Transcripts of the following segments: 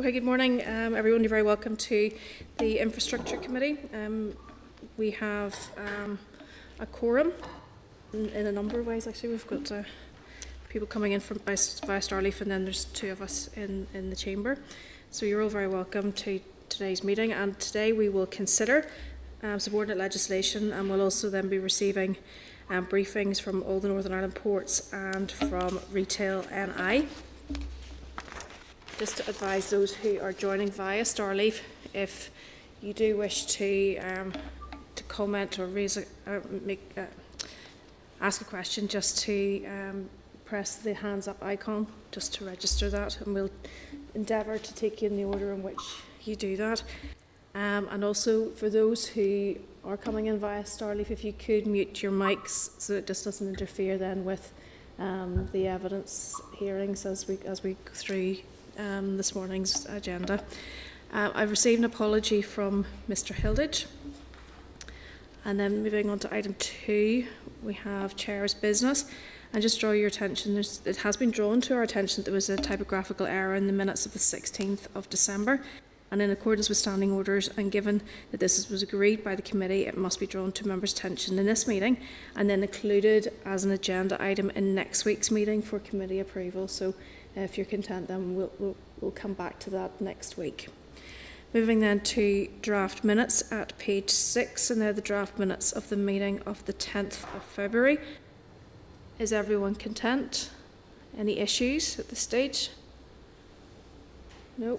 Okay, good morning, um, everyone. You're very welcome to the Infrastructure Committee. Um, we have um, a quorum in, in, a number of ways, actually. We've got uh, people coming in from via Starleaf, and then there's two of us in, in the chamber. So you're all very welcome to today's meeting. And today we will consider um, subordinate legislation, and we'll also then be receiving um, briefings from all the Northern Ireland ports and from Retail NI just to advise those who are joining via Starleaf, if you do wish to um, to comment or raise a, or make uh, ask a question, just to um, press the hands up icon just to register that, and we'll endeavour to take you in the order in which you do that. Um, and also for those who are coming in via Starleaf, if you could mute your mics so it just doesn't interfere then with um, the evidence hearings as we as we go through um, this morning's agenda. Uh, I've received an apology from Mr Hilditch. And then moving on to item two, we have Chair's business. And just draw your attention, it has been drawn to our attention that there was a typographical error in the minutes of the 16th of December. And in accordance with standing orders, and given that this was agreed by the committee, it must be drawn to members' attention in this meeting and then included as an agenda item in next week's meeting for committee approval. So Uh, if you're content, then we'll, we'll, we'll come back to that next week. Moving then to draft minutes at page 6, and they're the draft minutes of the meeting of the 10th of February. Is everyone content? Any issues at this stage? No.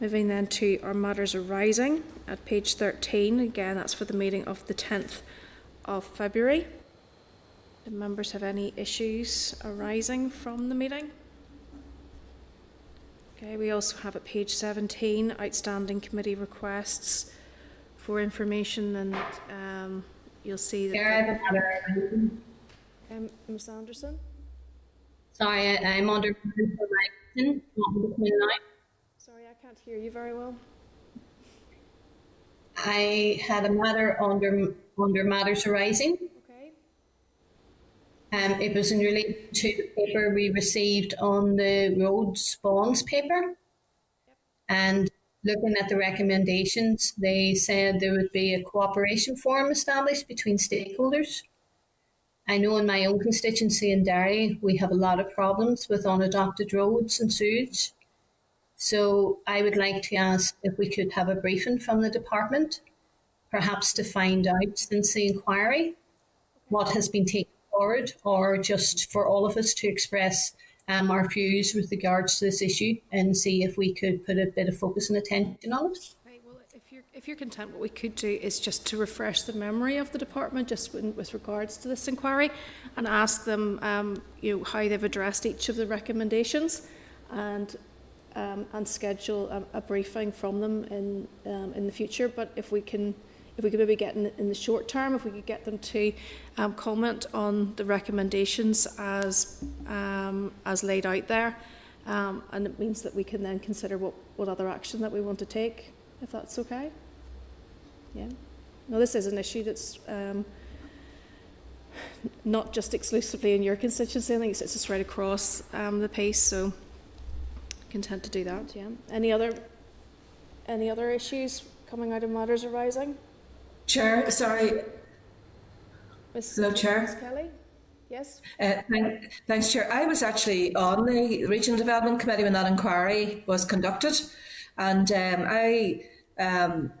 Moving then to our matters arising at page 13. Again, that's for the meeting of the 10th of February. Do members have any issues arising from the meeting? Okay, we also have at page 17 outstanding committee requests for information, and um, you'll see that. Chair, um, Ms. Anderson? Sorry, I'm under Sorry, I can't hear you very well. I had a matter under under matters arising. Um, it was in relation to the paper we received on the roads bonds paper. And looking at the recommendations, they said there would be a cooperation forum established between stakeholders. I know in my own constituency in Derry, we have a lot of problems with unadopted roads and sewage. So I would like to ask if we could have a briefing from the department, perhaps to find out since the inquiry what has been taken forward or just for all of us to express um, our views with regards to this issue and see if we could put a bit of focus and attention on it. Well, if you're, if you're content, what we could do is just to refresh the memory of the department just with, with regards to this inquiry and ask them um, you know, how they've addressed each of the recommendations and um, and schedule a, a, briefing from them in um, in the future. But if we can if we could maybe get in, in the short term, if we could get them to um, comment on the recommendations as um, as laid out there, um, and it means that we can then consider what, what other action that we want to take, if that's okay. Yeah. Now, this is an issue that's um, not just exclusively in your constituency. I think it's, just right across um, the piece. So content to do that. Yeah. Any other any other issues coming out of matters arising? Chair, sorry. Ms. Hello, Chair. Ms. Kelly? Yes. Uh, thank, thanks, Chair. I was actually on the Regional Development Committee when that inquiry was conducted, and um, I. Um,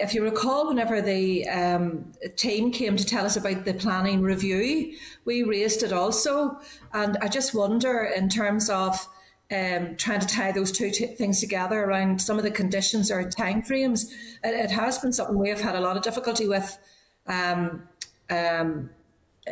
if you recall, whenever the um, team came to tell us about the planning review, we raised it also. And I just wonder, in terms of um, trying to tie those two t- things together around some of the conditions or timeframes. It, it has been something we have had a lot of difficulty with. Um, um,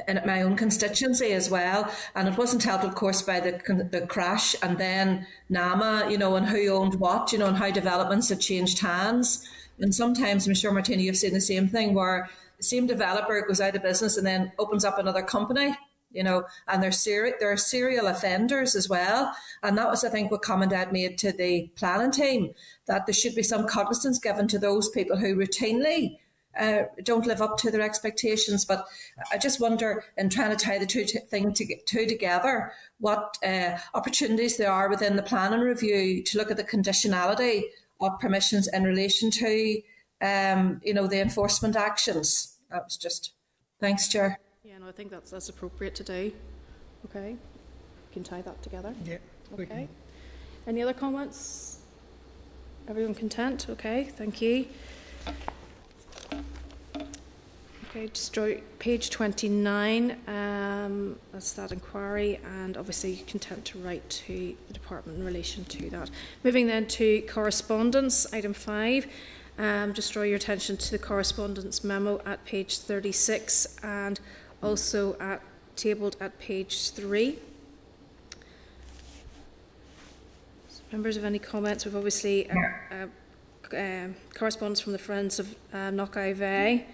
in my own constituency as well, and it wasn't helped, of course, by the the crash and then NAMA, you know, and who owned what, you know, and how developments had changed hands. And sometimes, I'm sure Martina, you've seen the same thing where the same developer goes out of business and then opens up another company you know, and they're seri- they're serial offenders as well. And that was, I think, what Commandant made to the planning team that there should be some cognizance given to those people who routinely uh, don't live up to their expectations. But I just wonder, in trying to tie the two thing to, two together, what uh, opportunities there are within the planning review to look at the conditionality of permissions in relation to, um, you know, the enforcement actions. That was just. Thanks, Chair. Yeah, no, I think that's that's appropriate today. Okay, we can tie that together. Yeah. Okay. Any other comments? Everyone content? Okay, thank you. Okay, destroy page 29. Um, that's that inquiry, and obviously you're content to write to the department in relation to that. Moving then to correspondence, item 5. Um, just draw your attention to the correspondence memo at page 36 and also at tabled at page 3. Members have any comments? We've obviously uh, uh, uh, correspondence from the Friends of uh, Bay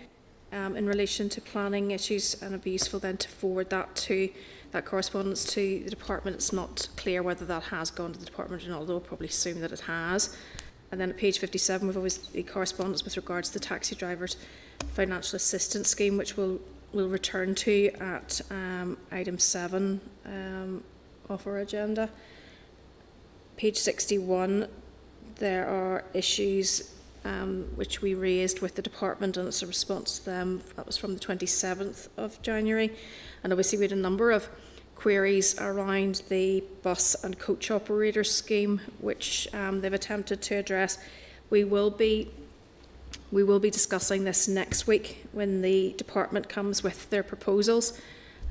um, in relation to planning issues, and it'd be useful then to forward that to that correspondence to the department. It's not clear whether that has gone to the department or not, although we'll probably assume that it has. And then at page 57, we've obviously correspondence with regards to the taxi drivers financial assistance scheme, which we'll, we'll return to at um, item 7 um, of our agenda. Page 61, there are issues um, which we raised with the department and it's a response to them. That was from the 27th of January. And obviously we had a number of queries around the bus and coach operator scheme, which um, they've attempted to address. We will be we will be discussing this next week when the department comes with their proposals.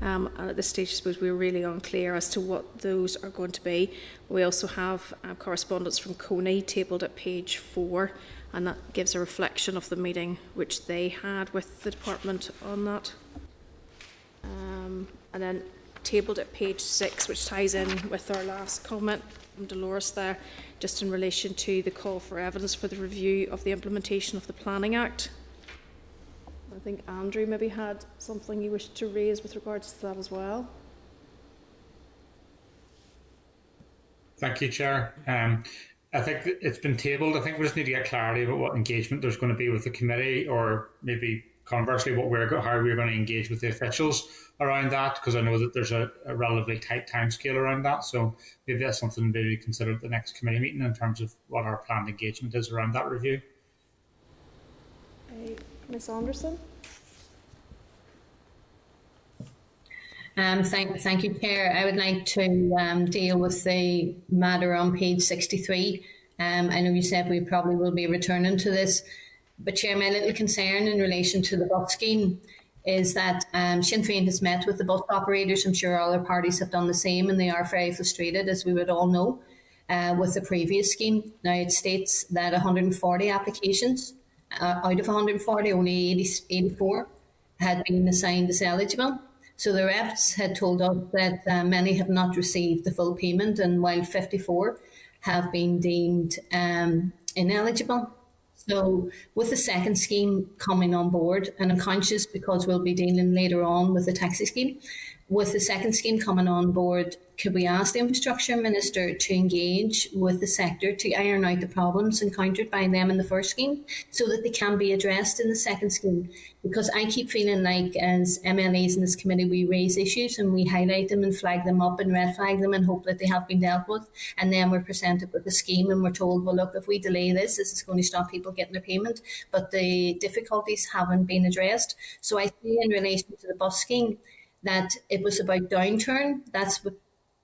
Um, and at this stage, I suppose we're really unclear as to what those are going to be. We also have uh, correspondence from Coney tabled at page four, and that gives a reflection of the meeting which they had with the department on that. Um, and then tabled at page six, which ties in with our last comment from Dolores there, just in relation to the call for evidence for the review of the implementation of the Planning Act. I think Andrew maybe had something you wished to raise with regards to that as well. Thank you, Chair. Um, I think it's been tabled. I think we just need to get clarity about what engagement there's going to be with the committee, or maybe conversely, what we're how we're going to engage with the officials around that. Because I know that there's a, a relatively tight timescale around that. So maybe that's something to be considered at the next committee meeting in terms of what our planned engagement is around that review. Ms Anderson. Um, thank, thank you, Chair. I would like to um, deal with the matter on page 63. Um, I know you said we probably will be returning to this, but Chair, my little concern in relation to the bus scheme is that um, Sinn Féin has met with the bus operators. I'm sure other parties have done the same, and they are very frustrated, as we would all know, uh, with the previous scheme. Now, it states that 140 applications uh, out of 140, only 80, 84 had been assigned as eligible. So the reps had told us that uh, many have not received the full payment, and while 54 have been deemed um, ineligible. So, with the second scheme coming on board, and I'm conscious because we'll be dealing later on with the taxi scheme, with the second scheme coming on board, could we ask the infrastructure minister to engage with the sector to iron out the problems encountered by them in the first scheme so that they can be addressed in the second scheme? Because I keep feeling like, as MLAs in this committee, we raise issues and we highlight them and flag them up and red flag them and hope that they have been dealt with. And then we're presented with a scheme and we're told, well, look, if we delay this, this is going to stop people getting their payment. But the difficulties haven't been addressed. So I see in relation to the bus scheme, that it was about downturn. That's what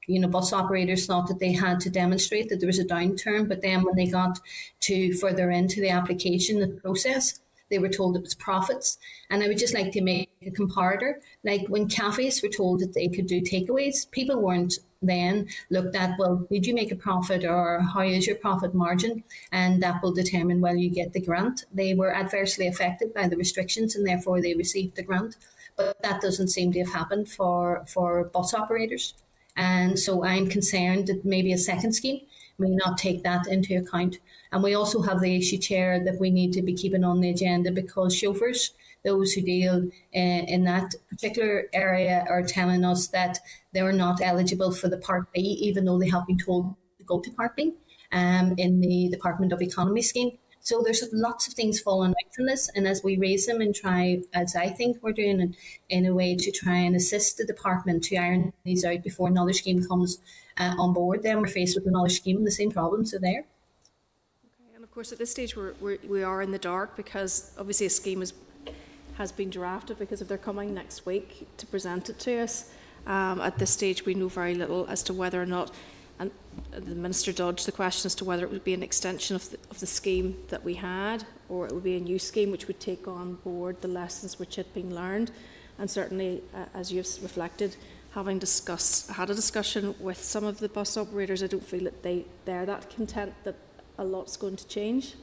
you know, bus operators thought that they had to demonstrate that there was a downturn, but then when they got to further into the application, the process, they were told it was profits. And I would just like to make a comparator. Like when cafes were told that they could do takeaways, people weren't then looked at, well, did you make a profit or how is your profit margin? And that will determine whether you get the grant. They were adversely affected by the restrictions and therefore they received the grant. But that doesn't seem to have happened for, for bus operators. And so I'm concerned that maybe a second scheme may not take that into account. And we also have the issue, Chair, that we need to be keeping on the agenda because chauffeurs, those who deal uh, in that particular area, are telling us that they're not eligible for the Part B, even though they have been told to go to Part B um, in the Department of Economy scheme. So there's lots of things falling out from this, and as we raise them and try, as I think we're doing, in, in a way to try and assist the department to iron these out before another scheme comes uh, on board, then we're faced with another scheme and the same problems are there. Okay, and of course, at this stage, we're, we're, we are in the dark because obviously a scheme is, has been drafted because if they're coming next week to present it to us, um, at this stage, we know very little as to whether or not and the Minister dodged the question as to whether it would be an extension of the, of the scheme that we had or it would be a new scheme which would take on board the lessons which had been learned. And certainly, uh, as you've reflected, having discussed, had a discussion with some of the bus operators, I don't feel that they, they're that content that a lot's going to change.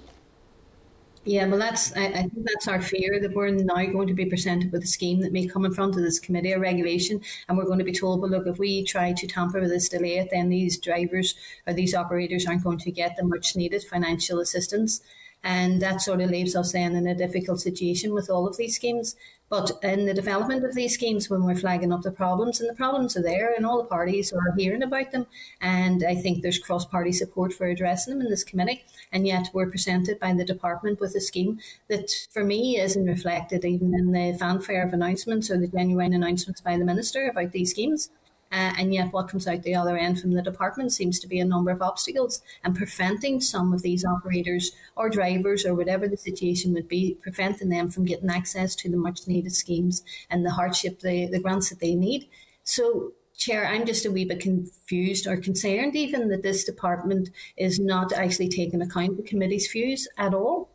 Yeah, well, that's I, I, think that's our fear that we're now going to be presented with a scheme that may come in front of this committee or regulation, and we're going to be told, well, look, if we try to tamper with this, delay then these drivers or these operators aren't going to get the much needed financial assistance. And that sort of leaves us then in a difficult situation with all of these schemes. But in the development of these schemes, when we're flagging up the problems, and the problems are there, and all the parties are hearing about them, and I think there's cross party support for addressing them in this committee. And yet, we're presented by the department with a scheme that, for me, isn't reflected even in the fanfare of announcements or the genuine announcements by the minister about these schemes. Uh, and yet, what comes out the other end from the department seems to be a number of obstacles and preventing some of these operators or drivers or whatever the situation would be, preventing them from getting access to the much needed schemes and the hardship, the, the grants that they need. So, Chair, I'm just a wee bit confused or concerned even that this department is not actually taking account of the committee's views at all.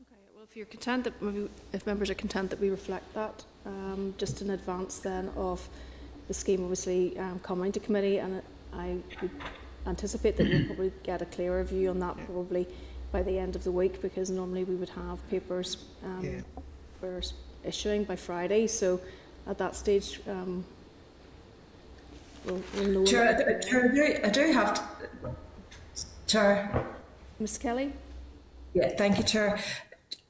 Okay, well, if you're content that if members are content that we reflect that um, just in advance then of the scheme obviously um, coming to committee and I would anticipate that we'll probably get a clearer view on that probably by the end of the week because normally we would have papers um, yeah. for issuing by Friday. So at that stage um, we'll, we'll know. Chair, I, Chair, I, do, I do have to, Chair. Ms Kelly? Yeah thank you Chair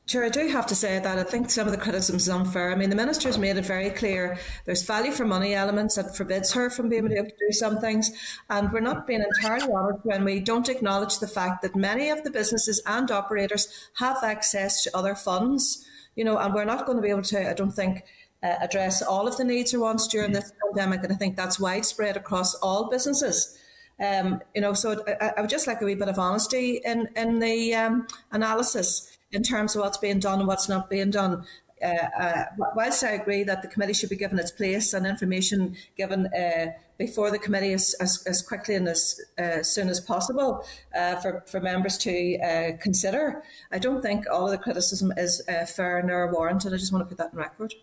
Sure, I do have to say that I think some of the criticism is unfair. I mean, the minister's made it very clear there's value for money elements that forbids her from being able to do some things, and we're not being entirely honest when we don't acknowledge the fact that many of the businesses and operators have access to other funds. You know, and we're not going to be able to, I don't think, uh, address all of the needs or wants during this pandemic, and I think that's widespread across all businesses. Um, you know, so I, I, would just like a wee bit of honesty in in the um, analysis in terms of what's being done and what's not being done. Uh, uh, whilst I agree that the committee should be given its place and information given uh, before the committee as, as, as quickly and as uh, soon as possible uh, for, for members to uh, consider, I don't think all of the criticism is fair nor warranted. I just want to put that in record.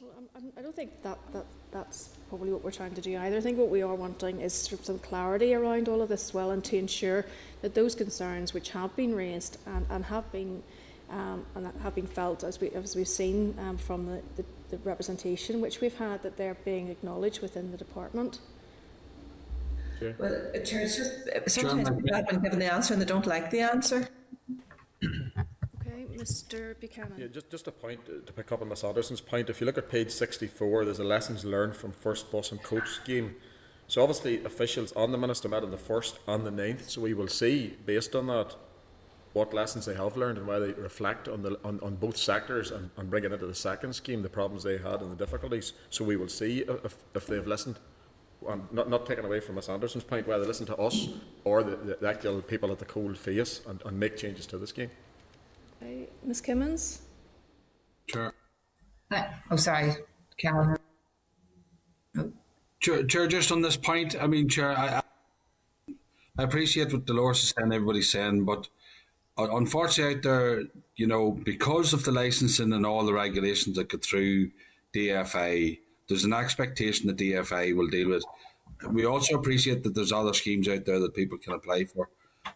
Well, I don't think that, that that's probably what we're trying to do either. I think what we are wanting is some clarity around all of this as well and to ensure that those concerns which have been raised and, and have been um, and that have been felt as, we, as we've seen um, from the, the, the, representation which we've had that they're being acknowledged within the department. Sure. Well, it's just sometimes people have been given the answer and they don't like the answer. okay, Mr. Buchanan. Yeah, just, just a point to pick up on Ms Anderson's point. If you look at page 64, there's a lessons learned from first bus and coach scheme. So obviously officials on the Minister met on the 1st and the 9th, so we will see, based on that, what lessons they have learned and why they reflect on the on, on both sectors and, and bring it into the second scheme the problems they had and the difficulties. So we will see if, if they've listened. And not, not taken away from Ms Anderson's point, whether they listen to us or the, the, the actual people at the cold face and, and make changes to the scheme. Okay. Ms Kimmins? Chair. Uh, oh, sorry, Cathal. Chair, Chair, just on this point, I mean, Chair, I, I appreciate what Dolores is saying, everybody's saying, but unfortunately, out there, you know, because of the licensing and all the regulations that go through DFA, there's an expectation that DFA will deal with. We also appreciate that there's other schemes out there that people can apply for.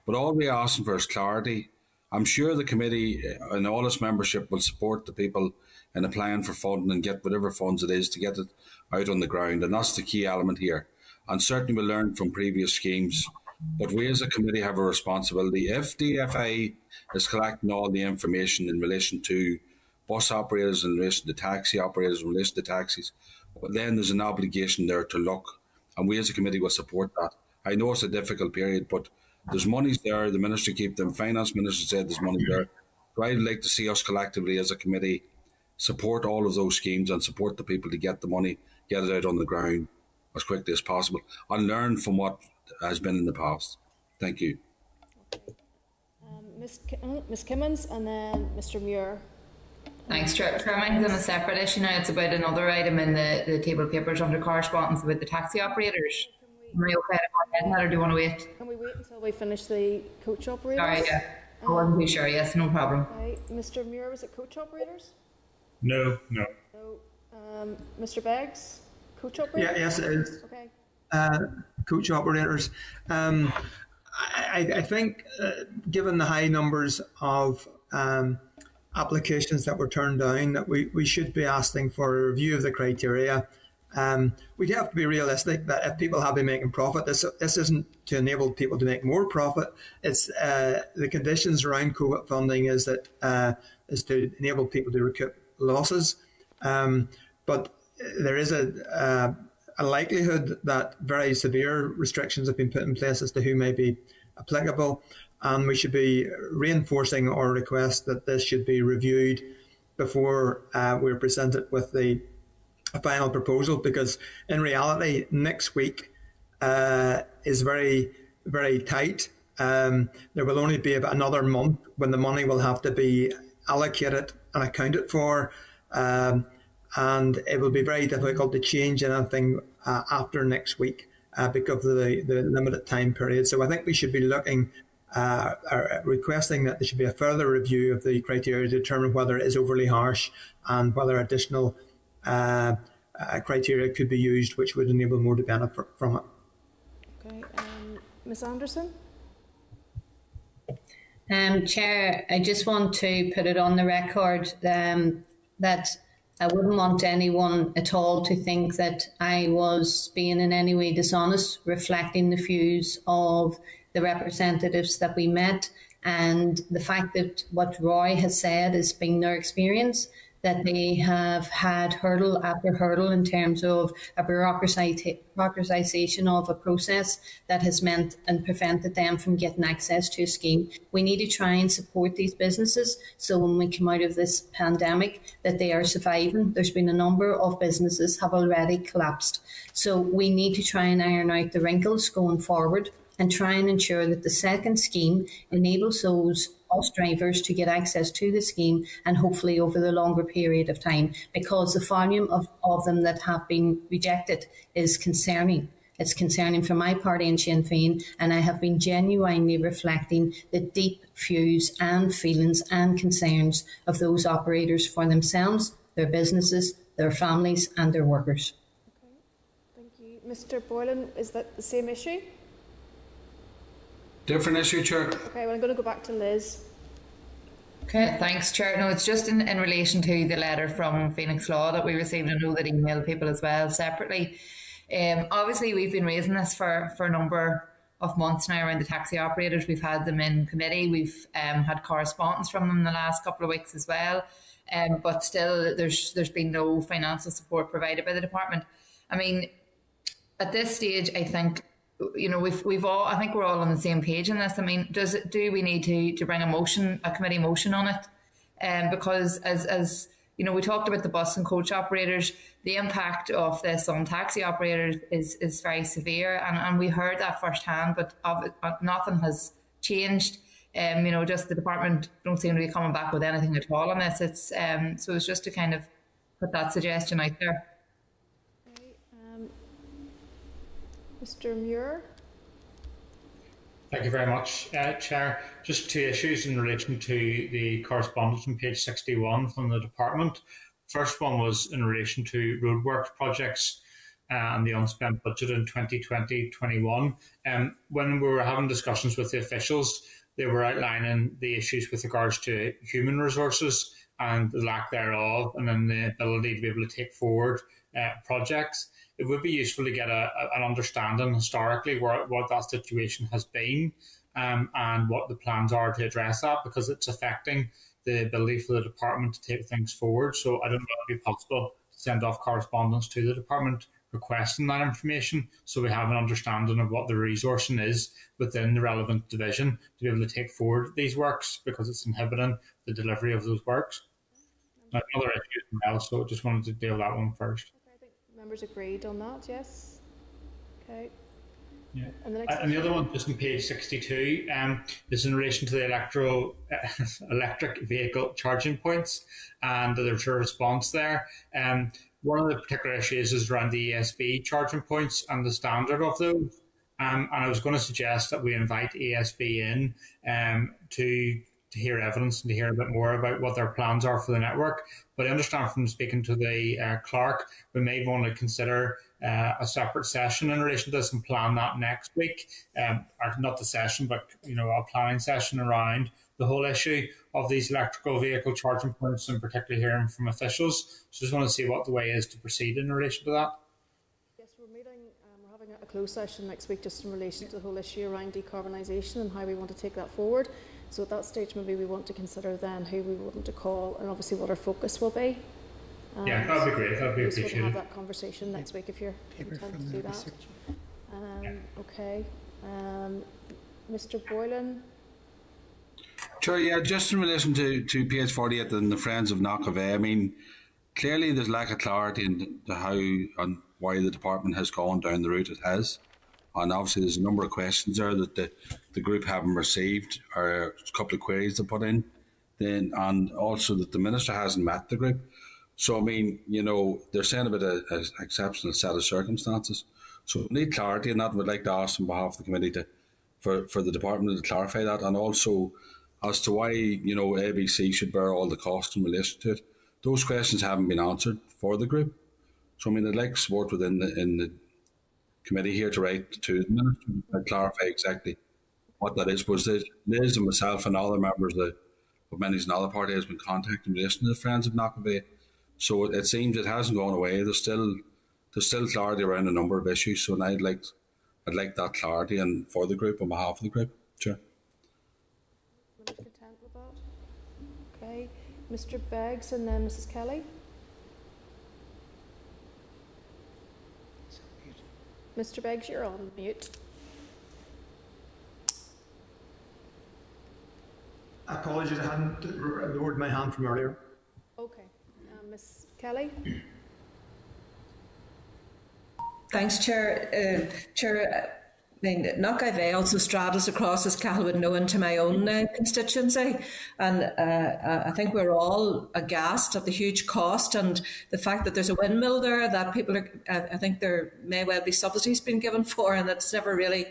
But all we're asking for is clarity. I'm sure the committee uh, and all its membership will support the people in applying for funding and get whatever funds it is to get it out on the ground. And that's the key element here. And certainly we learned from previous schemes but we as a committee have a responsibility. If DFA is collecting all the information in relation to bus operators, in relation to taxi operators, in relation to taxis, then there's an obligation there to look. And we as a committee will support that. I know it's a difficult period, but there's money's there. The minister keep them. Finance minister said there's money there. So I'd like to see us collectively as a committee support all of those schemes and support the people to get the money, get it out on the ground as quickly as possible, and learn from what has been in the past. Thank you. Um, Ms. Ki- uh, Ms. Kimmins and then Mr. Muir. Thanks, Chair. Chair, mine's on a separate issue now. It's about another item in the, the table papers under correspondence about the taxi operators. Am I okay to go ahead now, or do you want to wait? Can we wait until we finish the coach operators? Sorry, yeah. I wasn't too sure. Yes, no problem. Okay, Mr. Muir, was it coach operators? No, no. No. Um, Mr. Beggs, coach operators? Yeah, yes, it is. Okay. Uh, coach operators. Um, I, I think, uh, given the high numbers of um, applications that were turned down, that we, we should be asking for a review of the criteria. Um, we have to be realistic that if people have been making profit, this this isn't to enable people to make more profit. It's uh, the conditions around COVID funding is that uh, is to enable people to recoup losses. Um, but there is a, uh, a likelihood that very severe restrictions have been put in place as to who may be applicable, and we should be reinforcing our request that this should be reviewed before uh, we're presented with the final proposal because in reality next week uh, is very very tight. Um, there will only be about another month when the money will have to be allocated and accounted for, um, and it will be very difficult to change anything uh, after next week uh, because of the, the limited time period. So I think we should be looking. Uh, uh, requesting that there should be a further review of the criteria to determine whether it is overly harsh and whether additional uh, uh, criteria could be used which would enable more to benefit from it. Okay. Um, Ms. Anderson? Um, Chair, I just want to put it on the record um, that I wouldn't want anyone at all to think that I was being in any way dishonest, reflecting the views of the representatives that we met and the fact that what Roy has said has been their experience that they have had hurdle after hurdle in terms of a bureaucratization of a process that has meant and prevented them from getting access to a scheme. We need to try and support these businesses so when we come out of this pandemic that they are surviving. There's been a number of businesses have already collapsed. So we need to try and iron out the wrinkles going forward and try and ensure that the second scheme enables those bus drivers to get access to the scheme and hopefully over the longer period of time because the volume of, of them that have been rejected is concerning. It's concerning for my party in Sinn Féin, and I have been genuinely reflecting the deep views and feelings and concerns of those operators for themselves, their businesses, their families, and their workers. Okay. Thank you. Mr. Boylan, is that the same issue? Different issue, Chair. Okay, well, I'm going to go back to Liz. Okay, thanks, Chair. No, it's just in, in relation to the letter from Phoenix Law that we received. I know that emailed people as well separately. Um, obviously, we've been raising this for, for a number of months now around the taxi operators. We've had them in committee. We've um, had correspondence from them the last couple of weeks as well. Um, but still, there's there's been no financial support provided by the department. I mean, at this stage, I think you know we've we've all I think we're all on the same page in this. I mean, does it do we need to to bring a motion, a committee motion on it? Um, because as as you know, we talked about the bus and coach operators. The impact of this on taxi operators is is very severe, and, and we heard that firsthand. But of, uh, nothing has changed. Um, you know, just the department don't seem to be coming back with anything at all on this. It's um, so it's just to kind of put that suggestion out there. Okay, um, Mr. Muir? Thank you very much, uh, Chair. Just two issues in relation to the correspondence on page 61 from the department. First one was in relation to roadworks projects uh, and the unspent budget in 2020-21. Um, when we were having discussions with the officials, they were outlining the issues with regards to human resources and the lack thereof, and then the ability to be able to take forward uh, projects. It would be useful to get a, a, an understanding historically where, what that situation has been um, and what the plans are to address that because it's affecting the ability for the department to take things forward. So I don't know if it would be possible to send off correspondence to the department requesting that information so we have an understanding of what the resourcing is within the relevant division to be able to take forward these works because it's inhibiting the delivery of those works. Another issue as well, so just wanted to deal with that one first. Okay, I think members agreed on that, yes? Okay. Yeah. And the next And the other one, just on page 62, um, is in relation to the electro, electric vehicle charging points and the a response there. Um, one of the particular issues is around the ESB charging points and the standard of those. Um, and I was going to suggest that we invite ESB in um, to to hear evidence and to hear a bit more about what their plans are for the network. But I understand from speaking to the uh, clerk, we may want to consider uh, a separate session in relation to this and plan that next week. Um, or not the session, but you know, a planning session around the whole issue of these electrical vehicle charging points, and particularly hearing from officials. So just want to see what the way is to proceed in relation to that. Yes, we're meeting, um, we're having a closed session next week just in relation to the whole issue around decarbonisation and how we want to take that forward. So at that stage, maybe we want to consider then who we want to call and obviously what our focus will be. yeah, that'd be great. That'd be useful to appreciated. have that conversation next week if you're Paper intent to do that. research. Um, okay. Um, Mr. Boylan, Sure, yeah, just in relation to, to page 48 and the Friends of Knockiveagh, I mean, clearly there's lack of clarity in the how and why the department has gone down the route it has. And obviously, there's a number of questions there that the, the group haven't received, or a couple of queries to put in. Then, and also that the minister hasn't met the group. So, I mean, you know, they're saying about a, a exceptional set of circumstances. So, we need clarity, and that we'd like to ask on behalf of the committee to for, for the department to clarify that, and also as to why you know ABC should bear all the cost in relation to it. Those questions haven't been answered for the group. So, I mean, I'd like support within the in the committee here to write to the minister and clarify exactly what that is. Was Liz, Liz and myself and other members of, the, of many's another party has been contacted in relation to the Friends of Knockiveagh. So it, it seems it hasn't gone away. There's still there's still clarity around a number of issues. So I'd like I'd like that clarity and for the group on behalf of the group. Sure. Okay. Mr. Beggs and then Mrs. Kelly. Mr. Beggs, you're on mute. Apologies, I hadn't lowered my hand from earlier. Okay. Um, Miss Kelly? Thanks, Chair. Uh, Chair, uh, mean, also straddles across, as Cal would know, into my own uh, constituency. And uh, I think we're all aghast at the huge cost and the fact that there's a windmill there that people are, uh, I think there may well be subsidies being given for, and it's never really,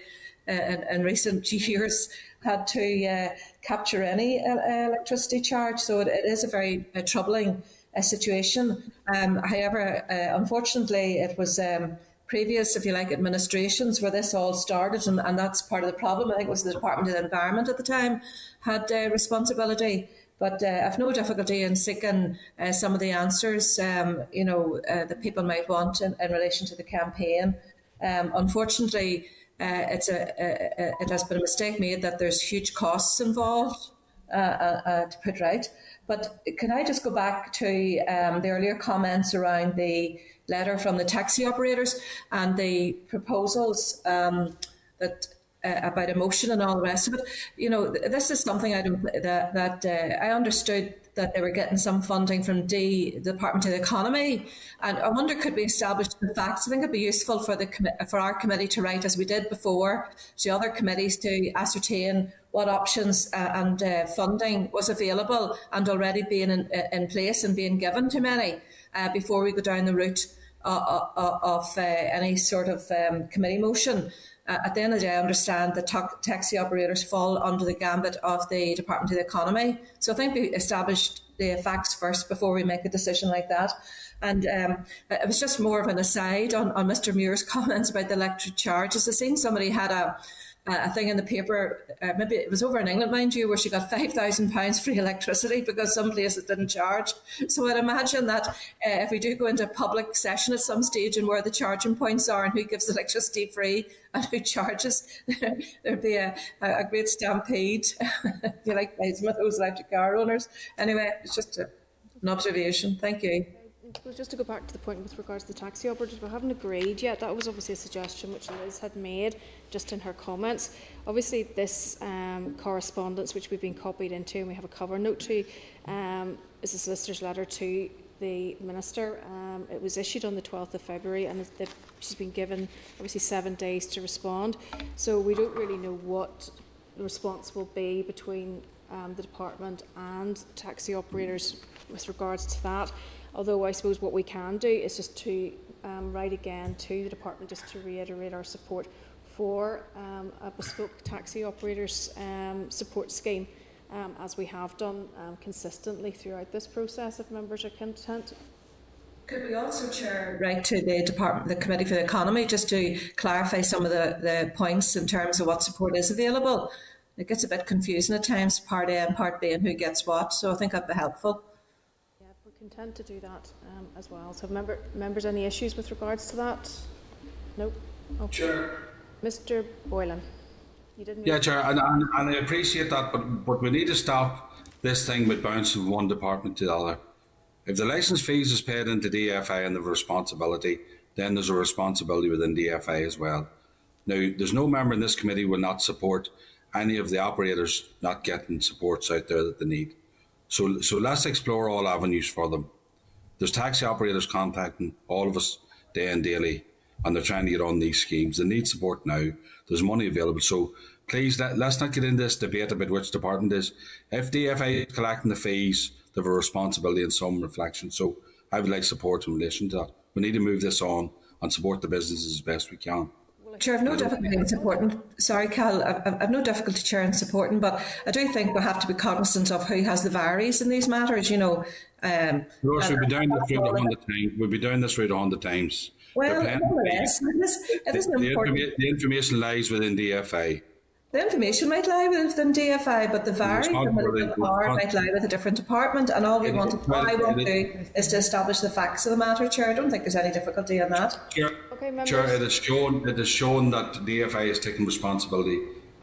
uh, in, in recent years, had to uh, capture any uh, electricity charge. So it, it is a very uh, troubling uh, situation. Um, however, uh, unfortunately, it was. Um, previous, if you like, administrations where this all started, and, and that's part of the problem. I think it was the Department of the Environment at the time had uh, responsibility. But uh, I've no difficulty in seeking uh, some of the answers, um, you know, uh, that people might want in, in relation to the campaign. Um, unfortunately, uh, it's a, a, a, it has been a mistake made that there's huge costs involved uh, to put right. But can I just go back to um, the earlier comments around the letter from the taxi operators and the proposals um, that uh, about emotion and all the rest of it. You know, this is something I don't, that that uh, I understood that they were getting some funding from D, the Department of the Economy, and I wonder could we establish the facts? I think it'd be useful for the for our committee to write as we did before to other committees to ascertain what options uh, and uh, funding was available and already being in, in place and being given to many uh, before we go down the route uh, uh, of uh, any sort of um, committee motion. Uh, at the end of the day, I understand that ta- taxi operators fall under the gambit of the Department of the Economy. So I think we established the facts first before we make a decision like that. And um, it was just more of an aside on, on Mr. Muir's comments about the electric charges. I seen somebody had a a thing in the paper, uh, maybe it was over in England, mind you, where she got £5,000 free electricity because some places didn't charge. So I'd imagine that uh, if we do go into a public session at some stage and where the charging points are and who gives electricity free and who charges, there'd be a, a great stampede, if you like, of those electric car owners. Anyway, it's just a, an observation. Thank you. Suppose just to go back to the point with regards to the taxi operators, we haven't agreed yet. That was obviously a suggestion which Liz had made just in her comments. Obviously, this um, correspondence, which we've been copied into and we have a cover note to, um, is a solicitor's letter to the minister. Um, it was issued on the 12th of February, and she's been given obviously seven days to respond. So we don't really know what the response will be between um, the department and taxi operators with regards to that. Although I suppose what we can do is just to um, write again to the department just to reiterate our support for um, a bespoke taxi operators um, support scheme, um, as we have done um, consistently throughout this process, if members are content. Could we also, Chair, write to the Department, the Committee for the Economy, just to clarify some of the, the points in terms of what support is available? It gets a bit confusing at times, Part A and Part B, and who gets what. So I think that'd be helpful content to do that um, as well. So, member, members, any issues with regards to that? Nope. Okay. Chair. Mr. Boylan, you didn't. Yeah, Chair, and, and, and, I appreciate that, but but we need to stop this thing with bouncing from one department to the other. If the license fees is paid into DFA and the responsibility, then there's a responsibility within DFA as well. Now, there's no member in this committee will not support any of the operators not getting supports out there that they need. So, so let's explore all avenues for them. There's taxi operators contacting all of us day and daily, and they're trying to get on these schemes. They need support now. There's money available. So please, let, let's not get into this debate about which department is. If DFA is collecting the fees, they have a responsibility and some reflection. So I would like support in relation to that. We need to move this on and support the businesses as best we can. Chair, I've no difficulty in supporting. Sorry, Cal, I've, I've no difficulty, Chair, in supporting, but I do think we have to be cognizant of who has the vires in these matters. You know, um, Ross, we've been down this route a hundred times. We've been down this route a hundred times. Well, it is. It is, it is the, the, the information lies within DFA. The information might lie within DFI, but the varied the power might lie with a different department. And all we want, to, all I want to do is to establish the facts of the matter, Chair. I don't think there's any difficulty in that. Chair, okay, Chair it, has shown, it has shown that DFI is taking responsibility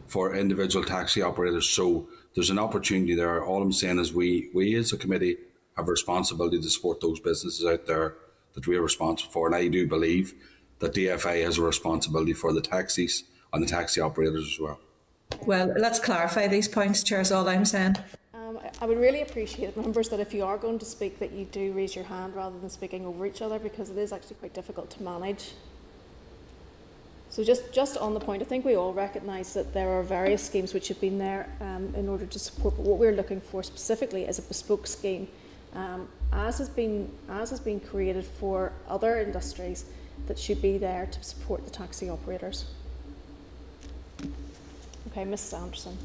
for individual taxi operators. So there's an opportunity there. All I'm saying is we, we as a committee have a responsibility to support those businesses out there that we are responsible for. And I do believe that DFA has a responsibility for the taxis and the taxi operators as well. Well, let's clarify these points, Chair, is all I'm saying. Um, I would really appreciate, members, that if you are going to speak, that you do raise your hand rather than speaking over each other because it is actually quite difficult to manage. So just, just on the point, I think we all recognise that there are various schemes which have been there um, in order to support, but what we're looking for specifically is a bespoke scheme, um, as, has been, as has been created for other industries that should be there to support the taxi operators. Okay, Mrs. Anderson.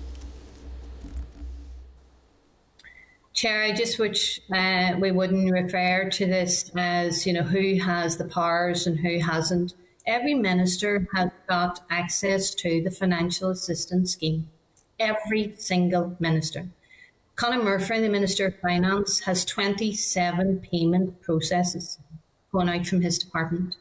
Chair, I just wish uh, we wouldn't refer to this as, you know, who has the powers and who hasn't. Every minister has got access to the financial assistance scheme. Every single minister. Conor Murphy, the Minister of Finance, has 27 payment processes going out from his department.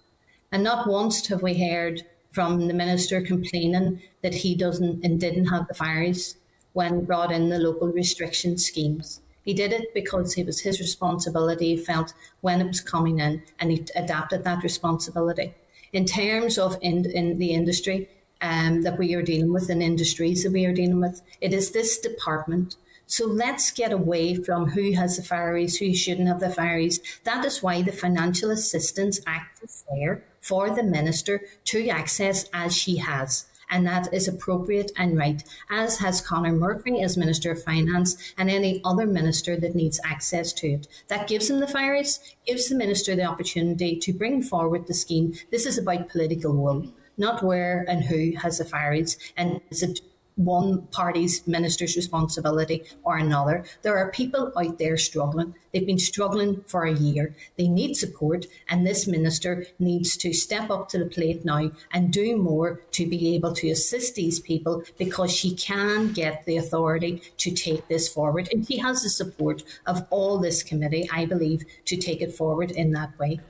And not once have we heard from the minister complaining that he doesn't and didn't have the vires when brought in the local restriction schemes. He did it because it was his responsibility, he felt when it was coming in, and he adapted that responsibility. In terms of in, in the industry um, that we are dealing with, in industries that we are dealing with, it is this department so let's get away from who has the vires, who shouldn't have the vires. That is why the Financial Assistance Act is there for the minister to access as she has. And that is appropriate and right, as has Conor Murphy as Minister of Finance and any other minister that needs access to it. That gives them the vires, gives the minister the opportunity to bring forward the scheme. This is about political will, not where and who has the vires. And is it one party's minister's responsibility or another. There are people out there struggling. They've been struggling for a year. They need support, and this minister needs to step up to the plate now and do more to be able to assist these people because she can get the authority to take this forward. And she has the support of all this committee, I believe, to take it forward in that way.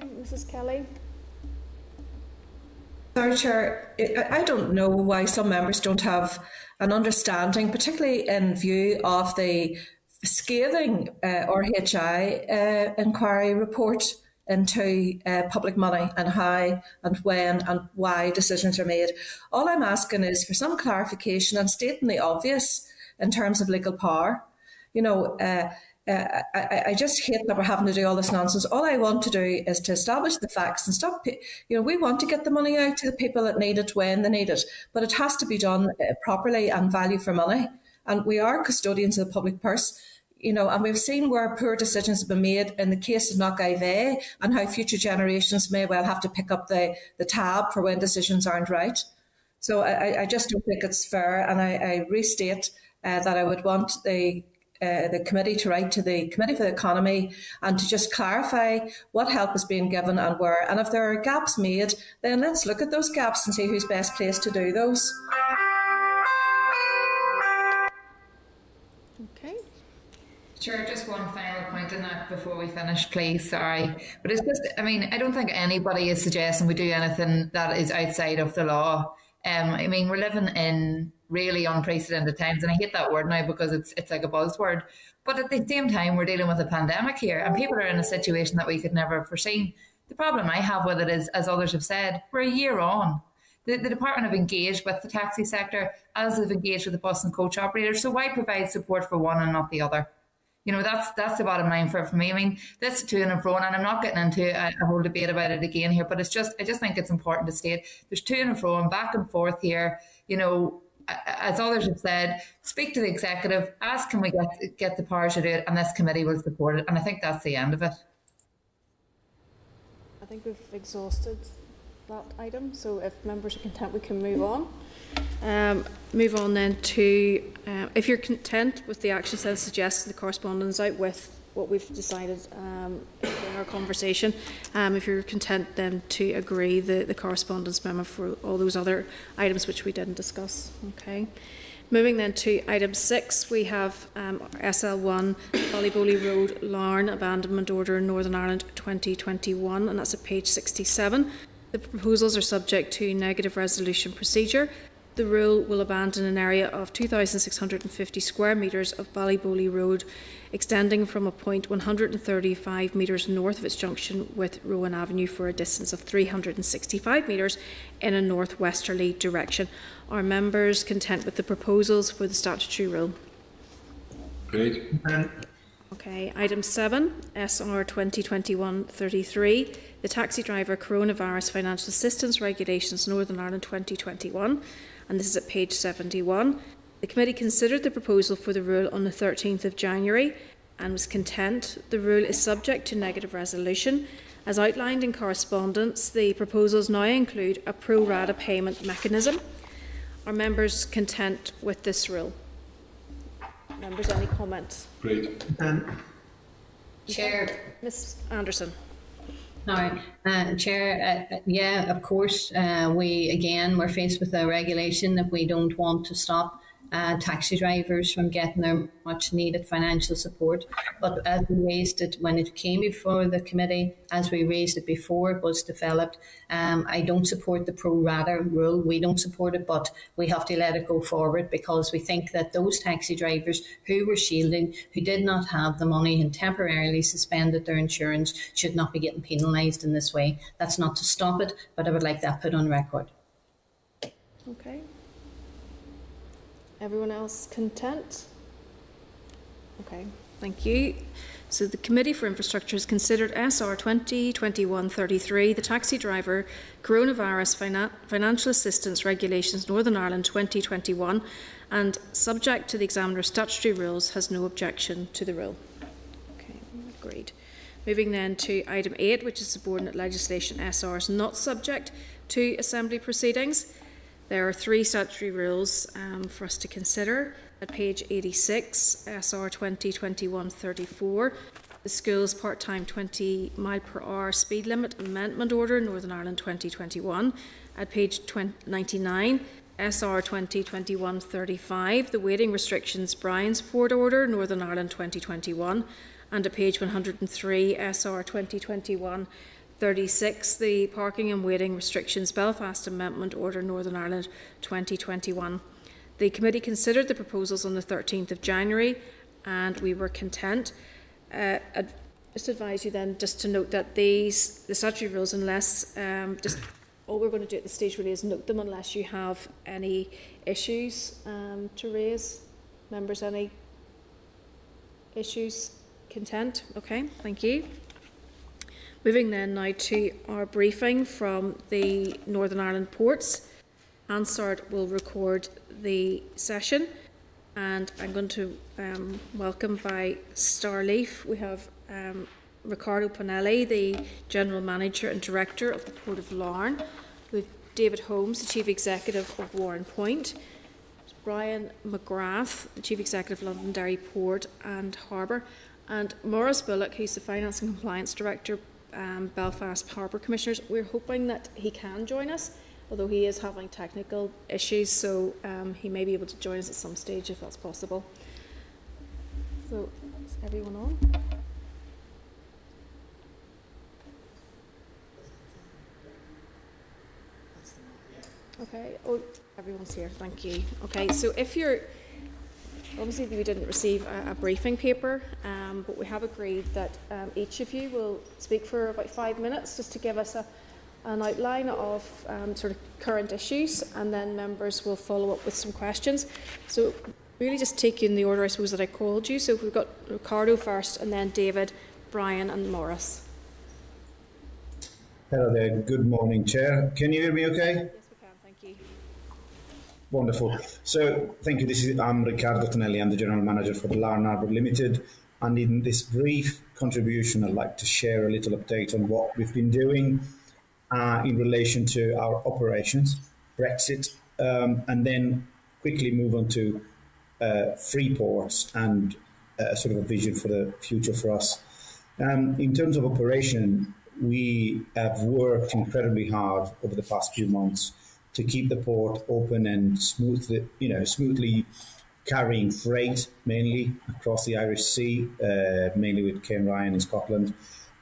Mrs. Kelly. Sorry, Chair, I don't know why some members don't have an understanding, particularly in view of the scathing uh, RHI uh, inquiry report into uh, public money and how and when and why decisions are made. All I'm asking is for some clarification and stating the obvious in terms of legal power. You know, uh, uh, I, I, just hate that we're having to do all this nonsense. All I want to do is to establish the facts and stop. You know, we want to get the money out to the people that need it when they need it, but it has to be done uh, properly and value for money. And we are custodians of the public purse you know, and we've seen where poor decisions have been made in the case of Knockiveagh and how future generations may well have to pick up the, the tab for when decisions aren't right. So I, I just don't think it's fair, and I, I restate uh, that I would want the uh, the committee to write to the Committee for the Economy and to just clarify what help is being given and where. And if there are gaps made, then let's look at those gaps and see who's best placed to do those. Okay. Sure, just one final point on that before we finish, please. Sorry. But it's just, I mean, I don't think anybody is suggesting we do anything that is outside of the law. Um, I mean, we're living in really unprecedented times, and I hate that word now because it's it's like a buzzword. But at the same time, we're dealing with a pandemic here, and people are in a situation that we could never have foreseen. The problem I have with it is, as others have said, we're a year on. The, the department have engaged with the taxi sector as they've engaged with the bus and coach operators. So why provide support for one and not the other? You know, that's that's the bottom line for, for me. I mean, this to and fro, and I'm not getting into a, a, whole debate about it again here, but it's just I just think it's important to state there's to and fro and back and forth here. You know, as others have said, speak to the executive, ask can we get get the power to do it, and this committee will support it. And I think that's the end of it. I think we've exhausted that item, so if members are content, we can move on. Um, move on then to, uh, if you're content with the actions that suggested the correspondence out with what we've decided um, in our conversation, um, if you're content then to agree the, the correspondence memo for all those other items which we didn't discuss. Okay. Moving then to item six, we have um, SL1 Ballyboley Road Larne Abandonment Order in Northern Ireland 2021, and that's at page 67. The proposals are subject to negative resolution procedure the rule will abandon an area of 2,650 square metres of Ballyboley Road, extending from a point 135 metres north of its junction with Rowan Avenue for a distance of 365 metres in a northwesterly direction. Are members content with the proposals for the statutory rule? Great. Okay, item 7, SR 2021 33, the Taxi Driver Coronavirus Financial Assistance Regulations Northern Ireland 2021 and this is at page 71. The committee considered the proposal for the rule on the 13th of January and was content. The rule is subject to negative resolution. As outlined in correspondence, the proposals now include a pro rata payment mechanism. Are members content with this rule? Members, any comments? Great. Um, Chair. Ms Anderson. Now, uh, Chair, uh, yeah, of course, uh, we again we're faced with a regulation that we don't want to stop uh, taxi drivers from getting their much needed financial support. But as we raised it when it came before the committee, as we raised it before it was developed, um, I don't support the pro rata rule. We don't support it, but we have to let it go forward because we think that those taxi drivers who were shielding, who did not have the money and temporarily suspended their insurance, should not be getting penalised in this way. That's not to stop it, but I would like that put on record. Okay. Everyone else content? Okay, thank you. So the Committee for Infrastructure has considered SR 2021-33, the Taxi Driver Coronavirus Finan Financial Assistance Regulations Northern Ireland 2021, and subject to the examiner's statutory rules, has no objection to the rule. Okay, agreed. Moving then to item 8, which is subordinate legislation SR is not subject to Assembly proceedings. There are three statutory rules um, for us to consider. At page 86, SR 2021 34, the school's part time 20 mile per hour speed limit amendment order, Northern Ireland 2021. At page 20, 99, SR 2021 35, the waiting restrictions Bryansford order, Northern Ireland 2021. And at page 103, SR 2021 36, the Parking and Waiting Restrictions Belfast Amendment Order Northern Ireland 2021. The committee considered the proposals on the 13th of January and we were content. Uh, I'd just advise you then just to note that these the statutory rules, unless um, just all we're going to do at this stage really is note them unless you have any issues um, to raise. Members, any issues? Content? Okay, thank you. Moving then now to our briefing from the Northern Ireland ports. Hansard will record the session and I'm going to um, welcome by Starleaf. We have um, Riccardo Pinelli, the General Manager and Director of the Port of Larne. with David Holmes, the Chief Executive of Warrenpoint, Brian McGrath, the Chief Executive of Londonderry Port and Harbour. And Maurice Bullock, who's the Finance and Compliance Director, um, Belfast Harbour Commissioners. We're hoping that he can join us although he is having technical issues, so um, he may be able to join us at some stage if that's possible. So, is everyone on? Okay, oh, everyone's here, thank you. Okay, so if you're, obviously we didn't receive a, a briefing paper, um, but we have agreed that um, each of you will speak for about five minutes just to give us a, an outline of um, sort of current issues, and then members will follow up with some questions. So, really, just in the order I suppose that I called you. So, we've got Ricardo first, and then David, Brian, and Morris. Hello there. Good morning, Chair. Can you hear me okay? Yes, we can. Thank you. Wonderful. So, thank you. This is I'm Riccardo Tonelli. I'm the General Manager for the Larne Harbour Limited. And in this brief contribution, I'd like to share a little update on what we've been doing uh, in relation to our operations, Brexit, um, and then quickly move on to uh, free ports and uh, sort of a vision for the future for us. Um, in terms of operation, we have worked incredibly hard over the past few months to keep the port open and smoothly, you know, smoothly carrying freight mainly across the Irish Sea, uh, mainly with Cairnryan in Scotland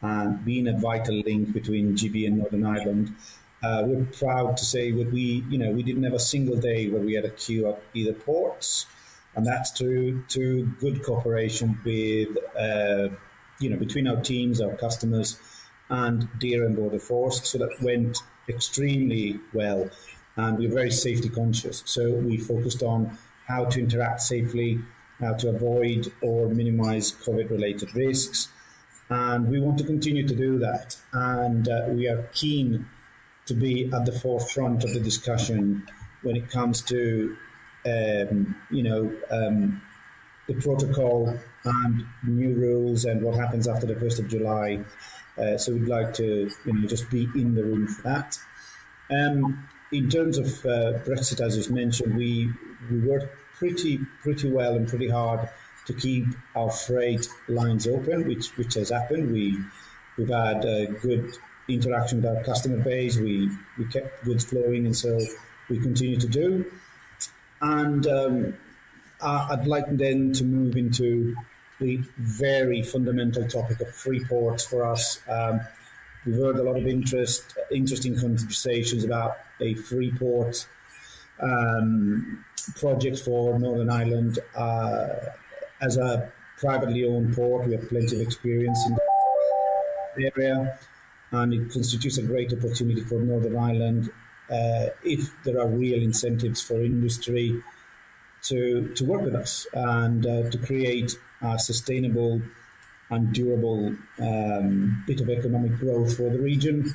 and being a vital link between GB and Northern Ireland. Uh, we're proud to say that we, you know, we didn't have a single day where we had a queue at either ports, and that's through to good cooperation with, uh, you know, between our teams, our customers, and DAERA and Border Force. So that went extremely well, and we're very safety conscious. So we focused on how to interact safely, how to avoid or minimise COVID-related risks and we want to continue to do that. And uh, we are keen to be at the forefront of the discussion when it comes to, um, you know, um, the protocol and new rules and what happens after the 1st of July. Uh, so we'd like to, you know, just be in the room for that. Um, in terms of uh, Brexit, as you mentioned, we we worked pretty pretty well and pretty hard to keep our freight lines open, which which has happened. We we've had a good interaction with our customer base. We we kept goods flowing, and so we continue to do. And um, I'd like then to move into the very fundamental topic of free ports for us. Um, we've heard a lot of interest, interesting conversations about a free port um, project for Northern Ireland. Uh, as a privately owned port, we have plenty of experience in the area, and it constitutes a great opportunity for Northern Ireland uh, if there are real incentives for industry to, to work with us and uh, to create a sustainable and durable um, bit of economic growth for the region.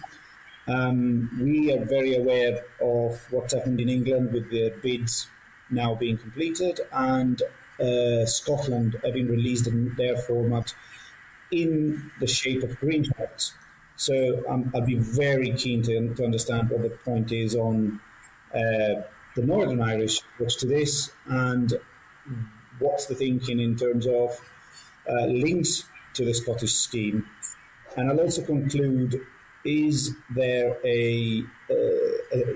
Um, we are very aware of what's happened in England with the bids now being completed, and uh, Scotland having released in their format in the shape of green cards. So um, I'd be very keen to, to understand what the point is on uh, the Northern Irish approach to this and what's the thinking in terms of uh, links to the Scottish scheme. And I'll also conclude is there a, uh, a,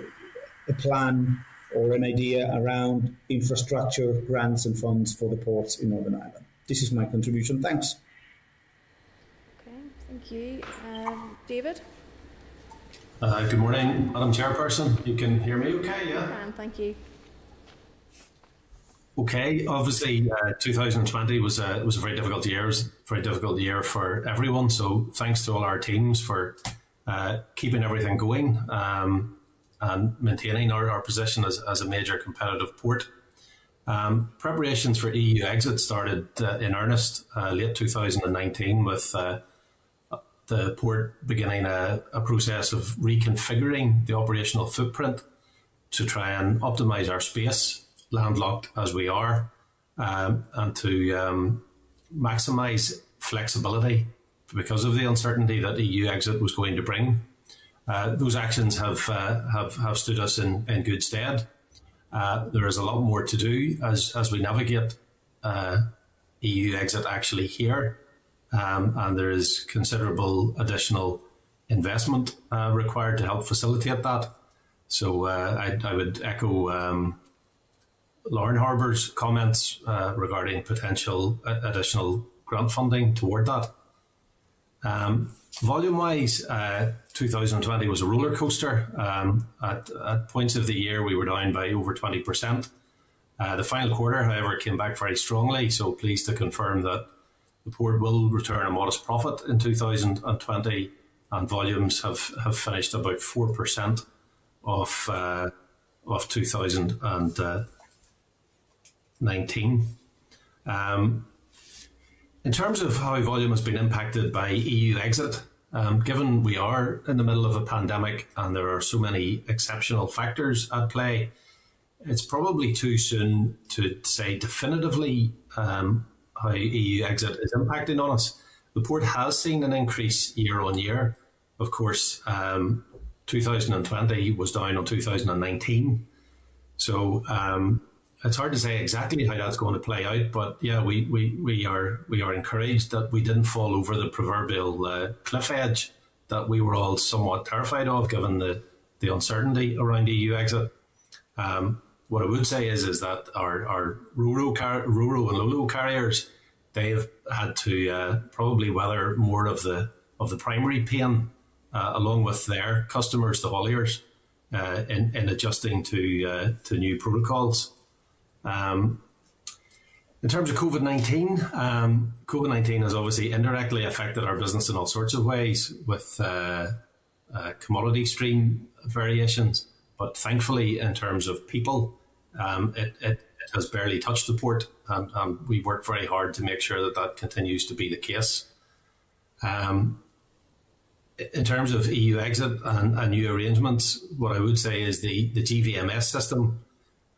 a plan or an idea around infrastructure grants and funds for the ports in Northern Ireland. This is my contribution. Thanks. Okay, thank you. Um, David? Uh, good morning, Madam Chairperson. You can hear me okay, yeah? Can, thank you. Okay. Obviously, uh, 2020 was a was a very difficult year. It was a very difficult year for everyone. So thanks to all our teams for uh, keeping everything going um, and maintaining our, our position as, as a major competitive port. Um, preparations for EU exit started uh, in earnest uh, late 2019 with uh, the port beginning a, a, process of reconfiguring the operational footprint to try and optimize our space, landlocked as we are, um, and to um, maximize flexibility because of the uncertainty that the EU exit was going to bring. Uh, those actions have, uh, have have stood us in, in good stead. Uh, there is a lot more to do as, as we navigate uh, EU exit actually here. Um, and there is considerable additional investment uh, required to help facilitate that. So uh, I, I, would echo um, Larne Harbour's comments uh, regarding potential additional grant funding toward that. Um, volume wise, uh, 2020 was a roller coaster. Um, at, at, points of the year, we were down by over 20%. Uh, the final quarter, however, came back very strongly. So pleased to confirm that the port will return a modest profit in 2020, and volumes have, have finished about 4% of, uh, of 2019. Um, in terms of how volume has been impacted by EU exit, um, given we are in the middle of a pandemic and there are so many exceptional factors at play, it's probably too soon to say definitively um, how EU exit is impacting on us. The port has seen an increase year on year. Of course, um, 2020 was down on 2019. So um, it's hard to say exactly how that's going to play out, but yeah, we, we, we are we are encouraged that we didn't fall over the proverbial uh, cliff edge that we were all somewhat terrified of, given the, the uncertainty around EU exit. Um, what I would say is is that our our rural car, Roro and Lolo carriers they've had to uh, probably weather more of the of the primary pain uh, along with their customers, the hauliers, uh, in, in adjusting to uh, to new protocols. Um, in terms of COVID 19, um, COVID 19 has obviously indirectly affected our business in all sorts of ways with uh, uh, commodity stream variations. But thankfully, in terms of people, um, it, it, it, has barely touched the port. And, and, we work very hard to make sure that that continues to be the case. Um, in terms of EU exit and, and, new arrangements, what I would say is the, the GVMS system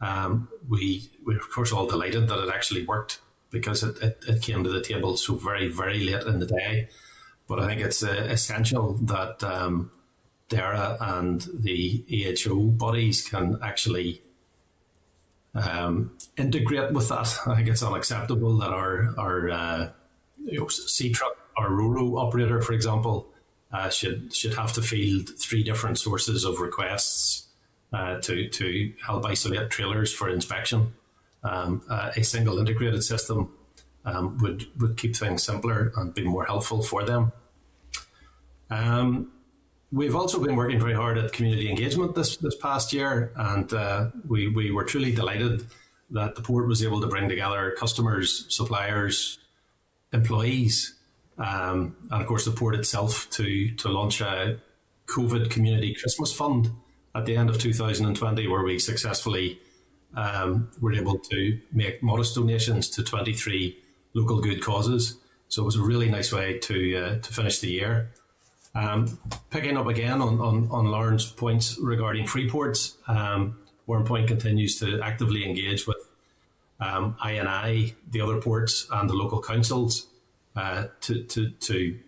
um, we we're of course all delighted that it actually worked because it, it, it, came to the table so very very late in the day. But I think it's uh, essential that um, DAERA and the EHO bodies can actually um, integrate with that. I think it's unacceptable that our our uh, you know, Seatruck, our Roro operator, for example, uh, should should have to field three different sources of requests uh, to to help isolate trailers for inspection. Um, uh, a single integrated system um, would would keep things simpler and be more helpful for them. Um, we've also been working very hard at community engagement this this past year, and uh, we we were truly delighted that the port was able to bring together customers, suppliers, employees, um, and of course the port itself to to launch a COVID Community Christmas Fund at the end of 2020, where we successfully um, were able to make modest donations to 23 local good causes. So it was a really nice way to uh, to finish the year. Um, picking up again on, on, on Larne's points regarding free ports, um, Warrenpoint continues to actively engage with um, INI, the other ports, and the local councils uh, to, to, to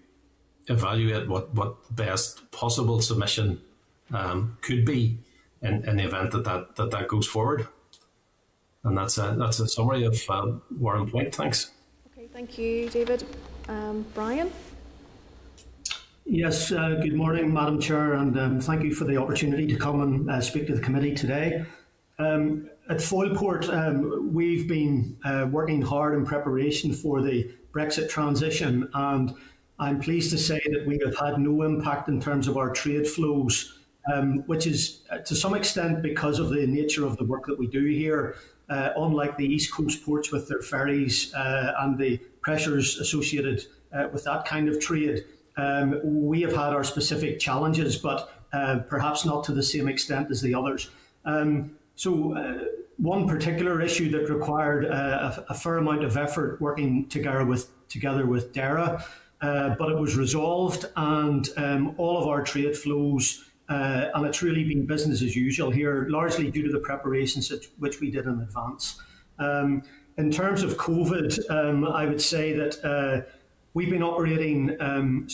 evaluate what, what best possible submission um, could be in, in the event that that, that that goes forward. And that's a that's a summary of uh, Warrenpoint. Thanks. Okay, thank you, David. Um, Brian. Yes, uh, good morning, Madam Chair, and um, thank you for the opportunity to come and uh, speak to the committee today. Um, at Foyleport, um, we've been uh, working hard in preparation for the Brexit transition, and I'm pleased to say that we have had no impact in terms of our trade flows um, which is uh, to some extent because of the nature of the work that we do here. uh, unlike the East Coast ports with their ferries uh, and the pressures associated uh, with that kind of trade, um, we have had our specific challenges, but uh, perhaps not to the same extent as the others. Um, so, one particular issue that required a, a, fair amount of effort working together with together with DAERA, uh, but it was resolved, and um, all of our trade flows. Uh, and it's really been business as usual here, largely due to the preparations which we did in advance. Um, in terms of COVID, um, I would say that uh, we've been operating um,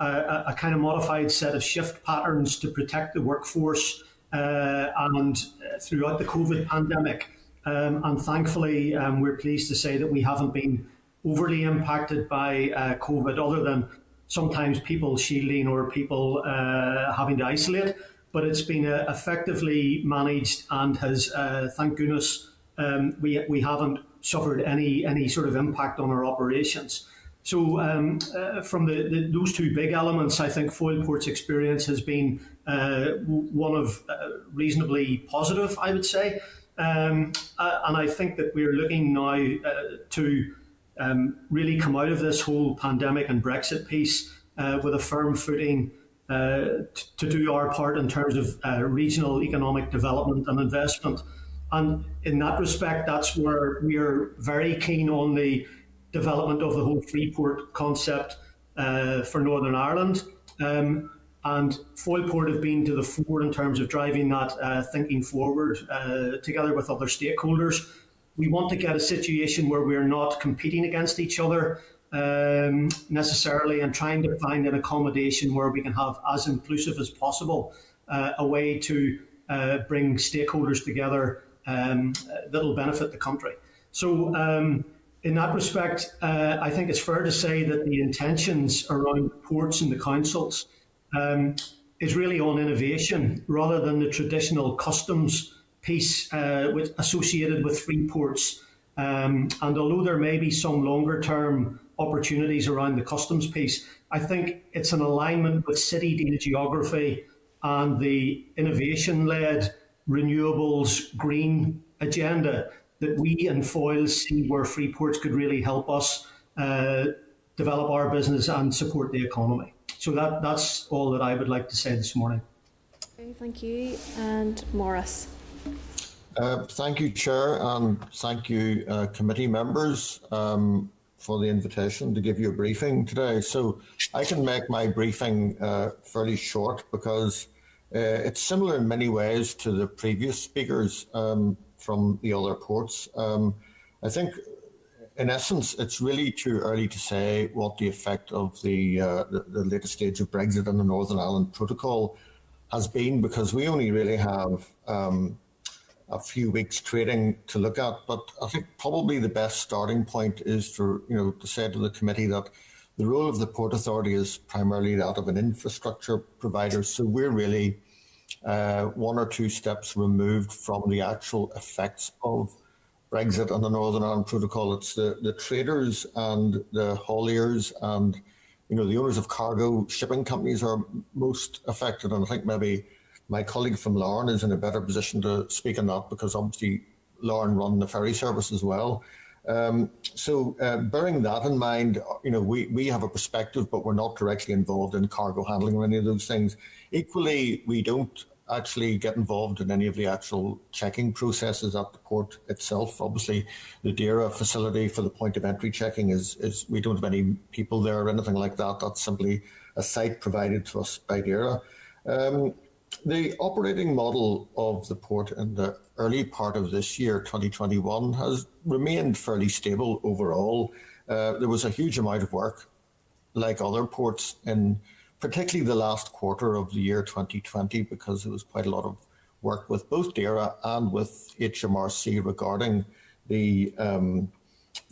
a, a, kind of modified set of shift patterns to protect the workforce uh, and throughout the COVID pandemic. Um, and thankfully, um, we're pleased to say that we haven't been overly impacted by uh, COVID, other than sometimes people shielding or people uh, having to isolate. But it's been uh, effectively managed and has, uh, thank goodness, um, we, we haven't suffered any, any sort of impact on our operations. So, um, uh, from the, the, those two big elements, I think Foyleport's experience has been uh, one of uh, reasonably positive, I would say. Um, and I think that we're looking now to um, really come out of this whole pandemic and Brexit piece uh, with a firm footing to do our part in terms of regional economic development and investment. And in that respect, that's where we are very keen on the development of the whole Freeport concept uh, for Northern Ireland. Um, and Foyleport have been to the fore in terms of driving that uh, thinking forward uh, together with other stakeholders. We want to get a situation where we're not competing against each other um, necessarily and trying to find an accommodation where we can have as inclusive as possible uh, a way to uh, bring stakeholders together um, that'll benefit the country. So, um, in that respect, uh, I think it's fair to say that the intentions around ports and the councils um, is really on innovation rather than the traditional customs piece uh, with, associated with free ports. Um, and although there may be some longer term opportunities around the customs piece, I think it's an alignment with city data geography and the innovation led renewables green agenda that we and Foyles see where free ports could really help us uh, develop our business and support the economy. So that, that's all that I would like to say this morning. Okay, thank you. And Maurice. Uh, thank you, Chair, and thank you, uh, committee members, um, for the invitation to give you a briefing today. So I can make my briefing uh, fairly short because uh, it's similar in many ways to the previous speakers. Um, from the other ports. Um, I think, in essence, it's really too early to say what the effect of the, uh, the, the latest stage of Brexit and the Northern Ireland Protocol has been, because we only really have um, a few weeks trading to look at. But I think probably the best starting point is to you know to say to the committee that the role of the Port Authority is primarily that of an infrastructure provider. So we're really uh, one or two steps removed from the actual effects of Brexit and the Northern Ireland Protocol. It's the, the traders and the hauliers and you know the owners of cargo shipping companies are most affected, and I think maybe my colleague from Larne is in a better position to speak on that because obviously Larne run the ferry service as well. Um, so, uh, bearing that in mind, you know, we, we have a perspective, but we're not directly involved in cargo handling or any of those things. Equally, we don't actually get involved in any of the actual checking processes at the port itself. Obviously, the DAERA facility for the point of entry checking is, is we don't have any people there or anything like that. That's simply a site provided to us by DAERA. Um, the operating model of the port in the early part of this year, 2021, has remained fairly stable overall. Uh, there was a huge amount of work, like other ports in particularly the last quarter of the year 2020, because there was quite a lot of work with both DAERA and with HMRC regarding the um,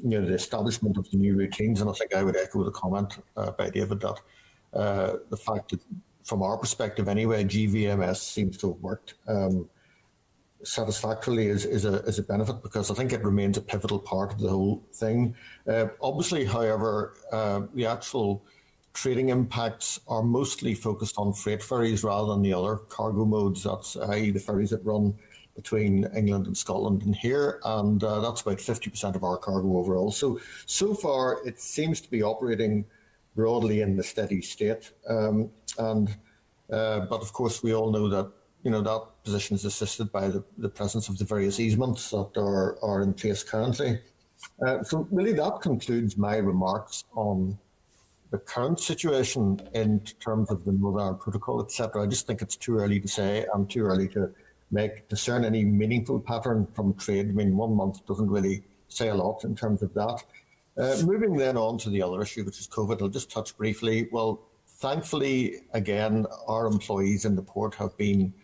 you know the establishment of the new routines. And I think I would echo the comment uh, by David that uh, the fact that from our perspective anyway, GVMS seems to have worked um, satisfactorily is, is, a, is a benefit because I think it remains a pivotal part of the whole thing. Uh, obviously, however, uh, the actual trading impacts are mostly focused on freight ferries rather than the other cargo modes. That's i.e. the ferries that run between England and Scotland and here, and uh, that's about 50% of our cargo overall. So, so far, it seems to be operating broadly in the steady state. Um, and uh, but of course, we all know that you know that position is assisted by the, the presence of the various easements that are, are in place currently. Uh, so really, that concludes my remarks on the current situation in terms of the Ireland Protocol, etc. I just think it's too early to say and too early to make discern any meaningful pattern from trade. I mean, one month doesn't really say a lot in terms of that. Uh, moving then on to the other issue, which is COVID, I'll just touch briefly. Well, thankfully, again, our employees in the port have been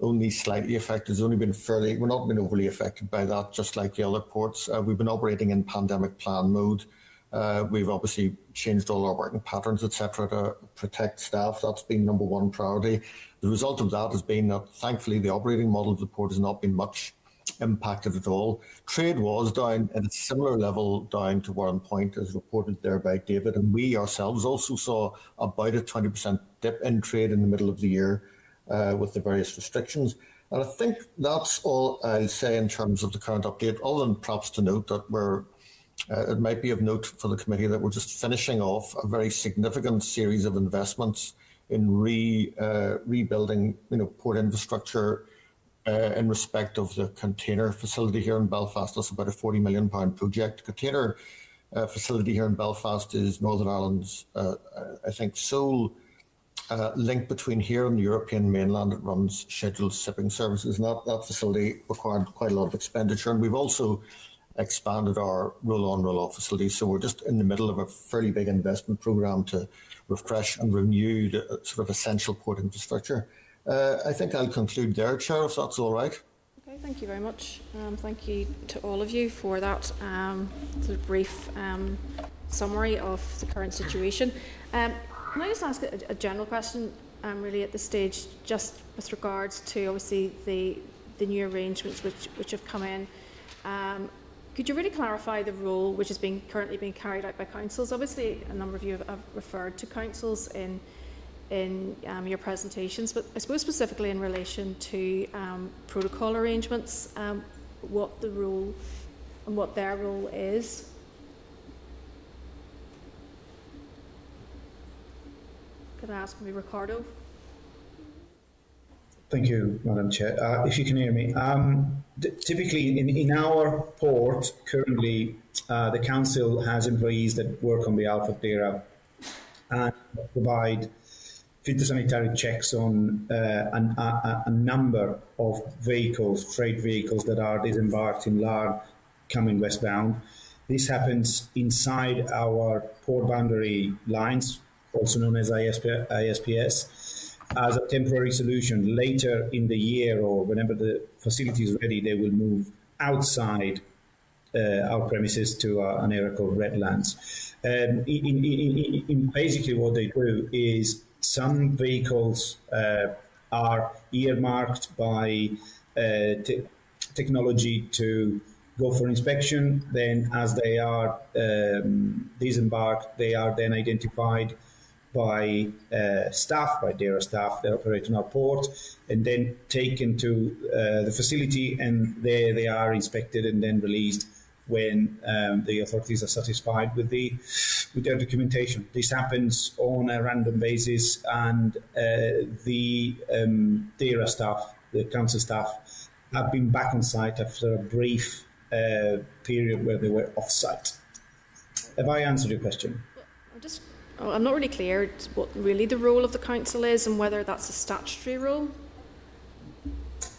only slightly affected. It's only been fairly, we're not been overly affected by that, just like the other ports. Uh, we've been operating in pandemic plan mode. Uh, we've obviously changed all our working patterns, etc., to protect staff. That's been number one priority. The result of that has been that, thankfully, the operating model of the port has not been much impacted at all. Trade was down at a similar level down to one point, as reported there by David, and we ourselves also saw about a 20% dip in trade in the middle of the year uh, with the various restrictions. And I think that's all I'll say in terms of the current update, other than perhaps to note that we're uh, it might be of note for the committee that we're just finishing off a very significant series of investments in re, uh, rebuilding, you know, port infrastructure uh, in respect of the container facility here in Belfast. That's about a 40 million pound project. Container uh, facility here in Belfast is Northern Ireland's, uh, I think, sole link between here and the European mainland. It runs scheduled shipping services, and that, that facility required quite a lot of expenditure. And we've also expanded our roll-on, roll-off facility. So we're just in the middle of a fairly big investment program to refresh and renew the sort of essential port infrastructure. Uh, I think I'll conclude there, Chair, if that's all right. Okay, thank you very much. Um, thank you to all of you for that um, sort of brief um, summary of the current situation. Um, can I just ask a, a general question, um, really, at this stage, just with regards to obviously the the new arrangements which which have come in? Um, could you really clarify the role which is being currently being carried out by councils? Obviously, a number of you have, have referred to councils in in um, your presentations, but I suppose specifically in relation to um, protocol arrangements, um, what the role and what their role is. Could I ask maybe Ricardo? Thank you, Madam Chair. Uh, if you can hear me. Um, typically, in, in our port, currently, uh, the council has employees that work on behalf of DAERA and provide phytosanitary checks on uh, an, a, a, number of vehicles, freight vehicles that are disembarked in Larne coming westbound. This happens inside our port boundary lines, also known as ISP, ISPS, as a temporary solution. Later in the year or whenever the facility is ready, they will move outside uh, our premises to uh, an area called Redlands. Um, in, in, in basically, what they do is some vehicles uh, are earmarked by uh, technology to go for inspection. Then, as they are um, disembarked, they are then identified by uh, staff, by DAERA staff that operate in our port, and then taken to uh, the facility, and there they are inspected and then released when um, the authorities are satisfied with the with their documentation. This happens on a random basis, and uh, the um, DAERA staff, the council staff, have been back on site after a brief uh, period where they were off site. Have I answered your question? I'm just. Oh, I'm not really clear what really the role of the council is and whether that's a statutory role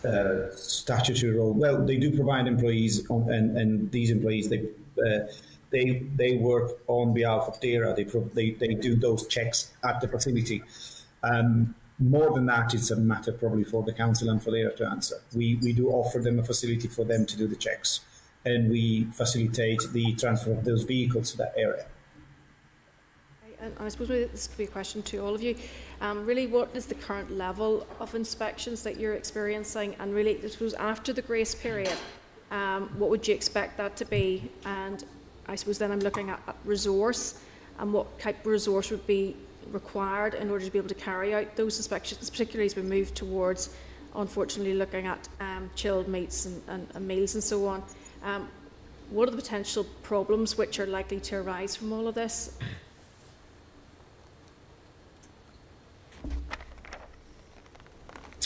uh, statutory role. Well, they do provide employees, on, and, and these employees they uh, they they work on behalf of DAERA. They, pro- they they do those checks at the facility. Um, more than that, it's a matter probably for the council and for DAERA to answer. We we do offer them a facility for them to do the checks, and we facilitate the transfer of those vehicles to that area and I suppose this could be a question to all of you. Um, really, what is the current level of inspections that you're experiencing? And really, I suppose after the grace period, um, what would you expect that to be? And I suppose then I'm looking at, at resource and what type of resource would be required in order to be able to carry out those inspections, particularly as we move towards unfortunately looking at um, chilled meats and, and, and, meals and so on. Um, what are the potential problems which are likely to arise from all of this?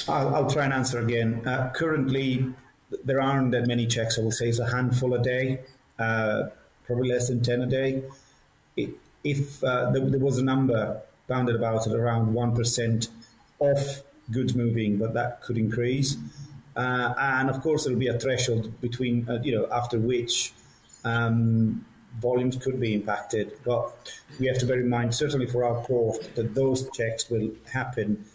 I'll, I'll try and answer again. Uh, currently, there aren't that many checks. I will say it's a handful a day, uh, probably less than 10 a day. It, if uh, there, there, was a number bounded about at around 1% of goods moving, but that could increase. Uh, and of course, there will be a threshold between, uh, you know, after which um, volumes could be impacted. But we have to bear in mind, certainly for our port, that those checks will happen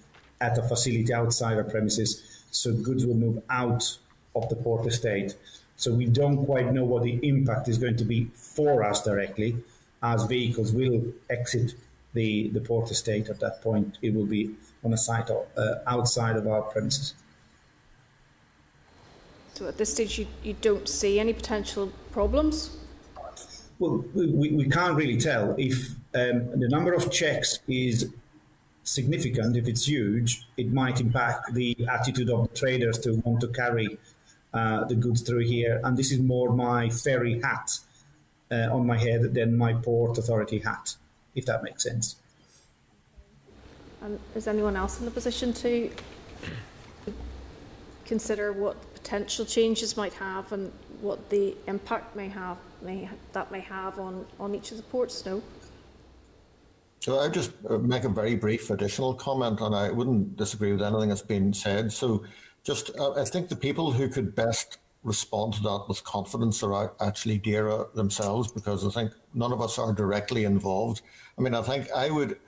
at a facility outside our premises. So goods will move out of the port estate. So we don't quite know what the impact is going to be for us directly, as vehicles will exit the, the port estate at that point. It will be on a site or, uh, outside of our premises. So at this stage, you, you don't see any potential problems? Well, we, we can't really tell. If um, the number of checks is significant, if it's huge, it might impact the attitude of the traders to want to carry uh, the goods through here. And this is more my ferry hat uh, on my head than my port authority hat, if that makes sense. And is anyone else in a position to consider what potential changes might have and what the impact may have may, that may have on, on each of the ports? No. So I'll just uh, make a very brief additional comment, and I wouldn't disagree with anything that's been said. So, just uh, I think the people who could best respond to that with confidence are actually DAERA themselves, because I think none of us are directly involved. I mean, I think I would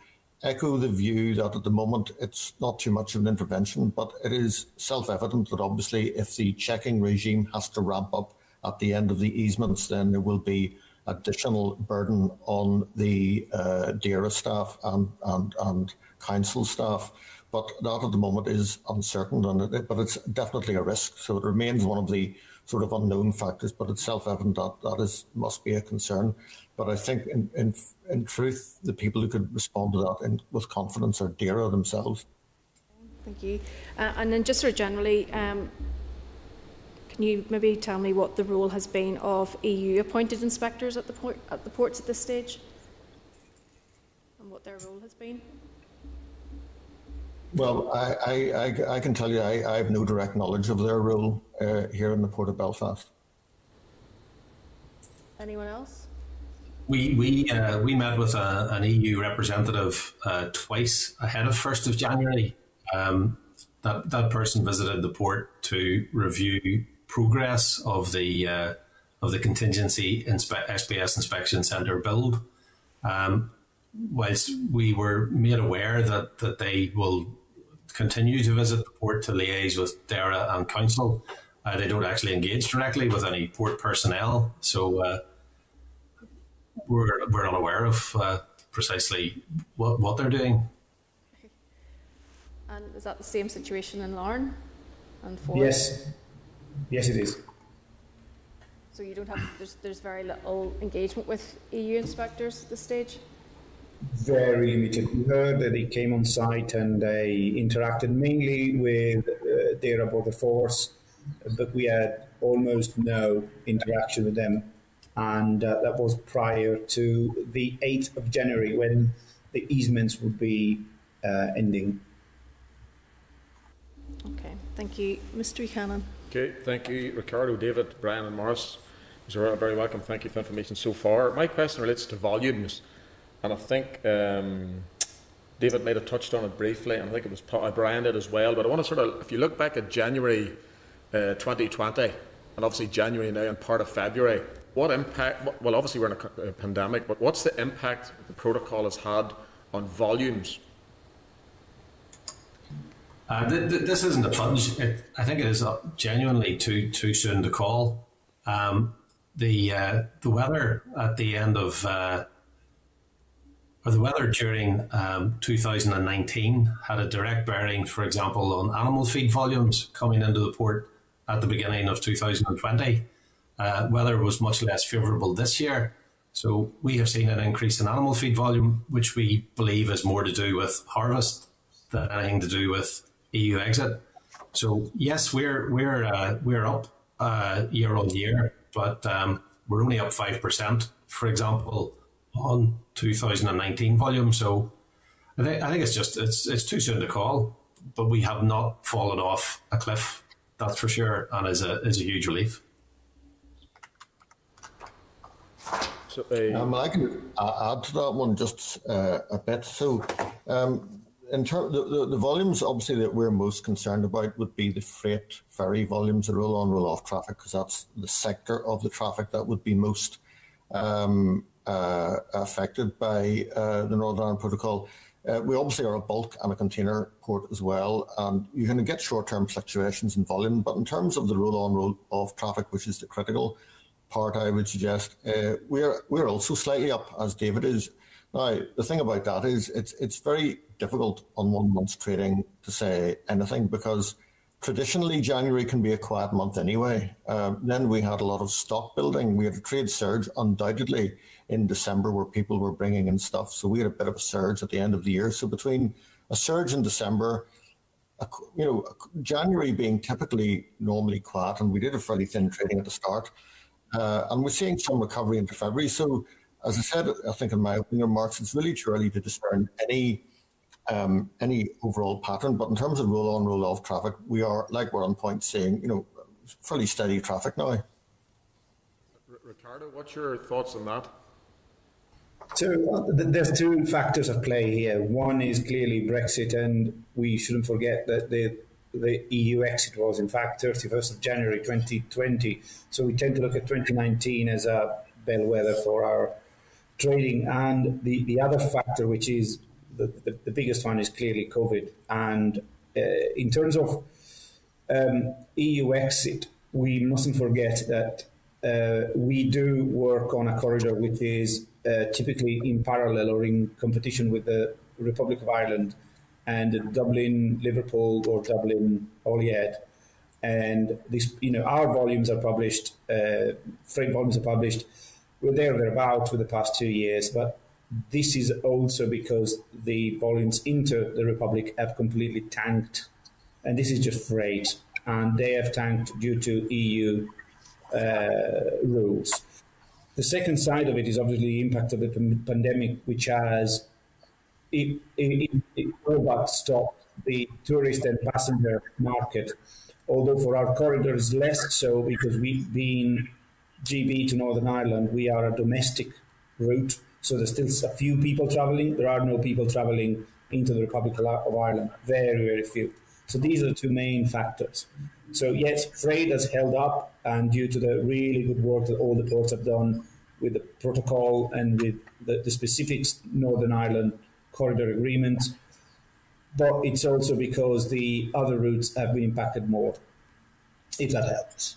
echo the view that at the moment it's not too much of an intervention, but it is self-evident that obviously if the checking regime has to ramp up at the end of the easements, then there will be additional burden on the uh, DAERA staff and, and, and council staff. But that at the moment is uncertain, and it, but it's definitely a risk. So it remains one of the sort of unknown factors, but it's self-evident that that is must be a concern. But I think, in, in, in truth, the people who could respond to that in, with confidence are DAERA themselves. Thank you. Uh, and then just sort of generally, um, can you maybe tell me what the role has been of EU appointed inspectors at the, port, at the ports at this stage? And what their role has been? Well, I, I, I, can tell you I, I have no direct knowledge of their role uh, here in the Port of Belfast. Anyone else? We we uh, we met with a, an EU representative uh, twice ahead of first of January. Um, that that person visited the port to review progress of the uh, of the contingency inspe- SPS inspection centre build. Um, whilst we were made aware that, that they will continue to visit the port to liaise with DAERA and council, uh, they don't actually engage directly with any port personnel. So uh, we're, we're unaware of uh, precisely what, what they're doing. And is that the same situation in Larne and Ford? Yes, Yes, it is. So you don't have, there's, there's very little engagement with EU inspectors at this stage? Very limited. We heard that they came on site and they interacted mainly with uh, their border force, but we had almost no interaction with them. And uh, that was prior to the 8th of January when the easements would be uh, ending. Okay, thank you. Mr. Buchanan. Okay, thank you, Ricardo, David, Brian, and Morris. You're very welcome. Thank you for information so far. My question relates to volumes, and I think um, David might have touched on it briefly, and I think it was uh, Brian did as well. But I want to sort of, if you look back at January uh, 2020, and obviously January now and part of February, what impact? Well, obviously we're in a, a pandemic, but what's the impact the protocol has had on volumes uh, th- th- this isn't a plunge. It, I think it is genuinely too too soon to call. Um, the uh, the weather at the end of uh, or the weather during um, 2019 had a direct bearing, for example, on animal feed volumes coming into the port at the beginning of 2020. Uh, weather was much less favourable this year. So we have seen an increase in animal feed volume, which we believe is more to do with harvest than anything to do with EU exit. So yes, we're we're uh, we're up uh, year on year, but um, we're only up five percent, for example, on 2019 volume. So I think I think it's just it's it's too soon to call, but we have not fallen off a cliff, that's for sure, and is a is a huge relief. So, uh, um, I can add to that one just uh, a bit. So, um, in terms the, the, the, volumes, obviously that we're most concerned about would be the freight ferry volumes, the roll on, roll off traffic, because that's the sector of the traffic that would be most um, uh, affected by uh, the Northern Ireland Protocol. Uh, we obviously are a bulk and a container port as well, and you're going to get short-term fluctuations in volume. But in terms of the roll-on, roll-off traffic, which is the critical part, I would suggest uh, we're we're also slightly up, as David is. Now, the thing about that is it's it's very difficult on one month's trading to say anything because traditionally January can be a quiet month anyway. Um, then we had a lot of stock building. We had a trade surge, undoubtedly, in December where people were bringing in stuff. So we had a bit of a surge at the end of the year. So between a surge in December, a, you know, January being typically normally quiet, and we did a fairly thin trading at the start, uh, and we're seeing some recovery into February. So as I said, I think in my opening remarks, it's really too early to discern any um, any overall pattern. But in terms of roll on, roll off traffic, we are, like Warrenpoint, saying, you know, fairly steady traffic now. Ricardo, what's your thoughts on that? So uh, there's two factors at play here. One is clearly Brexit, and we shouldn't forget that the the EU exit was in fact 31st of January 2020. So we tend to look at 2019 as a bellwether for our trading. And the, the other factor, which is the, the, the biggest one, is clearly COVID. And uh, in terms of um, EU exit, we mustn't forget that uh, we do work on a corridor which is uh, typically in parallel or in competition with the Republic of Ireland and Dublin, Liverpool, or Dublin, Holyhead. And this, you know, our volumes are published, uh, freight volumes are published. We're there or for the past two years, but this is also because the volumes into the Republic have completely tanked. And this is just freight. And they have tanked due to EU uh, rules. The second side of it is obviously the impact of the pandemic, which has it, it, it all but stopped the tourist and passenger market. Although for our corridors, less so because we, being GB to Northern Ireland, we are a domestic route. So there's still a few people travelling. There are no people travelling into the Republic of Ireland. Very, very few. So these are the two main factors. So yes, freight has held up, and due to the really good work that all the ports have done with the protocol and with the, the specifics Northern Ireland corridor agreement, but it's also because the other routes have been impacted more, if that helps.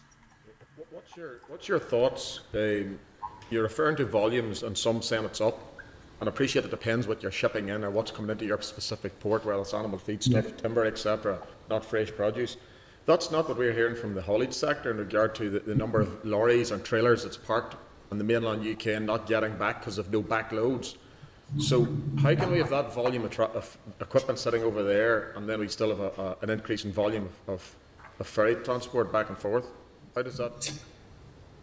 What's your, what's your thoughts? Um, you're referring to volumes and some saying it's up. And I appreciate it depends what you're shipping in or what's coming into your specific port, whether it's animal feed stuff, yeah. timber, etc., not fresh produce. That's not what we're hearing from the haulage sector in regard to the, the number of lorries and trailers that's parked on the mainland UK and not getting back because of no backloads. So how can we have that volume of, of equipment sitting over there, and then we still have a, a, an increase in volume of, of, of, ferry transport back and forth? How does that?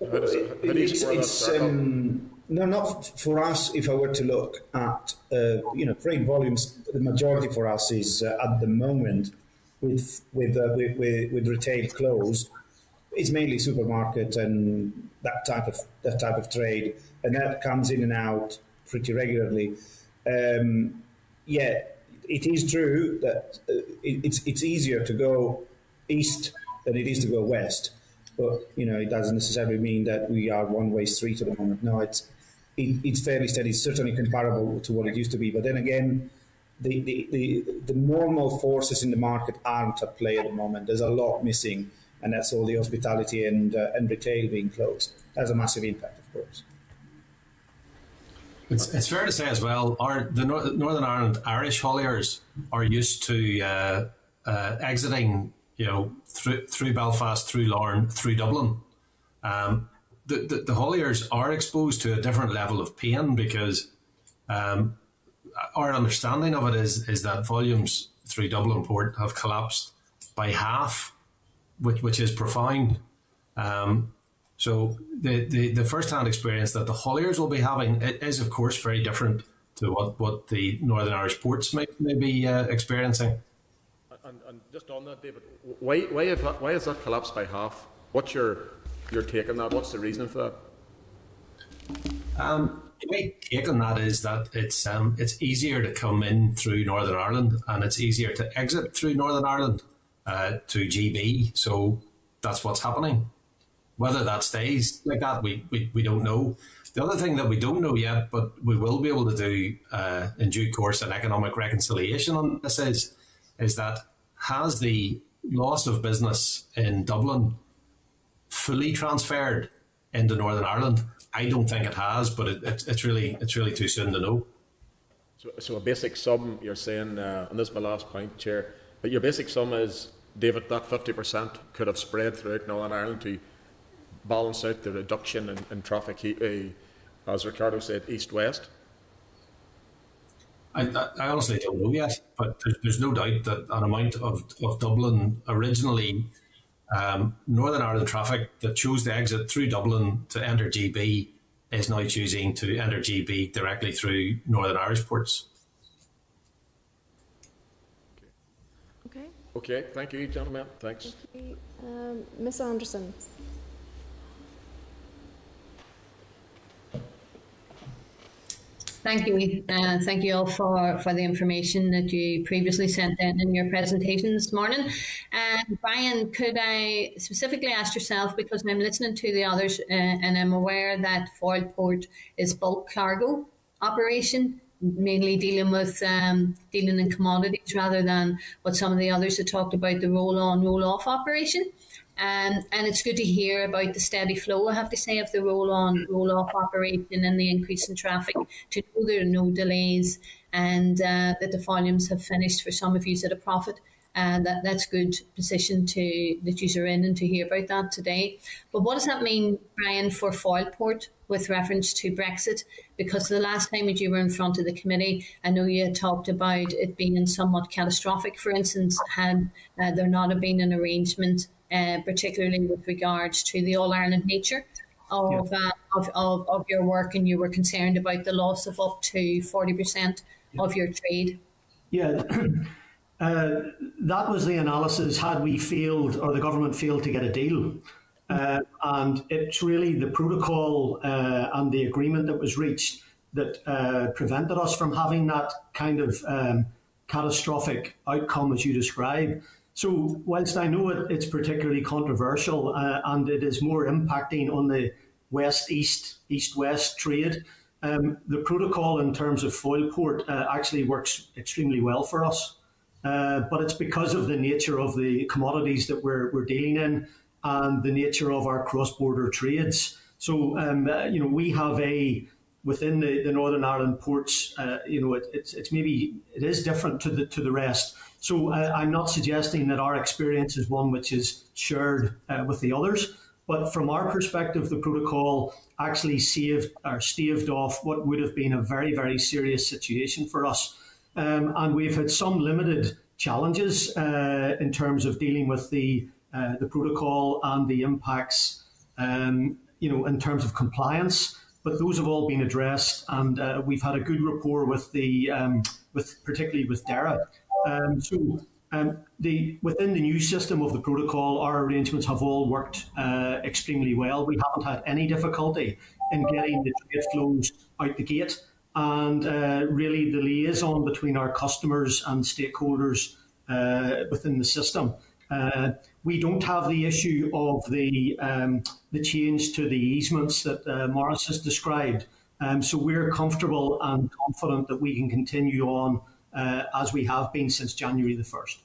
How does, how do you it's, it's, um, no, not for us. If I were to look at uh, you know freight volumes, the majority for us is uh, at the moment with with, uh, with, with with retail closed. It's mainly supermarket and that type of that type of trade, and that comes in and out pretty regularly. Um, yeah, it is true that uh, it, it's it's easier to go east than it is to go west, but you know it doesn't necessarily mean that we are one way street at the moment. No, it's it, it's fairly steady. It's certainly comparable to what it used to be. But then again, the, the, the, the normal forces in the market aren't at play at the moment. There's a lot missing, and that's all the hospitality and uh, and retail being closed. Has a massive impact, of course. It's, it's fair to say as well, our the Northern Ireland Irish hauliers are used to uh, uh, exiting, you know, through through Belfast, through Larne, through Dublin. Um, the, the, the hauliers are exposed to a different level of pain because um, our understanding of it is is that volumes through Dublin port have collapsed by half, which which is profound. Um, so the, the, the first-hand experience that the hauliers will be having is, of course, very different to what, what the Northern Irish ports may, may be uh, experiencing. And, and, just on that, David, why why have that, why has that collapsed by half? What's your your take on that? What's the reason for that? Um, my take on that is that it's um, it's easier to come in through Northern Ireland and it's easier to exit through Northern Ireland uh, to GB. So that's what's happening. Whether that stays like that, we, we, we don't know. The other thing that we don't know yet, but we will be able to do uh, in due course an economic reconciliation on this is, is that has the loss of business in Dublin fully transferred into Northern Ireland? I don't think it has, but it, it, it's really it's really too soon to know. So, so a basic sum you're saying, uh, and this is my last point, Chair. But your basic sum is, David, that fifty percent could have spread throughout Northern Ireland to balance out the reduction in, in traffic, uh, as Ricardo said, east-west. I, I, honestly don't know yet, but there's, there's no doubt that an amount of, of Dublin originally um, Northern Ireland traffic that chose to exit through Dublin to enter GB is now choosing to enter GB directly through Northern Irish ports. Okay. Okay, thank you, gentlemen. Thanks. Thank um, Ms. Anderson. Thank you. Uh, thank you all for, for the information that you previously sent in in your presentation this morning. And Brian, could I specifically ask yourself, because I'm listening to the others uh, and I'm aware that Foyleport is bulk cargo operation, mainly dealing with um, dealing in commodities rather than what some of the others have talked about, the roll on, roll off operation. Um, and it's good to hear about the steady flow, I have to say, of the roll on, roll off operation and the increase in traffic, to know there are no delays and uh, that the volumes have finished for some of you at a profit. And uh, that, that's good position to that you are in and to hear about that today. But what does that mean, Brian, for Foyleport with reference to Brexit? Because the last time that you were in front of the committee, I know you had talked about it being somewhat catastrophic. For instance, had uh, there not have been an arrangement uh, particularly with regards to the All Ireland nature of, yeah. uh, of, of, of, your work, and you were concerned about the loss of up to 40% yeah. of your trade. Yeah. Uh, that was the analysis had we failed or the government failed to get a deal. Uh, and it's really the protocol uh, and the agreement that was reached that uh, prevented us from having that kind of um, catastrophic outcome as you describe. So, whilst I know it, it's particularly controversial uh, and it is more impacting on the west east, east west trade, um, the protocol in terms of Foyleport uh, actually works extremely well for us. Uh, but it's because of the nature of the commodities that we're, we're dealing in and the nature of our cross border trades. So, um, uh, you know, we have a within the, the Northern Ireland ports, uh, you know, it, it's, it's maybe it is different to the to the rest. So uh, I'm not suggesting that our experience is one which is shared uh, with the others, but from our perspective, the protocol actually saved or staved off what would have been a very, very serious situation for us. Um, and we've had some limited challenges uh, in terms of dealing with the uh, the protocol and the impacts, um, you know, in terms of compliance. But those have all been addressed, and uh, we've had a good rapport with the um, with particularly with DAERA um, so um, the, within the new system of the protocol, our arrangements have all worked uh, extremely well. We haven't had any difficulty in getting the trade flows out the gate. And uh, really, the liaison between our customers and stakeholders uh, within the system. Uh, we don't have the issue of the um, the change to the easements that uh, Maurice has described. Um, so we're comfortable and confident that we can continue on as we have been since January the 1st.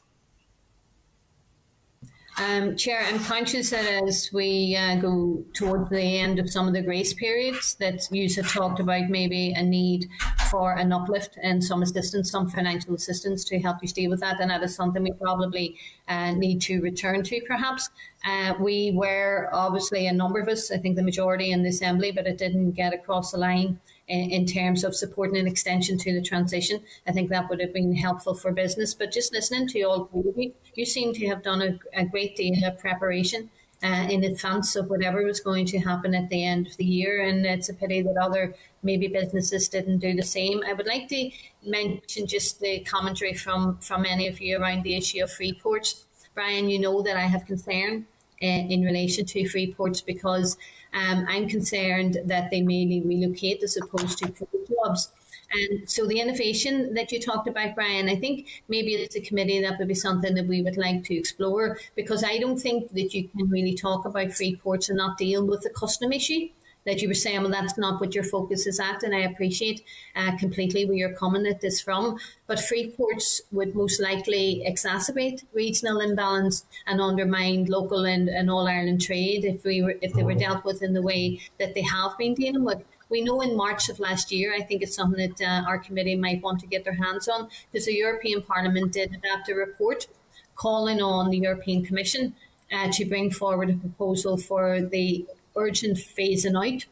Um, Chair, I'm conscious that as we uh, go towards the end of some of the grace periods, that you have talked about maybe a need for an uplift and some assistance, some financial assistance to help you stay with that. And that is something we probably uh, need to return to, perhaps. Uh, we were obviously a number of us, I think the majority in the Assembly, but it didn't get across the line in, in terms of supporting an extension to the transition. I think that would have been helpful for business. But just listening to you all, you, you seem to have done a, a great deal of preparation uh, in advance of whatever was going to happen at the end of the year. And it's a pity that other maybe businesses didn't do the same. I would like to mention just the commentary from, from many of you around the issue of free ports. Brian, you know that I have concern uh, in relation to free ports because um, I'm concerned that they mainly relocate as opposed to create jobs. And so the innovation that you talked about, Brian, I think maybe it's a committee that would be something that we would like to explore because I don't think that you can really talk about free ports and not deal with the custom issue that you were saying, well, that's not what your focus is at, and I appreciate uh, completely where you're coming at this from. But free ports would most likely exacerbate regional imbalance and undermine local and, and all Ireland trade if we were if they were dealt with in the way that they have been dealing with. We know in March of last year, I think it's something that uh, our committee might want to get their hands on, because the European Parliament did adapt a report calling on the European Commission uh, to bring forward a proposal for the urgent phasing out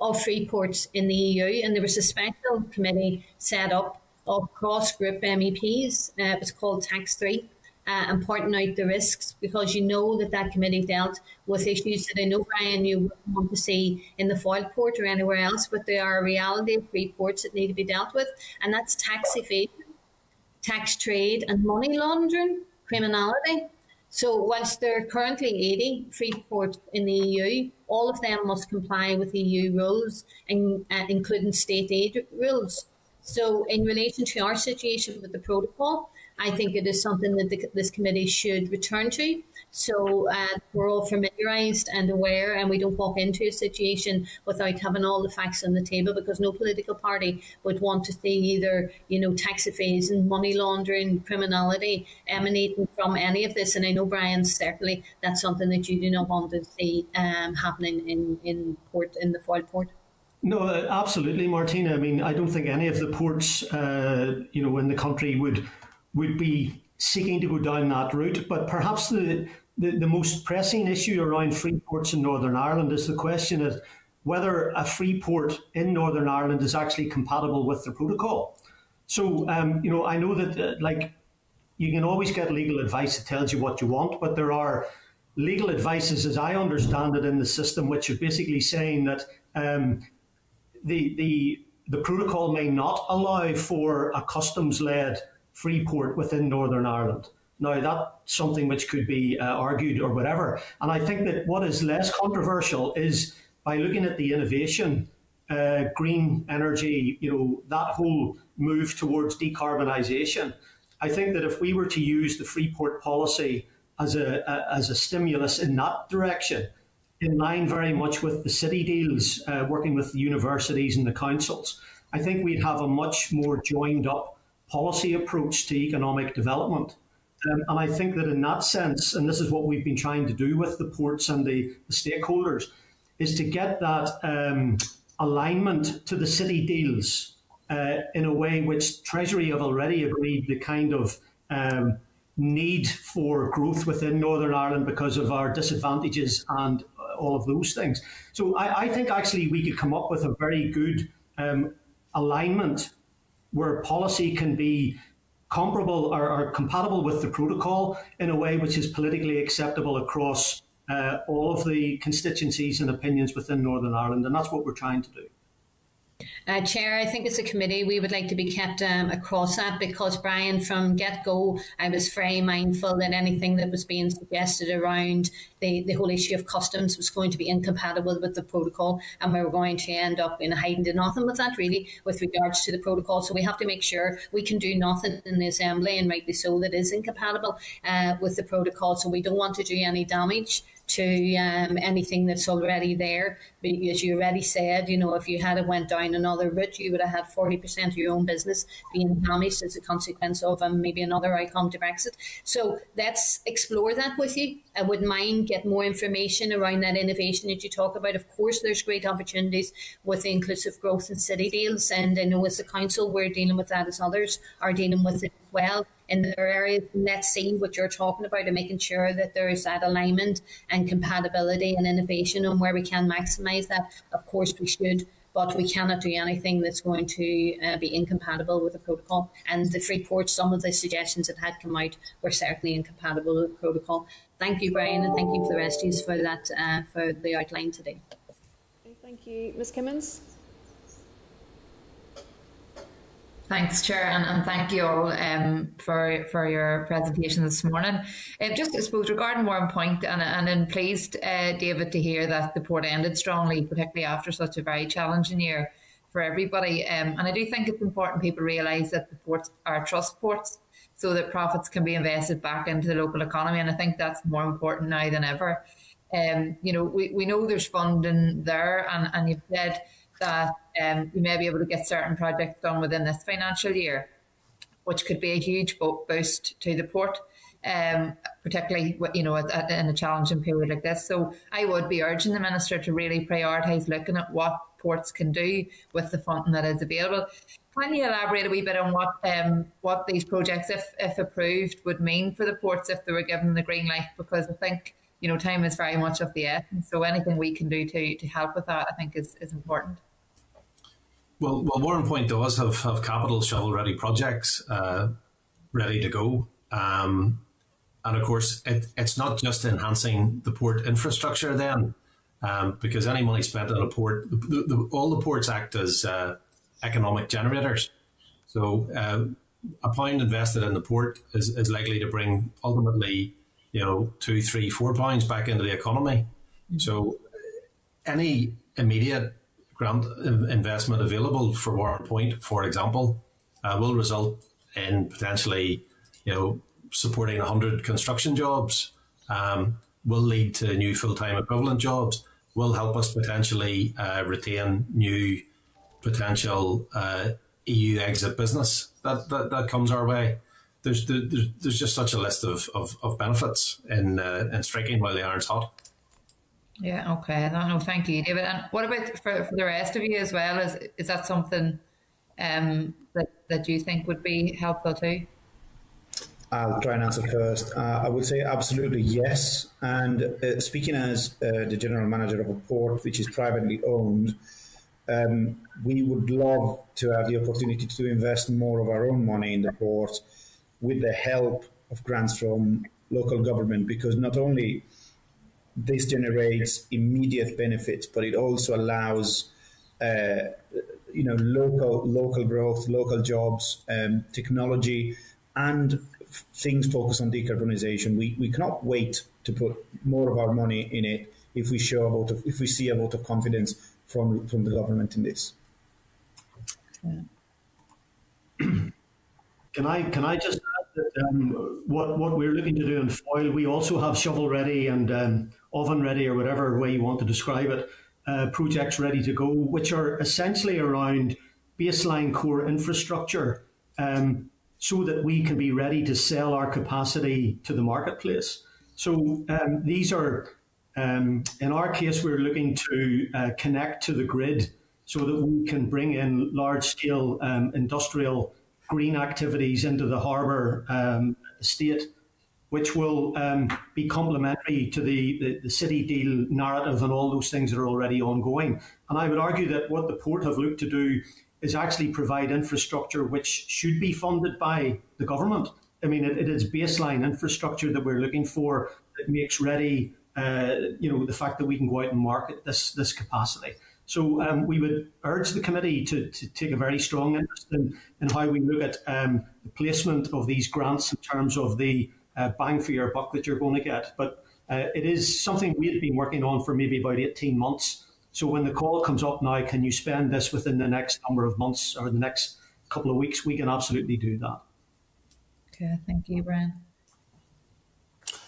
of free ports in the EU. And there was a special committee set up of cross group MEPs. Uh, it was called Tax 3 uh, and pointing out the risks because you know that that committee dealt with issues that I know, Brian, you want to see in the foil port or anywhere else, but they are a reality of free ports that need to be dealt with, and that's tax evasion, tax trade, and money laundering, criminality. So, whilst there are currently 80 free ports in the EU, all of them must comply with EU rules, and, uh, including state aid rules. So, in relation to our situation with the protocol, I think it is something that the, this committee should return to. So uh, we're all familiarised and aware, and we don't walk into a situation without having all the facts on the table because no political party would want to see either, you know, tax evasion, money laundering, criminality emanating from any of this. And I know, Brian, certainly that's something that you do not want to see um, happening in, in port in the Foyleport. No, uh, absolutely, Martina. I mean, I don't think any of the ports, uh, you know, in the country would would be seeking to go down that route. But perhaps the, the, the most pressing issue around free ports in Northern Ireland is the question of whether a free port in Northern Ireland is actually compatible with the protocol. So, um, you know, I know that uh, like you can always get legal advice that tells you what you want, but there are legal advices, as I understand it, in the system, which are basically saying that um, the the the protocol may not allow for a customs led free port within Northern Ireland. Now, that's something which could be uh, argued or whatever. And I think that what is less controversial is by looking at the innovation, uh, green energy, you know, that whole move towards decarbonisation. I think that if we were to use the free port policy as a, a as a stimulus in that direction, in line very much with the city deals, uh, working with the universities and the councils, I think we'd have a much more joined up policy approach to economic development. Um, and I think that in that sense, and this is what we've been trying to do with the ports and the, the stakeholders, is to get that um, alignment to the city deals uh, in a way which Treasury have already agreed the kind of um, need for growth within Northern Ireland because of our disadvantages and all of those things. So I, I think actually we could come up with a very good um, alignment where policy can be comparable or, or, compatible with the protocol in a way which is politically acceptable across uh, all of the constituencies and opinions within Northern Ireland. And that's what we're trying to do. Uh, Chair, I think as a committee we would like to be kept um, across that because Brian, from get go, I was very mindful that anything that was being suggested around the, the whole issue of customs was going to be incompatible with the protocol, and we were going to end up in hiding to nothing with that, really, with regards to the protocol. So we have to make sure we can do nothing in the assembly, and rightly so, that is incompatible uh, with the protocol. So we don't want to do any damage to um, anything that's already there. But as you already said, you know, if you had went down another route, you would have had 40% of your own business being damaged as a consequence of um, maybe another outcome to Brexit. So let's explore that with you. I wouldn't mind get more information around that innovation that you talk about. Of course, there's great opportunities with the inclusive growth and city deals, and I know as a council we're dealing with that as others are dealing with it as well in their areas. Let's see what you're talking about and making sure that there is that alignment and compatibility and innovation and where we can maximise that. Of course, we should but we cannot do anything that's going to uh, be incompatible with the protocol. And the free port, some of the suggestions that had come out were certainly incompatible with the protocol. Thank you, Brian, and thank you for the you for that uh, for the outline today. Thank you, Ms. Kimmins. Thanks, Chair, and, and thank you all um, for for your presentation this morning. Uh, just, I suppose, regarding Warrenpoint, and, and I'm pleased, uh, David, to hear that the port ended strongly, particularly after such a very challenging year for everybody. Um, and I do think it's important people realise that the ports are trust ports, so that profits can be invested back into the local economy. And I think that's more important now than ever. Um, you know, we, we know there's funding there, and, and you've said that um, we may be able to get certain projects done within this financial year, which could be a huge boost to the port. Um, particularly you know in a challenging period like this. So I would be urging the minister to really prioritise looking at what ports can do with the funding that is available. Can you elaborate a wee bit on what um, what these projects, if if approved, would mean for the ports if they were given the green light? Because I think you know time is very much of the essence. So anything we can do to to help with that, I think, is is important. Well, well, Warrenpoint does have, have capital shovel ready projects uh, ready to go. Um, and of course, it, it's not just enhancing the port infrastructure then, um, because any money spent on a port, the, the, all the ports act as uh, economic generators. So uh, a pound invested in the port is, is likely to bring ultimately, you know, two, three, four pounds back into the economy. So any immediate grant investment available for Warrenpoint, for example, uh, will result in potentially, you know, supporting 100 construction jobs, um, will lead to new full-time equivalent jobs, will help us potentially uh, retain new potential uh, EU exit business that, that, that comes our way. There's, there's, there's just such a list of, of, of benefits in, uh, in striking while the iron's hot. Yeah, okay. No, no, thank you, David. And what about for, for the rest of you as well? Is is that something um, that that you think would be helpful too? I'll try and answer first. Uh, I would say absolutely yes. And uh, speaking as uh, the general manager of a port which is privately owned, um, we would love to have the opportunity to invest more of our own money in the port with the help of grants from local government because not only this generates immediate benefits, but it also allows uh, you know local local growth, local jobs, um, technology, and f- things focused on decarbonization. We we cannot wait to put more of our money in it if we show a vote of, if we see a vote of confidence from from the government in this. Can I can I just add that um, what what we're looking to do in Foyle, we also have shovel ready and um, oven ready or whatever way you want to describe it, uh, projects ready to go, which are essentially around baseline core infrastructure um, so that we can be ready to sell our capacity to the marketplace. So um, these are, um, in our case, we're looking to uh, connect to the grid so that we can bring in large scale um, industrial green activities into the harbour um, estate which will um, be complementary to the, the, the, city deal narrative and all those things that are already ongoing. And I would argue that what the port have looked to do is actually provide infrastructure which should be funded by the government. I mean, it, it is baseline infrastructure that we're looking for that makes ready, uh, you know, the fact that we can go out and market this this capacity. So um, we would urge the committee to, to take a very strong interest in, in how we look at um, the placement of these grants in terms of the uh, bang for your buck that you're going to get. But uh, it is something we had been working on for maybe about 18 months. So when the call comes up now, can you spend this within the next number of months or the next couple of weeks? We can absolutely do that. Okay, thank you, Brian.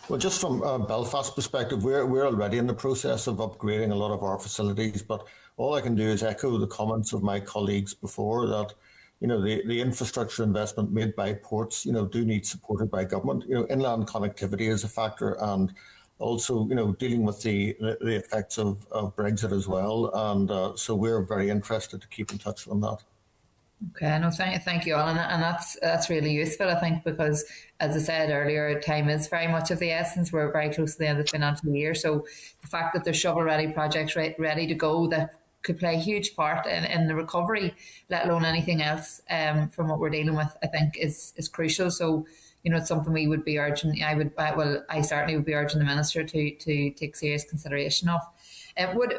Well, just from a Belfast perspective, we're, we're already in the process of upgrading a lot of our facilities, but all I can do is echo the comments of my colleagues before that, you know, the, the infrastructure investment made by ports, you know, do need supported by government. You know, inland connectivity is a factor and also, you know, dealing with the, the effects of, of Brexit as well. And uh, so we're very interested to keep in touch on that. Okay, no, thank, thank you all, and, and that's that's really useful, I think, because as I said earlier, time is very much of the essence. We're very close to the end of the financial year, so the fact that there's shovel-ready projects re- ready to go that could play a huge part in, in the recovery, let alone anything else um, from what we're dealing with, I think is is crucial. So, you know, it's something we would be urging. I would, well, I certainly would be urging the minister to to take serious consideration of. Uh, would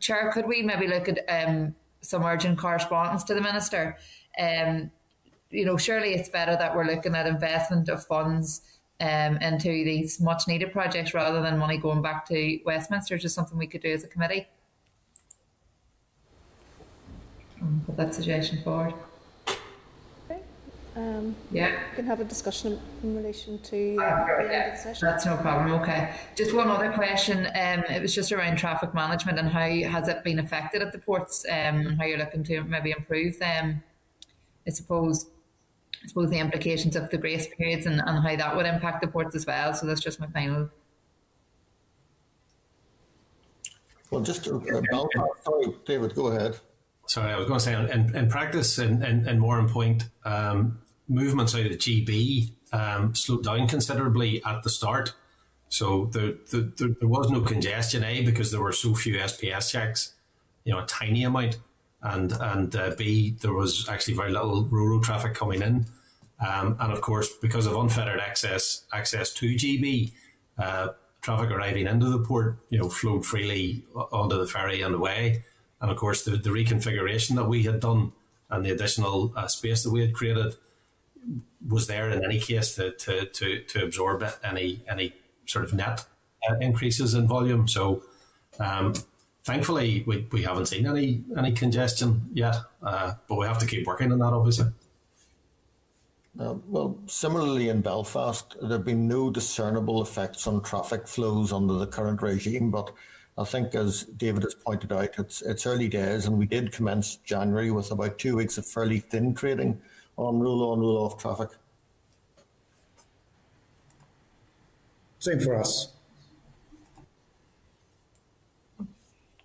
chair, could we maybe look at um, some urgent correspondence to the minister? Um, you know, surely it's better that we're looking at investment of funds um, into these much needed projects rather than money going back to Westminster. Just something we could do as a committee. Put that suggestion forward. Okay. Um, yeah. We can have a discussion in relation to uh, uh, the end of the session. That's no problem. Okay. Just one other question. Um, it was just around traffic management and how has it been affected at the ports um, and how you're looking to maybe improve them. I suppose I suppose the implications of the grace periods and, and how that would impact the ports as well. So that's just my final. Well, just uh, Belfast, sorry, David, go ahead. Sorry, I was going to say in, in practice and in, in, in Point, um, movements out of GB um, slowed down considerably at the start. So there, there, there was no congestion, A, because there were so few SPS checks, you know, a tiny amount. And, and uh, B, there was actually very little rural traffic coming in. Um, and of course, because of unfettered access access to GB, uh, traffic arriving into the port, you know, flowed freely onto the ferry and away. And of course, the, the reconfiguration that we had done and the additional uh, space that we had created was there in any case to, to, to, to absorb any any sort of net uh, increases in volume. So, um, thankfully, we, we haven't seen any any congestion yet, uh, but we have to keep working on that, obviously. Uh, well, similarly in Belfast, there have been no discernible effects on traffic flows under the current regime, but I think, as David has pointed out, it's it's early days, and we did commence January with about two weeks of fairly thin trading on rule on, rule off traffic. Same for us.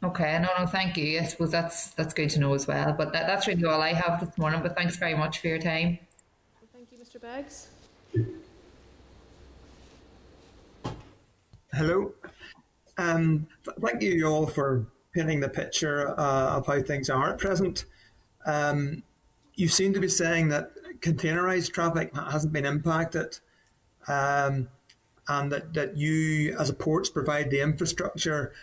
Okay, no, no, thank you. I suppose that's that's good to know as well. But that, that's really all I have this morning. But thanks very much for your time. Thank you, Mr. Beggs. Hello. Um, thank you all for painting the picture uh, of how things are at present. Um, you seem to be saying that containerized traffic hasn't been impacted, um, and that, that you, as a ports, provide the infrastructure,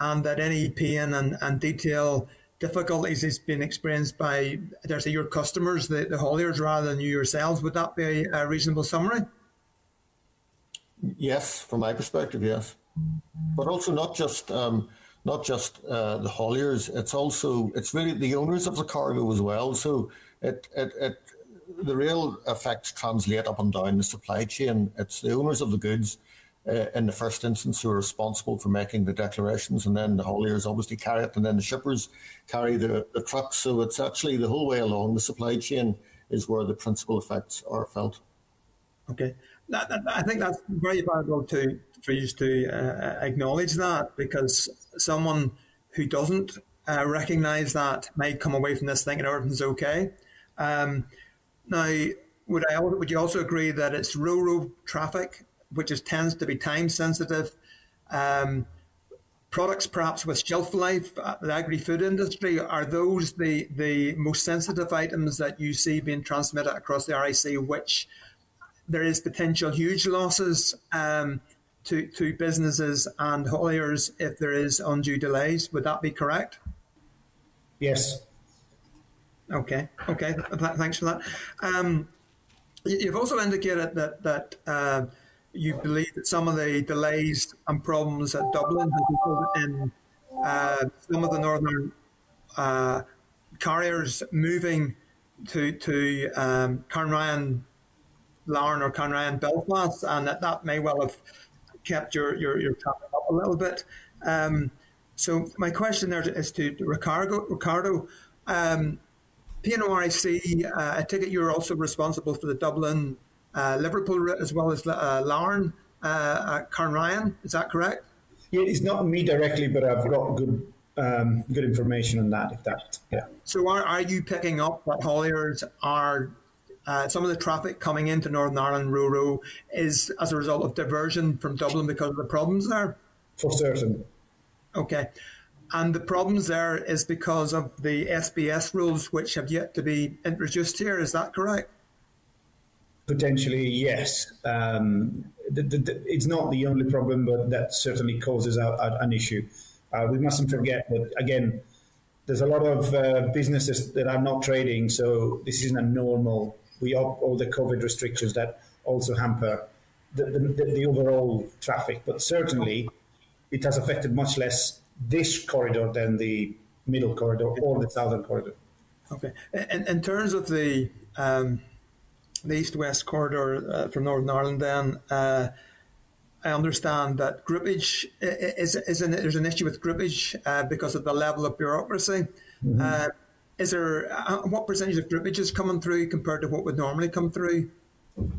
and that any pain and, and detail difficulties is being experienced by, dare say, your customers, the, the hauliers, rather than you yourselves. Would that be a reasonable summary? Yes, from my perspective, yes but also not just um, not just uh, the hauliers. It's also it's really the owners of the cargo as well. So it it, it the real effects translate up and down the supply chain. It's the owners of the goods. Uh, in the first instance, who are responsible for making the declarations, and then the hauliers obviously carry it, and then the shippers carry the, the trucks. So it's actually the whole way along the supply chain is where the principal effects are felt. Okay, that, that, I think that's very valuable to for you to uh, acknowledge that because someone who doesn't uh, recognize that might come away from this thinking everything's okay. Um, now, would I would you also agree that it's Roro traffic, which is, tends to be time sensitive? Um, products perhaps with shelf life, uh, the agri-food industry, are those the, the most sensitive items that you see being transmitted across the RIC, which there is potential huge losses um, to, to businesses and hauliers if there is undue delays. Would that be correct? Yes. Okay. Okay. Thanks for that. Um, you've also indicated that that uh, you believe that some of the delays and problems at Dublin have in uh, some of the northern uh, carriers moving to to um, Cairnryan, Larne, or Cairnryan, Belfast, and that that may well have kept your, your, your traffic up a little bit. Um, so my question there is to Ricardo. Ricardo, um, PNORC, uh, I take it you're also responsible for the Dublin, uh, Liverpool, as well as uh, Larne, uh, Ryan. Is that correct? Yeah, it's not me directly, but I've got good um, good information on that. If that, yeah. So are, are you picking up that hauliers are uh, some of the traffic coming into Northern Ireland Roro is as a result of diversion from Dublin because of the problems there? For certain. Okay. And the problems there is because of the SPS rules, which have yet to be introduced here. Is that correct? Potentially, yes. Um, the, the, the, it's not the only problem, but that certainly causes a, a, an issue. Uh, we mustn't forget that, again, there's a lot of uh, businesses that are not trading, so this isn't a normal. We have all the COVID restrictions that also hamper the, the, the overall traffic, but certainly it has affected much less this corridor than the middle corridor or the southern corridor. Okay. In, in terms of the um, the east-west corridor uh, from Northern Ireland, then uh, I understand that groupage is, is an, there's an issue with groupage uh, because of the level of bureaucracy. Mm-hmm. Uh, is there uh, what percentage of groupage is coming through compared to what would normally come through?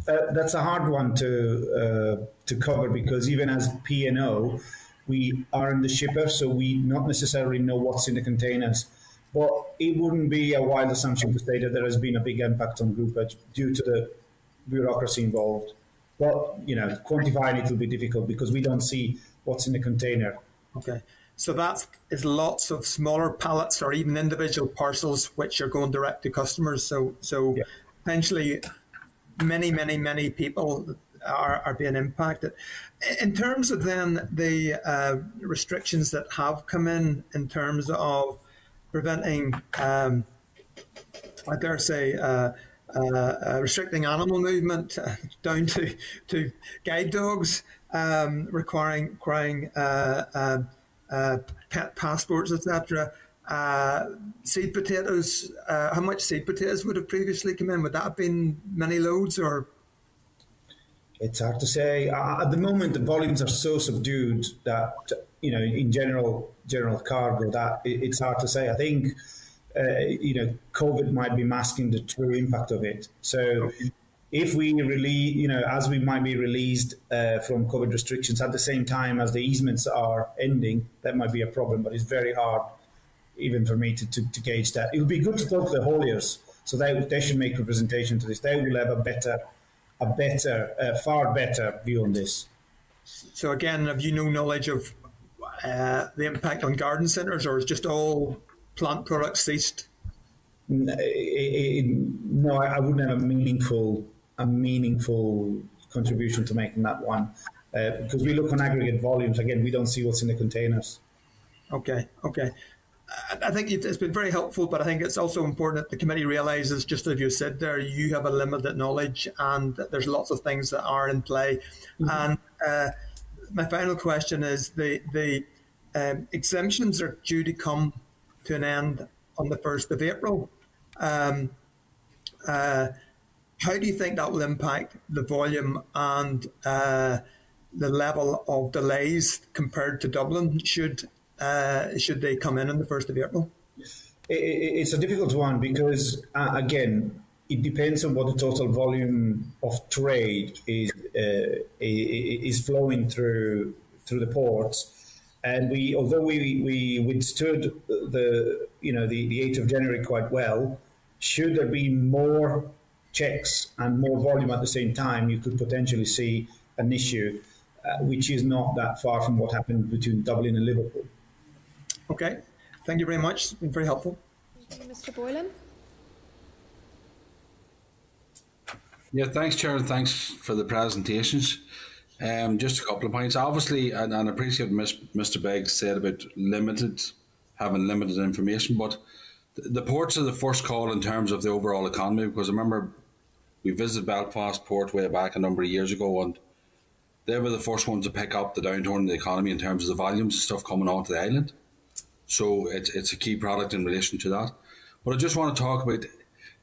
Uh, that's a hard one to to cover because even as P and O, we aren't the shipper, so we not necessarily know what's in the containers. But it wouldn't be a wild assumption to say that there has been a big impact on groupage due to the bureaucracy involved. But you know, quantifying it will be difficult because we don't see what's in the container. Okay. So that is lots of smaller pallets or even individual parcels which are going direct to customers. So so yeah. potentially many, many, many people are, are being impacted. In terms of then the uh, restrictions that have come in, in terms of preventing, um, I dare say, uh, uh, uh restricting animal movement down to, to guide dogs, um, requiring, requiring uh, uh, pet passports, etc. seed potatoes, how much seed potatoes would have previously come in? Would that have been many loads or it's hard to say. Uh, at the moment, the volumes are so subdued that you know, in general, general cargo, that it, it's hard to say. I think uh, you know, COVID might be masking the true impact of it. So. If we release, you know, as we might be released uh, from COVID restrictions at the same time as the easements are ending, that might be a problem. But it's very hard, even for me, to, to, to gauge that. It would be good to talk to the hauliers, so they they should make representation to this. They will have a better a better, a far better view on this. So again, have you no knowledge of uh, the impact on garden centres, or is just all plant products ceased? No, I wouldn't have a meaningful, a meaningful contribution to making that one uh, because we look on aggregate volumes. Again, we don't see what's in the containers. Okay, okay. I think it's been very helpful, but I think it's also important that the committee realises, just as you said there, you have a limited knowledge and there's lots of things that are in play. Mm-hmm. And uh, my final question is the the um, exemptions are due to come to an end on the 1st of April. Um, uh, how do you think that will impact the volume and uh, the level of delays compared to Dublin? Should uh, should they come in on the 1st of April? It's a difficult one because, uh, again, it depends on what the total volume of trade is uh, is flowing through through the ports. And we, although we, we withstood the you know the, the 8th of January quite well, should there be more checks and more volume at the same time, you could potentially see an issue, uh, which is not that far from what happened between Dublin and Liverpool. Okay. Thank you very much. It's been very helpful. Thank you, Mr. Boylan. Yeah, thanks, Chair, and thanks for the presentations. Um, just a couple of points. Obviously, and, and I appreciate what Mr. Beggs said about limited, having limited information, but the ports are the first call in terms of the overall economy because I remember we visited Belfast Port way back a number of years ago and they were the first ones to pick up the downturn in the economy in terms of the volumes of stuff coming onto the island. So it's, it's a key product in relation to that. But I just want to talk about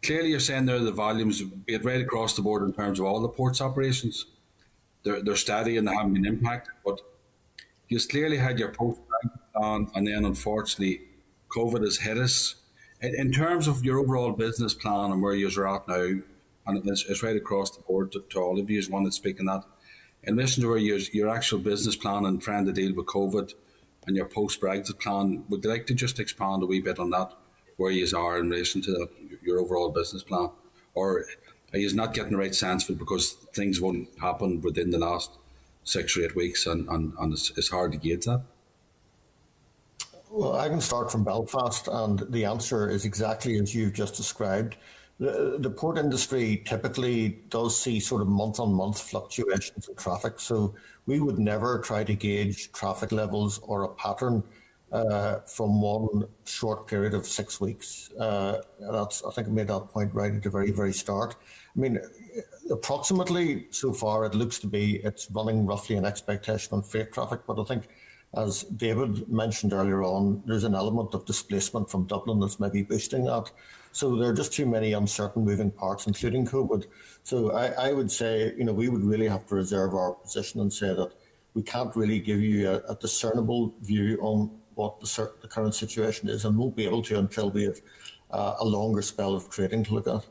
clearly you're saying there the volumes, be it right across the board in terms of all the ports operations. they're, they're steady and they haven't been impacted. But you clearly had your post plan, and then unfortunately, COVID has hit us. In, in, terms of your overall business plan and where you're at now, and it's, it's right across the board to, to, all of you, is one that's speaking that. In relation to your, your actual business plan and trying to deal with COVID and your post Brexit plan, would you like to just expand a wee bit on that, where you are in relation to that, your overall business plan? Or are you not getting the right sense of it because things won't happen within the last six or eight weeks and, and, and it's, it's hard to gauge that? Well, I can start from Belfast, and the answer is exactly as you've just described. The, the port industry typically does see sort of month on month fluctuations in traffic. So we would never try to gauge traffic levels or a pattern uh, from one short period of six weeks. Uh, that's, I think I made that point right at the very, very start. I mean, approximately so far, it looks to be it's running roughly an expectation on freight traffic, but I think as David mentioned earlier on, there's an element of displacement from Dublin that's maybe boosting that. So there are just too many uncertain moving parts, including COVID. So I, I would say, you know, we would really have to reserve our position and say that we can't really give you a, a discernible view on what the, the, current situation is, and won't be able to until we have uh, a longer spell of trading to look at.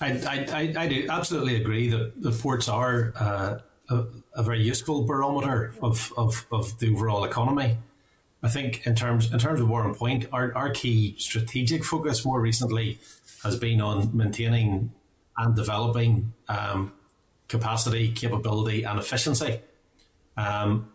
I, I, I do absolutely agree that the ports are uh, a, a, very useful barometer of, of, of the overall economy. I think in terms in terms of Warrenpoint, our, our key strategic focus more recently has been on maintaining and developing um, capacity, capability, and efficiency. Um,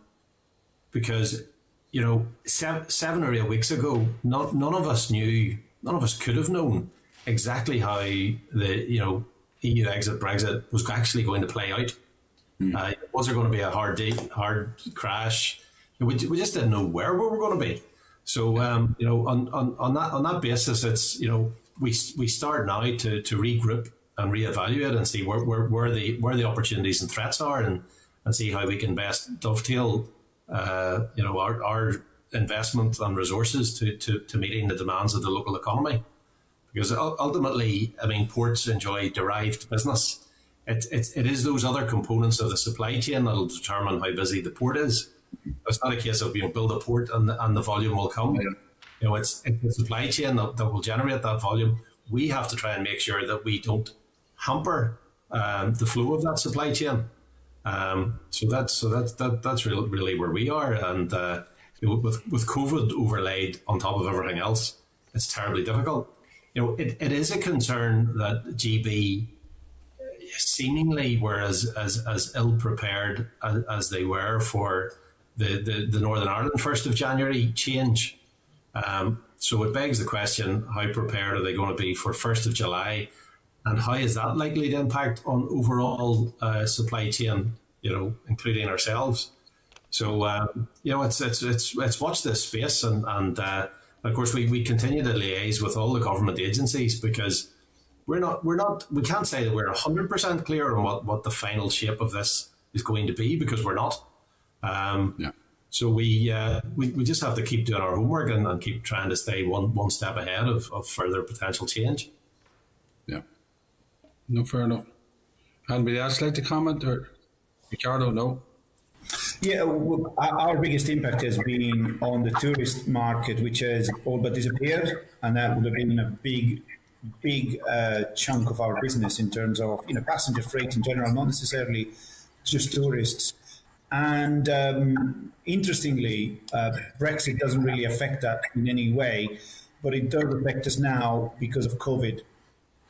because you know, seven, seven or eight weeks ago, not, none of us knew, none of us could have known exactly how the you know EU exit Brexit was actually going to play out. Mm. Uh, was there going to be a hard date, hard crash? We, we just didn't know where we were going to be. So um, you know, on, on, on that on that basis, it's you know we we start now to, to regroup and reevaluate and see where, where, where the where the opportunities and threats are and, and see how we can best dovetail uh, you know our, our investment and resources to, to, to meeting the demands of the local economy because ultimately, I mean, ports enjoy derived business. It, it, it is those other components of the supply chain that will determine how busy the port is. It's not a case of you know build a port and the, and the volume will come. Yeah. You know, it's, it's the supply chain that, that will generate that volume. We have to try and make sure that we don't hamper um, the flow of that supply chain. Um, so that's so that's that, that's really, really where we are, and uh, with with COVID overlaid on top of everything else, it's terribly difficult you know, it, it is a concern that GB seemingly were as, as, as ill prepared as, as they were for the, the, the, Northern Ireland 1st of January change. Um, so it begs the question how prepared are they going to be for 1st of July? And how is that likely to impact on overall uh, supply chain, you know, including ourselves? So, um, you know, it's, it's, it's, it's watch this space and, and uh, of course, we, we continue to liaise with all the government agencies because we're not we're not we can't say that we're hundred percent clear on what, what the final shape of this is going to be because we're not. Um, yeah. So we, uh, we we just have to keep doing our homework and, and keep trying to stay one one step ahead of, of further potential change. Yeah. No, fair enough. Anybody else like to comment or Ricardo? No. Yeah, our biggest impact has been on the tourist market, which has all but disappeared, and that would have been a big, big uh, chunk of our business in terms of you know passenger freight in general, not necessarily just tourists. And um, interestingly, uh, Brexit doesn't really affect that in any way, but it does affect us now because of COVID.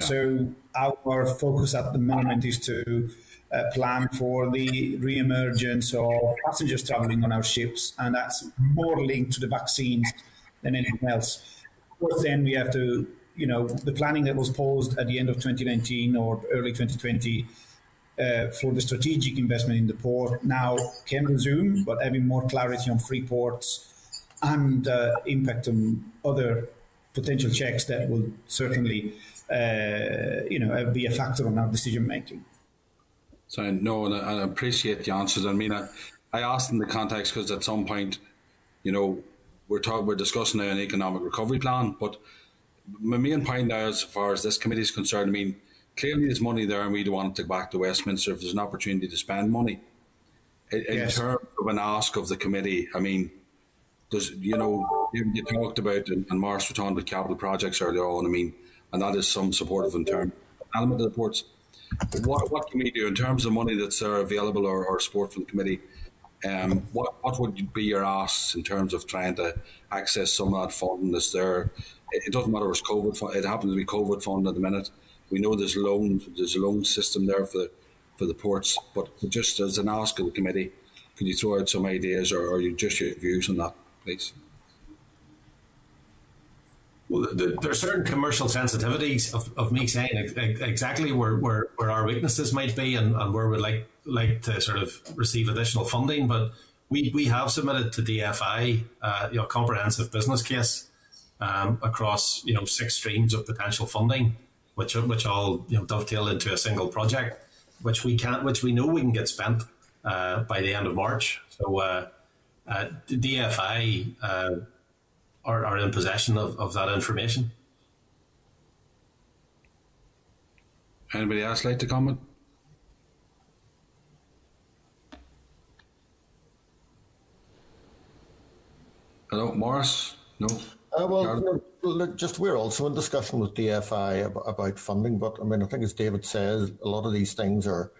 Yeah. So our focus at the moment is to uh, plan for the re-emergence of passengers traveling on our ships, and that's more linked to the vaccines than anything else. Of course, then we have to, you know, the planning that was paused at the end of 2019 or early 2020 uh, for the strategic investment in the port now can resume, but having more clarity on free ports and uh, impact on other potential checks that will certainly, uh, you know, be a factor on our decision making. So no, and I, appreciate the answers. I mean, I, I asked in the context because at some point, you know, we're talking, we're discussing an economic recovery plan, but my main point now, as far as this committee is concerned, I mean, clearly there's money there, and we don't want to take back to Westminster if there's an opportunity to spend money. In, in Yes. terms of an ask of the committee, I mean, there's you know you, talked about and, and Mars on the capital projects earlier on. I mean, and that is some supportive in term element of the ports. What what can we do in terms of money that's there available or, or support from the committee? Um, what what would be your asks in terms of trying to access some of that funding that's there? It, it doesn't matter if it's COVID. It happens to be COVID fund at the minute. We know there's a loan there's a loan system there for the for the ports, but just as an ask of the committee, could you throw out some ideas or, or you just your views on that, please? Well, th- there are certain commercial sensitivities of, of me saying ex- exactly where, where, where our weaknesses might be and, and where we'd like like to sort of receive additional funding. But we, we have submitted to DFI uh, you know comprehensive business case um, across you know six streams of potential funding, which which all you know dovetail into a single project, which we can which we know we can get spent uh, by the end of March. So uh, uh, DFI. Uh, are, are in possession of, of that information. Anybody else like to comment? Hello, Morris? No. Uh, well, look, just we're also in discussion with DFI about, about funding, but I mean, I think as David says, a lot of these things are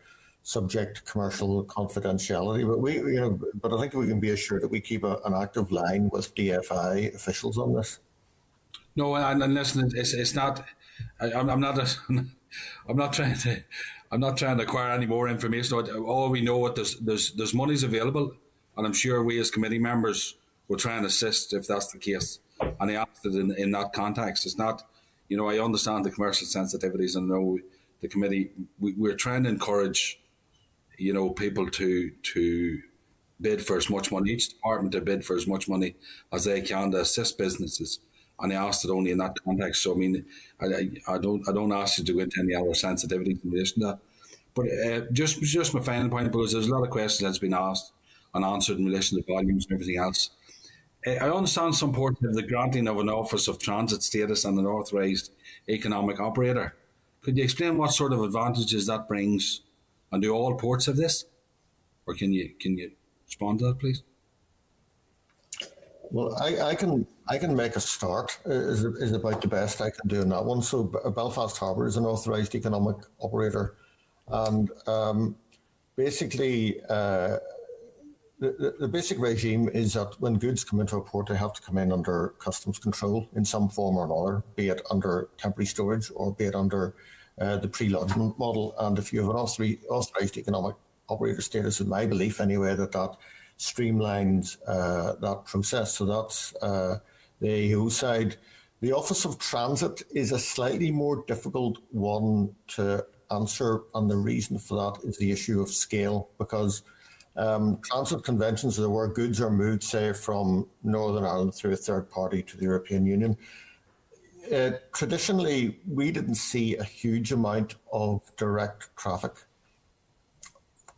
subject to commercial confidentiality. But we, you know, but I think we can be assured that we keep a, an active line with DFI officials on this. No, and, and listen, it's, it's not. I, I'm, I'm not. A, I'm not trying to. I'm not trying to acquire any more information. All we know is there's there's there's monies available, and I'm sure we as committee members will try and assist if that's the case. And I asked it in, in that context. It's not. You know, I understand the commercial sensitivities, and know the committee. We, we're trying to encourage, you know, people to to bid for as much money, each department to bid for as much money as they can to assist businesses. And I asked it only in that context. So I mean, I, I, don't I don't ask you to go into any other sensitivities in relation to that. But uh, just just my final point because there's a lot of questions that's been asked and answered in relation to volumes and everything else. I understand some ports have the granting of an office of transit status and an authorised economic operator. Could you explain what sort of advantages that brings, and do all ports have this, or can you can you respond to that, please? Well, I, I can I can make a start. Is is about the best I can do in that one. So Belfast Harbour is an authorised economic operator, and um, basically. Uh, the, the- basic regime is that when goods come into a port, they have to come in under customs control in some form or another, be it under temporary storage or be it under uh, the pre-lodgement model. And if you have an authorised economic operator status, in my belief anyway, that that streamlines uh, that process. So that's uh, the EU side. The Office of Transit is a slightly more difficult one to answer, and the reason for that is the issue of scale, because um, transit conventions are where goods are moved, say, from Northern Ireland through a third party to the European Union. Uh, traditionally, we didn't see a huge amount of direct traffic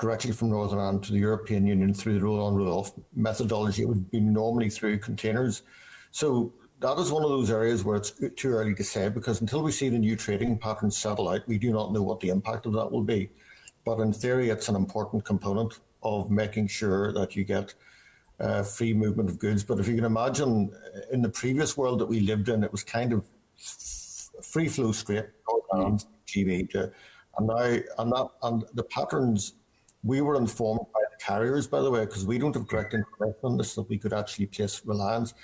directly from Northern Ireland to the European Union through the roll on roll off methodology. It would be normally through containers. So that is one of those areas where it's too early to say because until we see the new trading patterns settle out, we do not know what the impact of that will be. But in theory, it's an important component of making sure that you get uh, free movement of goods. But if you can imagine, in the previous world that we lived in, it was kind of free flow straight Northern GB to, and now and that and the patterns we were informed by the carriers, by the way, because we don't have direct information on this that we could actually place reliance.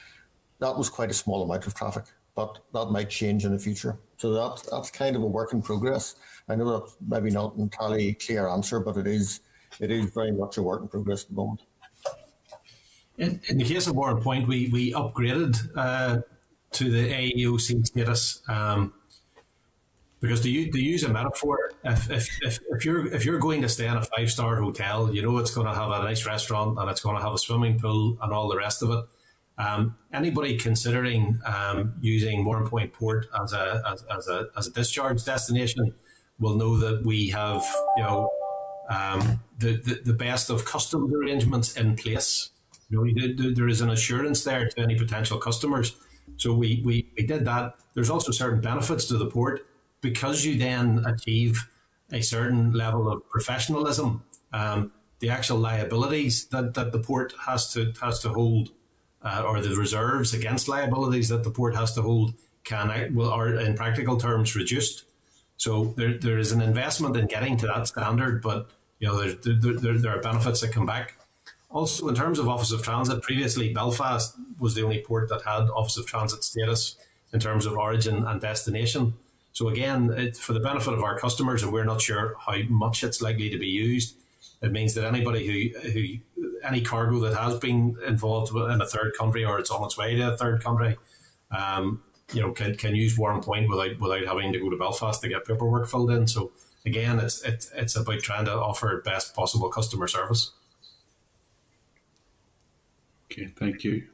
That was quite a small amount of traffic, but that might change in the future. So that that's kind of a work in progress. I know that's maybe not entirely clear answer, but it is it is very much a work in progress at the moment. In, in the case of Warrenpoint, we we upgraded uh, to the AEOC status um, because to, to use a metaphor, if, if, if, if you're if you're going to stay in a five star hotel, you know it's going to have a nice restaurant and it's going to have a swimming pool and all the rest of it. Um, anybody considering um, using Warrenpoint Port as a as, as a as a discharge destination will know that we have you know um, the, the the best of customs arrangements in place. You know, there- is an assurance there to any potential customers. So we, we, we did that. There's also certain benefits to the port because you then achieve a certain level of professionalism, um, the actual liabilities that, that the port has to has to hold, uh, or the reserves against liabilities that the port has to hold, can will are in practical terms reduced. So there, there is an investment in getting to that standard, but you know there, there, there, are benefits that come back. Also, in terms of Office of Transit, previously Belfast was the only port that had Office of Transit status in terms of origin and destination. So again, it, for the benefit of our customers, and we're not sure how much it's likely to be used, it means that anybody who, who any cargo that has been involved in a third country or it's on its way to a third country, um, you know, can, can use Warrenpoint without without having to go to Belfast to get paperwork filled in. So again, it's it's it's about trying to offer best possible customer service. Okay, thank you.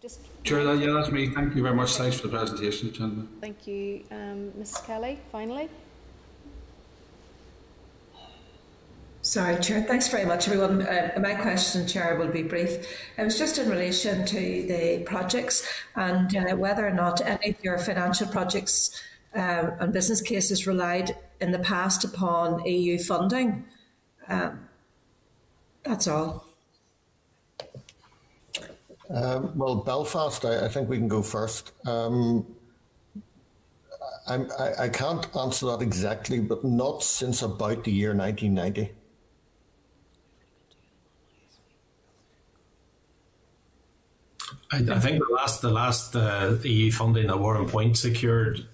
Just Chair, that, yeah, that's me. Thank you very much. Thanks for the presentation, gentlemen. thank you, um, Mrs. Kelly. Finally, Sorry, Chair. Thanks very much, everyone. Uh, my question, Chair, will be brief. It was just in relation to the projects and uh, whether or not any of your financial projects um, and business cases relied in the past upon EU funding. Um, that's all. Um, well, Belfast, I, I, think we can go first. Um, I, I can't answer that exactly, but not since about the year 1990. I, I, think the last the last uh, EU funding that Warrenpoint secured,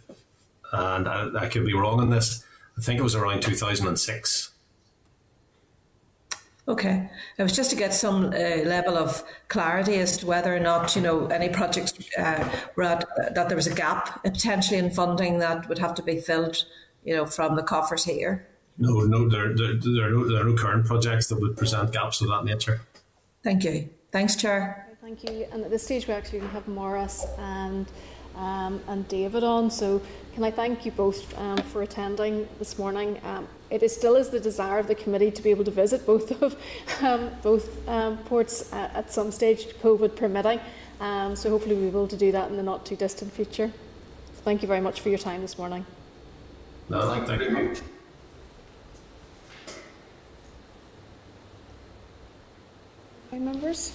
and I, I, could be wrong on this. I think it was around two thousand and six. Okay, it was just to get some uh, level of clarity as to whether or not you know any projects uh, at, that there was a gap potentially in funding that would have to be filled, you know, from the coffers here. No, no, there, there, there, are no, there are no current projects that would present gaps of that nature. Thank you. Thanks, Chair. Thank you. And at this stage, we actually have Morris and um, and David on. So can I thank you both um, for attending this morning? Um, it is still is the desire of the committee to be able to visit both of um, both um, ports at, at, some stage, COVID permitting. Um, so hopefully we'll be able to do that in the not too distant future. So thank you very much for your time this morning. No, thank, thank you. members.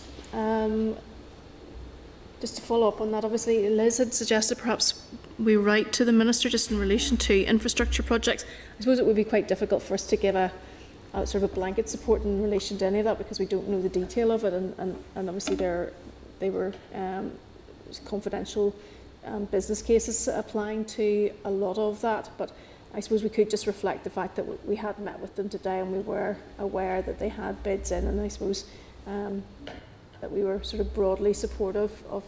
Just to follow up on that, obviously Liz had suggested perhaps we write to the minister just in relation to infrastructure projects. I suppose it would be quite difficult for us to give a, a sort of a blanket support in relation to any of that because we don't know the detail of it, and, and, and obviously there they were um, confidential um, business cases applying to a lot of that, but. I suppose we could just reflect the fact that we had met with them today and we were aware that they had bids in, and I suppose um, that we were sort of broadly supportive of,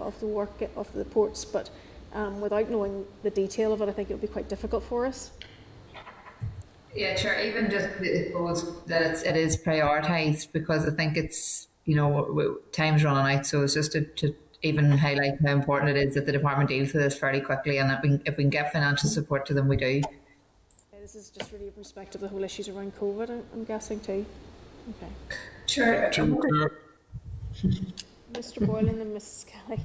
of the work of the ports, but um, without knowing the detail of it, I think it would be quite difficult for us. Yeah, sure. Even just I suppose that it's, it is prioritised because I think it's you know time's running out, so it's just to, to even highlight how important it is that the department deals with this fairly quickly, and if we, if we can get financial support to them, we do. this is just really in respect of the whole issues around COVID. I'm guessing too. Okay. Sure. Mr. Boylan and Mrs. Kelly.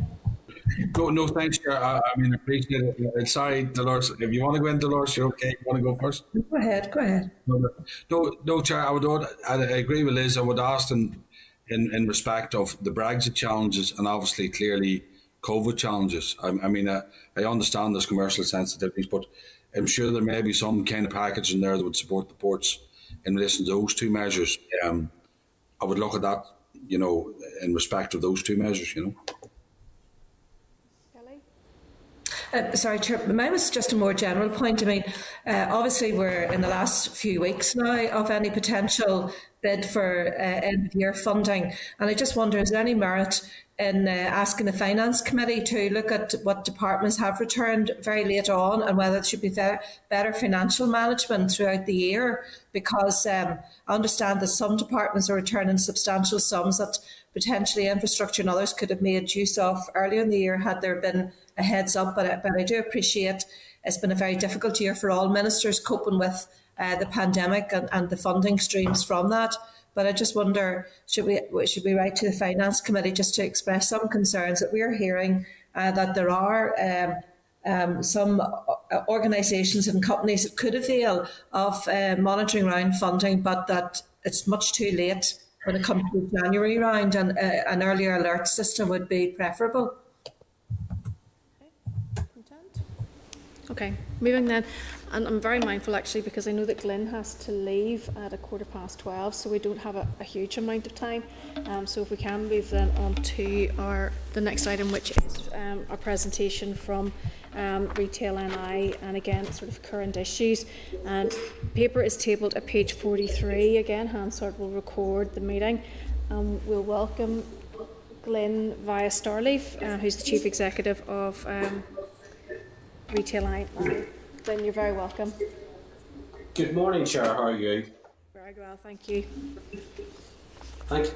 No, no, thanks, Chair. I, I mean, appreciate it. Sorry, Dolores. If you want to go in, Dolores, you're okay. You want to go first? Go ahead. Go ahead. No, no, no Chair. I would. I agree with Liz. I would ask in, in, in respect of the Brexit challenges and obviously clearly COVID challenges. I, I mean, uh, I understand there's commercial sensitivities, but I'm sure there may be some kind of package in there that would support the ports in relation to those two measures. Um, I would look at that you know, in respect of those two measures, you know. Uh, sorry, Chair. Mine was just a more general point. I mean, uh, obviously, we're in the last few weeks now of any potential bid for uh, end of year funding, and I just wonder: is there any merit in uh, asking the Finance Committee to look at what departments have returned very late on and whether it should be better financial management throughout the year. Because um, I understand that some departments are returning substantial sums that potentially infrastructure and others could have made use of earlier in the year had there been a heads up. But, but I do appreciate it's been a very difficult year for all ministers coping with uh, the pandemic and, and the funding streams from that. But I just wonder, should we should we write to the finance committee just to express some concerns that we are hearing uh, that there are um, um, some organisations and companies that could avail of uh, monitoring round funding, but that it's much too late when it comes to January round, and uh, an earlier alert system would be preferable. Okay, moving then, and I'm very mindful actually because I know that Glenn has to leave at a quarter past 12, so we don't have a, a huge amount of time. Um, so if we can move then on to our the next item, which is um, a presentation from um, Retail NI, and again, sort of current issues. And paper is tabled at page 43. Again, Hansard will record the meeting. Um, we'll welcome Glenn via StarLeaf, uh, who's the Chief Executive of um, Retail NI. Glenn, you're very welcome. Good morning, Chair. How are you? Very well, thank you. Thank you.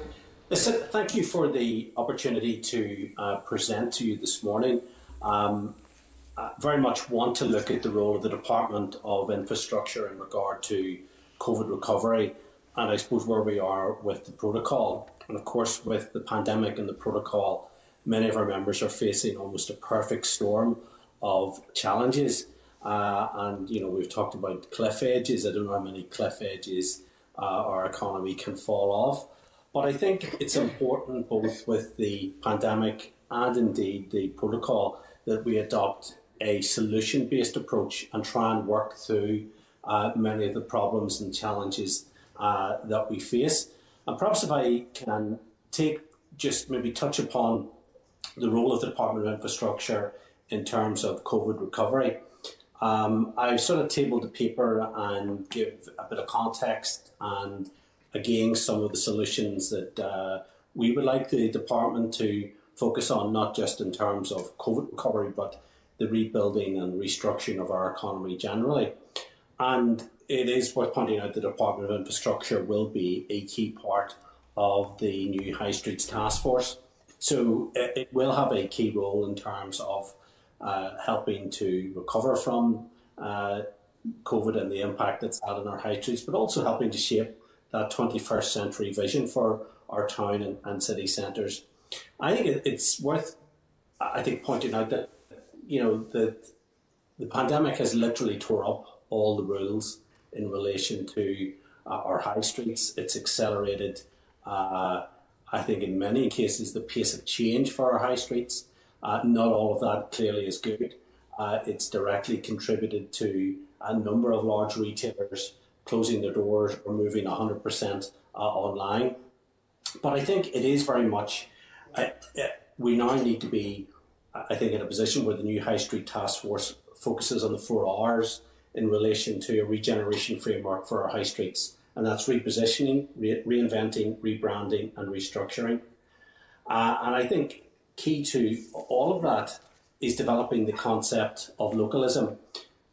Listen, thank you for the opportunity to uh, present to you this morning. Um, very much want to look at the role of the Department of Infrastructure in regard to COVID recovery and I suppose where we are with the protocol. And of course, with the pandemic and the protocol, many of our members are facing almost a perfect storm of challenges. Uh, and, you know, we've talked about cliff edges. I don't know how many cliff edges uh, our economy can fall off. But I think it's important, both with the pandemic and indeed the protocol, that we adopt a solution based approach and try and work through uh, many of the problems and challenges uh, that we face. And perhaps if I can take just maybe touch upon the role of the Department of Infrastructure in terms of COVID recovery. Um, I sort of tabled the paper and give a bit of context and again some of the solutions that uh, we would like the department to focus on, not just in terms of COVID recovery, but the rebuilding and restructuring of our economy generally. And it is worth pointing out the Department of Infrastructure will be a key part of the new High Streets Task Force. So it will have a key role in terms of uh, helping to recover from uh, COVID and the impact it's had on our high streets, but also helping to shape that 21st century vision for our town and, and city centres. I think it, it's worth, I think, pointing out that you know, the, the pandemic has literally tore up all the rules in relation to uh, our high streets. It's accelerated, uh, I think, in many cases, the pace of change for our high streets. Uh, not all of that clearly is good. Uh, it's directly contributed to a number of large retailers closing their doors or moving 100% uh, online. But I think it is very much, uh, we now need to be I think, in a position where the new High Street Task Force focuses on the four R's in relation to a regeneration framework for our high streets, and that's repositioning, re- reinventing, rebranding, and restructuring. Uh, and I think key to all of that is developing the concept of localism.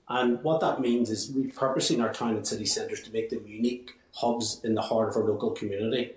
And what that means is repurposing our town and city centres to make them unique hubs in the heart of our local community.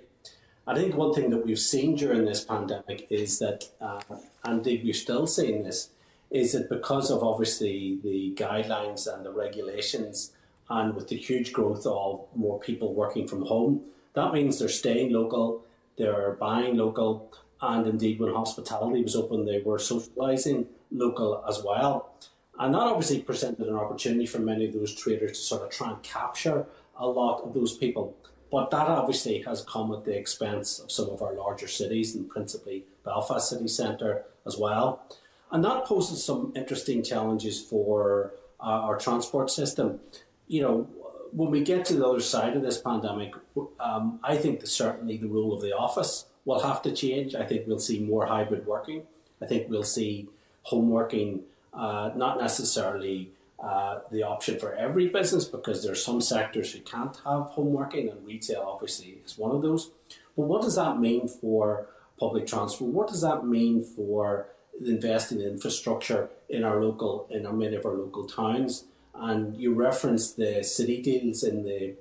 I think one thing that we've seen during this pandemic is that, uh, and we're still seeing this, is that because of obviously the guidelines and the regulations, and with the huge growth of more people working from home, that means they're staying local, they're buying local, and indeed when hospitality was open, they were socialising local as well. And that obviously presented an opportunity for many of those traders to sort of try and capture a lot of those people. But that obviously has come at the expense of some of our larger cities and principally Belfast city centre as well. And that poses some interesting challenges for uh, our transport system. You know, when we get to the other side of this pandemic, um, I think certainly the role of the office will have to change. I think we'll see more hybrid working. I think we'll see home working, uh, not necessarily uh, the option for every business because there are some sectors who can't have home working, and retail obviously is one of those. But what does that mean for public transport? What does that mean for investing in infrastructure in our local, in our many of our local towns? And you referenced the city deals in the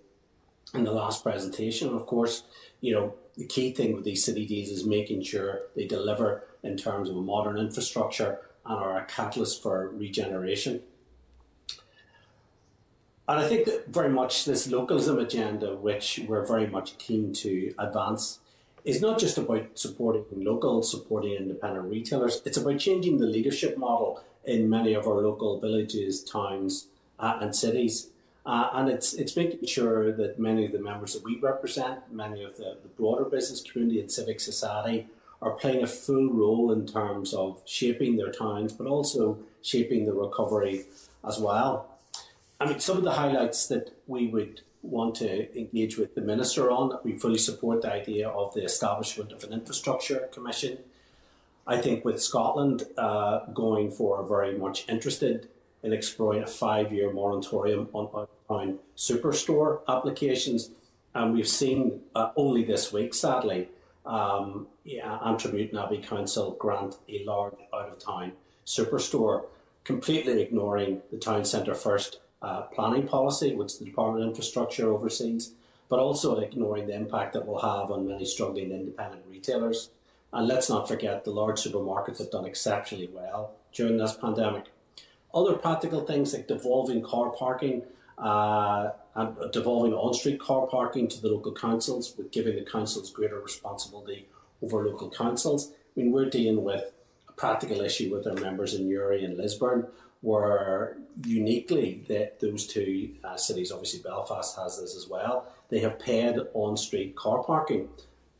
in the last presentation. Of course, you know the key thing with these city deals is making sure they deliver in terms of a modern infrastructure and are a catalyst for regeneration. And I think that very much this localism agenda, which we're very much keen to advance, is not just about supporting local, supporting independent retailers. It's about changing the leadership model in many of our local villages, towns, uh, and cities. Uh, and it's it's making sure that many of the members that we represent, many of the, the broader business community and civic society, are playing a full role in terms of shaping their towns, but also shaping the recovery as well. I mean, some of the highlights that we would want to engage with the Minister on, we fully support the idea of the establishment of an infrastructure commission. I think with Scotland uh, going for very much interested in exploring a five year moratorium on, on superstore applications, and we've seen uh, only this week, sadly, um, yeah, Antrim Abbey Council grant a large out of town superstore, completely ignoring the town centre first uh, planning policy, which the Department of Infrastructure oversees, but also ignoring the impact that will have on many struggling independent retailers. And let's not forget the large supermarkets have done exceptionally well during this pandemic. Other practical things like devolving car parking uh, and devolving on-street car parking to the local councils, with giving the councils greater responsibility over local councils. I mean, we're dealing with a practical issue with our members in Newry and Lisburn, where uniquely that those two uh, cities, obviously Belfast has this as well, they have paid on-street car parking.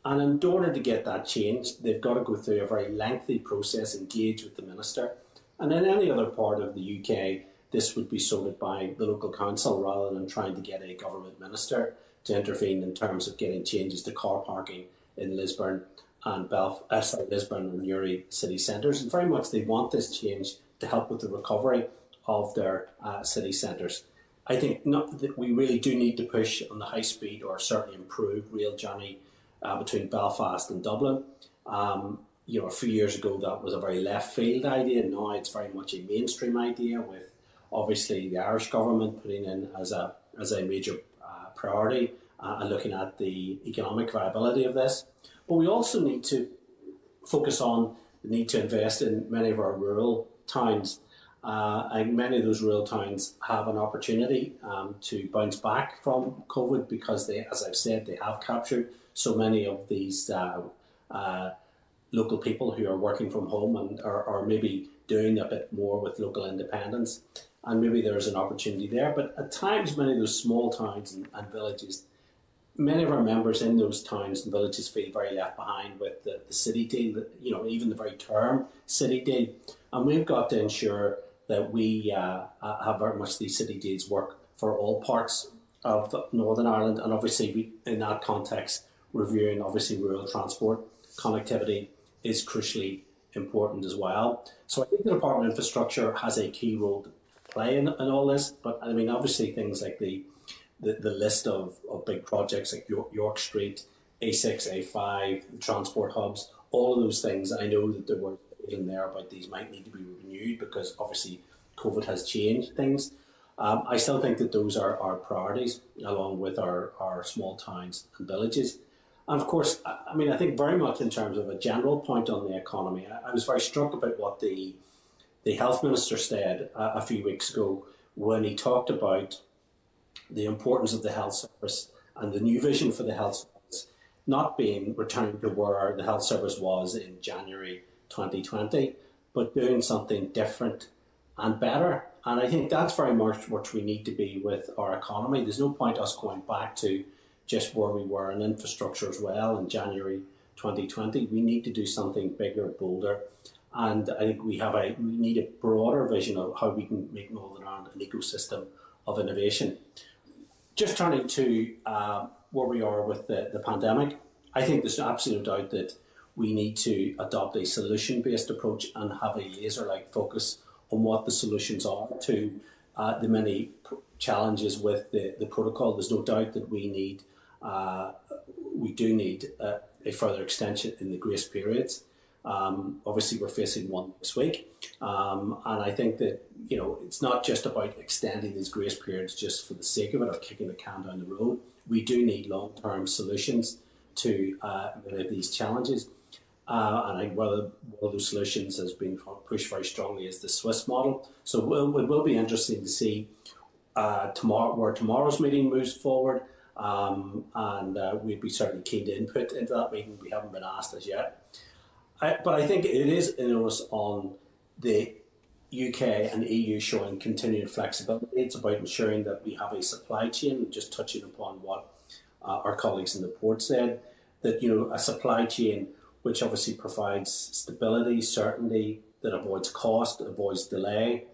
And in order to get that changed, they've got to go through a very lengthy process, engage with the minister. And in any other part of the UK, this would be sorted by the local council rather than trying to get a government minister to intervene in terms of getting changes to car parking in Lisburn and Belf- uh, sorry, Lisburn and Newry city centres. And very much they want this change to help with the recovery of their uh, city centres. I think that we really do need to push on the high speed or certainly improve rail journey uh, between Belfast and Dublin. Um, you know, a few years ago that was a very left field idea. Now it's very much a mainstream idea with obviously the Irish government putting in as a as a major uh, priority uh, and looking at the economic viability of this. But we also need to focus on the need to invest in many of our rural towns. Uh, and many of those rural towns have an opportunity um, to bounce back from COVID because they, as I've said, they have captured so many of these uh, uh, local people who are working from home and are, are maybe doing a bit more with local independence. And maybe there's an opportunity there. But at times, many of those small towns and, and villages, many of our members in those towns and villages feel very left behind with the, the city deal, you know, even the very term city deal. And we've got to ensure that we uh, uh, have very much these city deals work for all parts of Northern Ireland. And obviously, we, in that context, reviewing obviously rural transport connectivity is crucially important as well. So I think the Department of Infrastructure has a key role to play in, in all this. But I mean, obviously, things like the the, the list of, of big projects like York, York Street, A6, A5, the transport hubs, all of those things. I know that there were in there about these might need to be renewed because obviously COVID has changed things. Um, I still think that those are our priorities along with our, our small towns and villages. And of course, I mean, I think very much in terms of a general point on the economy, I, I was very struck about what the the health minister said a, a few weeks ago when he talked about the importance of the health service and the new vision for the health service not being returned to where the health service was in January 2020, but doing something different and better. And I think that's very much what we need to be with our economy. There's no point us going back to just where we were in infrastructure as well in January 2020. We need to do something bigger, bolder. And I think we have a we need a broader vision of how we can make Northern Ireland an ecosystem of innovation. Just turning to uh, where we are with the, the pandemic, I think there's absolute doubt that we need to adopt a solution based approach and have a laser like focus on what the solutions are to uh, the many challenges with the, the protocol. There's no doubt that we need, uh, we do need uh, a further extension in the grace periods. Um, obviously, we're facing one this week, um, and I think that you know it's not just about extending these grace periods just for the sake of it or kicking the can down the road. We do need long-term solutions to uh, these challenges. Uh, and I think one of, those solutions has been pushed very strongly is the Swiss model. So we'll, it will be interesting to see uh, tomorrow where tomorrow's meeting moves forward. Um, and uh, we'd be certainly keen to input into that meeting. We haven't been asked as yet. I, but I think it is an onus on the UK and EU showing continued flexibility. It's about ensuring that we have a supply chain, just touching upon what uh, our colleagues in the port said, that you know a supply chain which obviously provides stability, certainty, that avoids cost, avoids delay.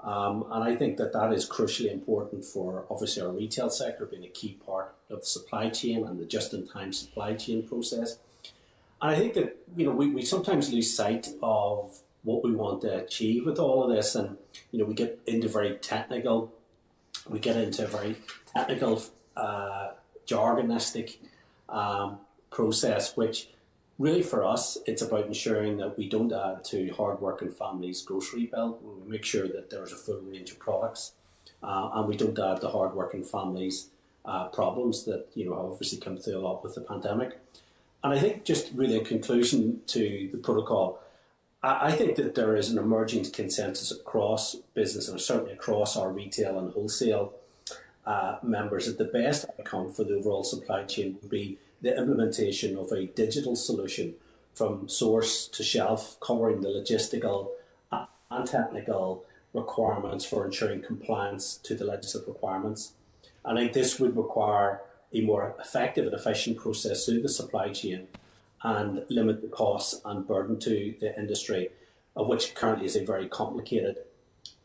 Um, and I think that that is crucially important for obviously our retail sector being a key part of the supply chain and the just-in-time supply chain process. I think that you know we, we sometimes lose sight of what we want to achieve with all of this. And, you know, we get into very technical, we get into a very technical, uh, jargonistic um, process, which really for us, it's about ensuring that we don't add to hard-working families' grocery bill. We make sure that there's a full range of products, uh, and we don't add to hard-working families' uh, problems that you know obviously come through a lot with the pandemic. And I think just really a conclusion to the protocol I think that there is an emerging consensus across business and certainly across our retail and wholesale uh, members that the best outcome for the overall supply chain would be the implementation of a digital solution from source to shelf, covering the logistical and technical requirements for ensuring compliance to the legislative requirements. I think this would require a more effective and efficient process through the supply chain and limit the costs and burden to the industry, which currently is a very complicated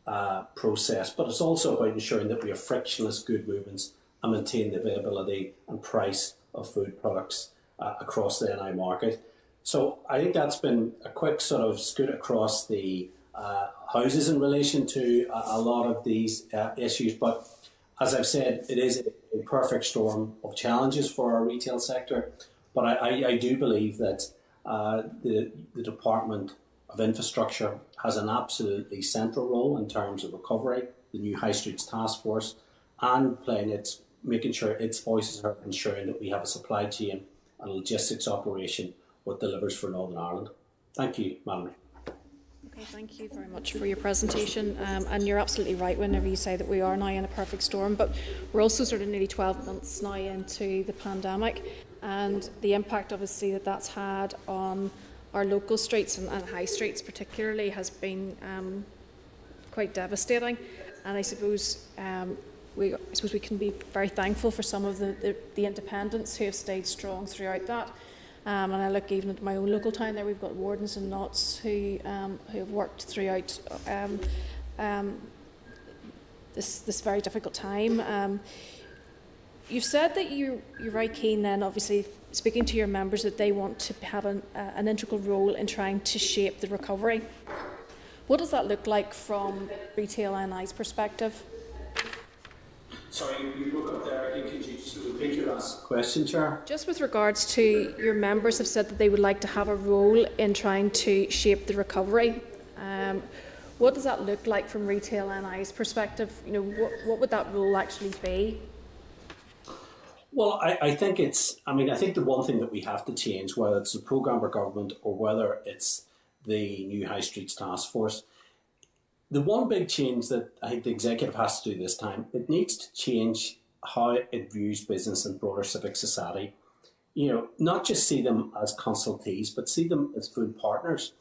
uh, process. But it's also about ensuring that we have frictionless good movements and maintain the availability and price of food products uh, across the NI market. So I think that's been a quick sort of scoot across the uh, houses in relation to a, a lot of these uh, issues. But as I've said, it is a, perfect storm of challenges for our retail sector. But I, I, I do believe that uh, the, the Department of Infrastructure has an absolutely central role in terms of recovery, the new High Streets Task Force, and playing its making sure its voices are ensuring that we have a supply chain and logistics operation what delivers for Northern Ireland. Thank you, Madam. Thank you very much for your presentation. Um, and you're absolutely right whenever you say that we are now in a perfect storm, but we're also sort of nearly 12 months now into the pandemic and the impact obviously that that's had on our local streets and, and high streets particularly has been um, quite devastating and I suppose um, we, I suppose we can be very thankful for some of the, the, the independents who have stayed strong throughout that. Um, and I look even at my own local town there, we've got wardens and knots who, um, who have worked throughout um, um, this, this very difficult time. Um, You've said that you, you're very keen then, obviously, speaking to your members, that they want to have an, uh, an integral role in trying to shape the recovery. What does that look like from retail NI's perspective? Sorry, you broke up there. Could you just repeat your last question, Chair? Just with regards to your members have said that they would like to have a role in trying to shape the recovery. Um, what does that look like from retail NI's perspective? You know, what, what would that role actually be? Well, I, I think it's, I mean, I think the one thing that we have to change, whether it's the programme or government or whether it's the new High Streets Task Force, the one big change that I think the executive has to do this time, it needs to change how it views business and broader civic society. You know, not just see them as consultees, but see them as full partners.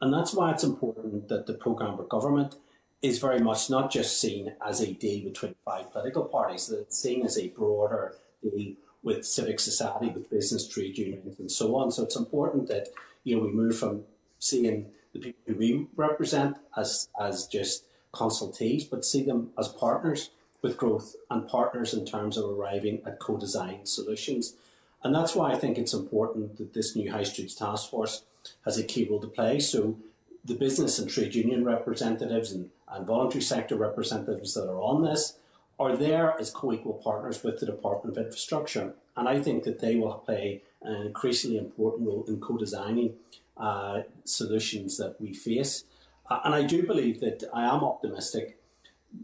And that's why it's important that the programme for government is very much not just seen as a deal between five political parties, that it's seen as a broader deal with civic society, with business, trade unions, and so on. So it's important that you know we move from seeing the people we represent as as just consultees, but see them as partners with growth and partners in terms of arriving at co-designed solutions. And that's why I think it's important that this new High Streets Task Force has a key role to play. So the business and trade union representatives and, and voluntary sector representatives that are on this are there as co-equal partners with the Department of Infrastructure. And I think that they will play an increasingly important role in co-designing uh, solutions that we face. Uh, and I do believe that I am optimistic.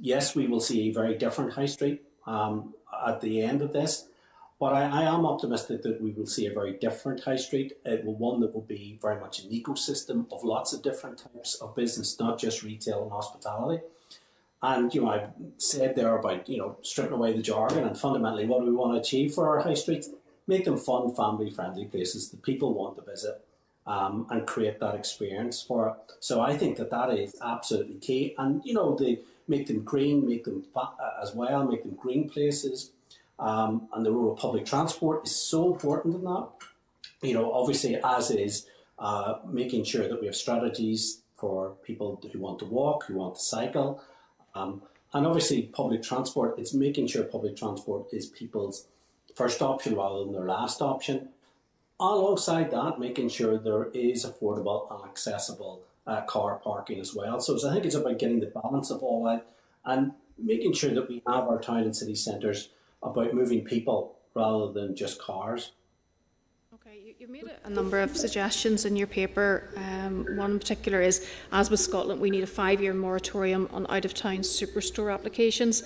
Yes, we will see a very different high street um, at the end of this, but I, I, am optimistic that we will see a very different high street. It will one that will be very much an ecosystem of lots of different types of business, not just retail and hospitality. And you know, I've said there about you know stripping away the jargon and fundamentally what do we want to achieve for our high streets? Make them fun, family-friendly places that people want to visit, um, and create that experience for it. So I think that that is absolutely key. And you know, they make them green, make them fat uh, as well, make them green places. Um, and the role of public transport is so important in that. You know, obviously, as is uh, making sure that we have strategies for people who want to walk, who want to cycle. Um, and obviously, public transport, it's making sure public transport is people's first option rather than their last option. Alongside that, making sure there is affordable and accessible uh, car parking as well. So, so I think it's about getting the balance of all that and making sure that we have our town and city centres about moving people rather than just cars. Okay, you've made a number of suggestions in your paper. Um, one in particular is, as with Scotland, we need a five-year moratorium on out-of-town superstore applications.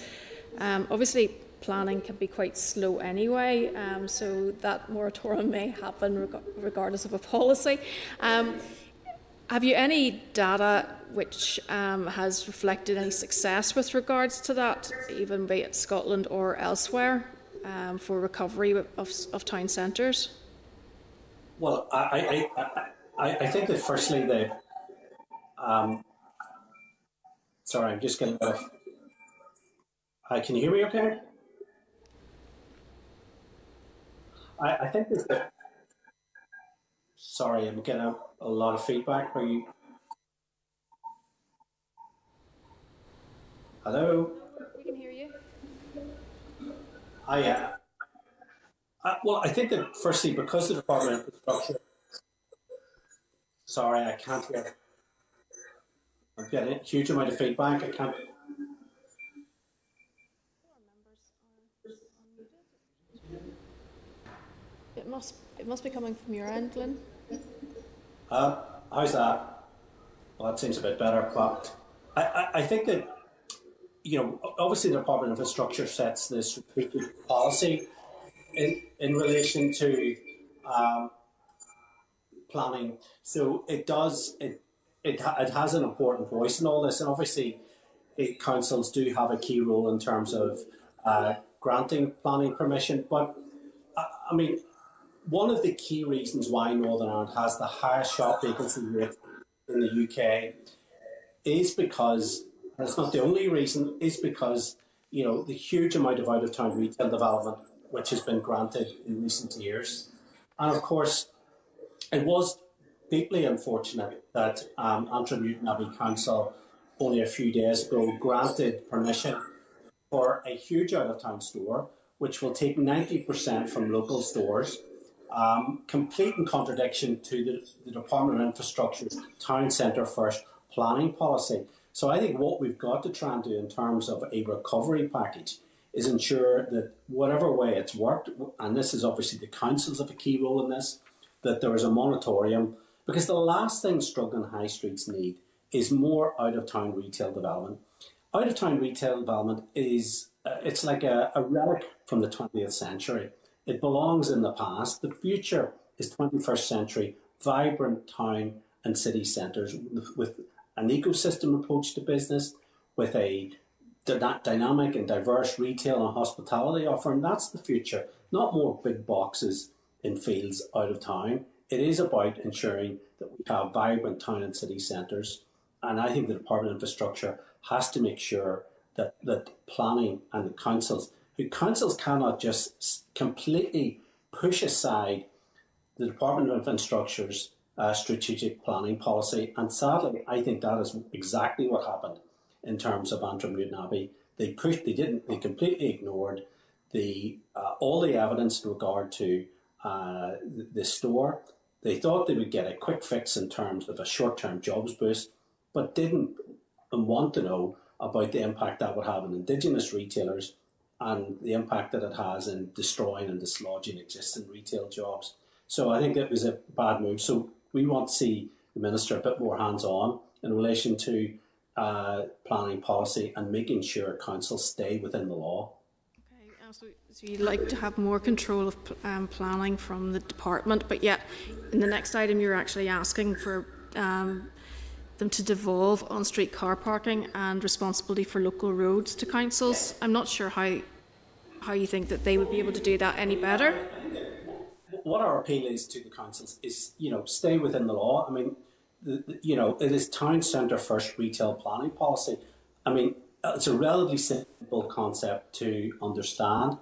Um, obviously, planning can be quite slow anyway, um, so that moratorium may happen reg- regardless of a policy. Um, have you any data which um, has reflected any success with regards to that, even be it Scotland or elsewhere, um, for recovery of, of town centres? Well, I, I, I, I, think that firstly, the um, sorry, I'm just getting off. Hi, can you hear me okay? I, I think there's the, sorry, I'm getting a, a lot of feedback. Are you? Hello. We can hear you. Hi. Uh, uh, well, I think that firstly, because the Department of Infrastructure. Sorry, I can't hear. I'm getting a huge amount of feedback. I can't. Must it must be coming from your end, Lynn. Uh, how's that? Well, that seems a bit better, but I, I, I think that you know obviously the Department of Infrastructure sets this policy in in relation to um, planning. So it does it it it has an important voice in all this, and obviously, it, councils do have a key role in terms of uh, granting planning permission. But I, I mean, one of the key reasons why Northern Ireland has the highest shop vacancy rate in the UK is because, it's not the only reason, is because you know the huge amount of out of town retail development which has been granted in recent years, and of course, it was deeply unfortunate that um, Antrim Newtownabbey Council only a few days ago granted permission for a huge out of town store, which will take 90% from local stores um, complete in contradiction to the, the Department of Infrastructure's town centre first planning policy. So I think what we've got to try and do in terms of a recovery package is ensure that whatever way it's worked, and this is obviously the councils have a key role in this, that there is a moratorium, because the last thing struggling high streets need is more out of town retail development. Out of town retail development is uh, it's like a, a relic from the 20th century. It belongs in the past. The future is 21st century, vibrant town and city centres with, an ecosystem approach to business, with a dynamic and diverse retail and hospitality offering. That's the future, not more big boxes in fields out of town. It is about ensuring that we have vibrant town and city centres. And I think the Department of Infrastructure has to make sure that, that planning and the councils who councils cannot just completely push aside the Department of Infrastructure's uh, strategic planning policy. And sadly, I think that is exactly what happened in terms of Antrim Newtownabbey. They pushed, they didn't, they completely ignored the uh, all the evidence in regard to uh, the, the store. They thought they would get a quick fix in terms of a short-term jobs boost, but didn't want to know about the impact that would have on Indigenous retailers and the impact that it has in destroying and dislodging existing retail jobs. So I think that was a bad move. So we want to see the minister a bit more hands on in relation to uh, planning policy and making sure councils stay within the law. Okay, uh, so, so you'd like to have more control of um, planning from the department, but yet in the next item you're actually asking for um, them to devolve on street car parking and responsibility for local roads to councils. I'm not sure how how you think that they would be able to do that any better. what our appeal is to the councils is, you know, stay within the law. I mean, you know, it is town centre first retail planning policy. I mean, it's a relatively simple concept to understand.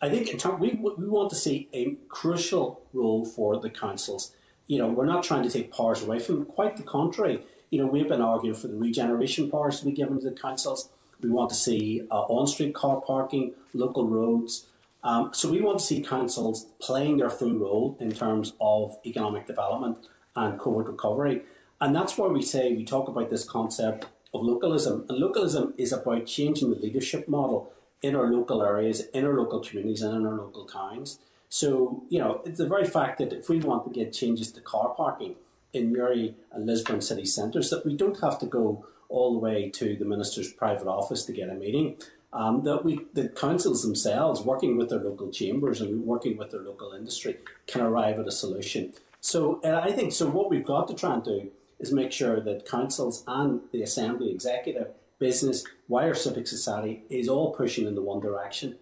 I think in term, we, we want to see a crucial role for the councils. You know, we're not trying to take powers away from them, quite the contrary. You know, we've been arguing for the regeneration powers to be given to the councils. We want to see uh, on-street car parking, local roads. Um, so we want to see councils playing their full role in terms of economic development and COVID recovery. And that's why we say we talk about this concept of localism. And localism is about changing the leadership model in our local areas, in our local communities, and in our local towns. So, you know, it's the very fact that if we want to get changes to car parking in Newry and Lisburn city centres, that we don't have to go all the way to the minister's private office to get a meeting. Um, that we, the councils themselves, working with their local chambers and working with their local industry, can arrive at a solution. So, I think so. What we've got to try and do is make sure that councils and the assembly, executive, business, wider civic society is all pushing in the one direction.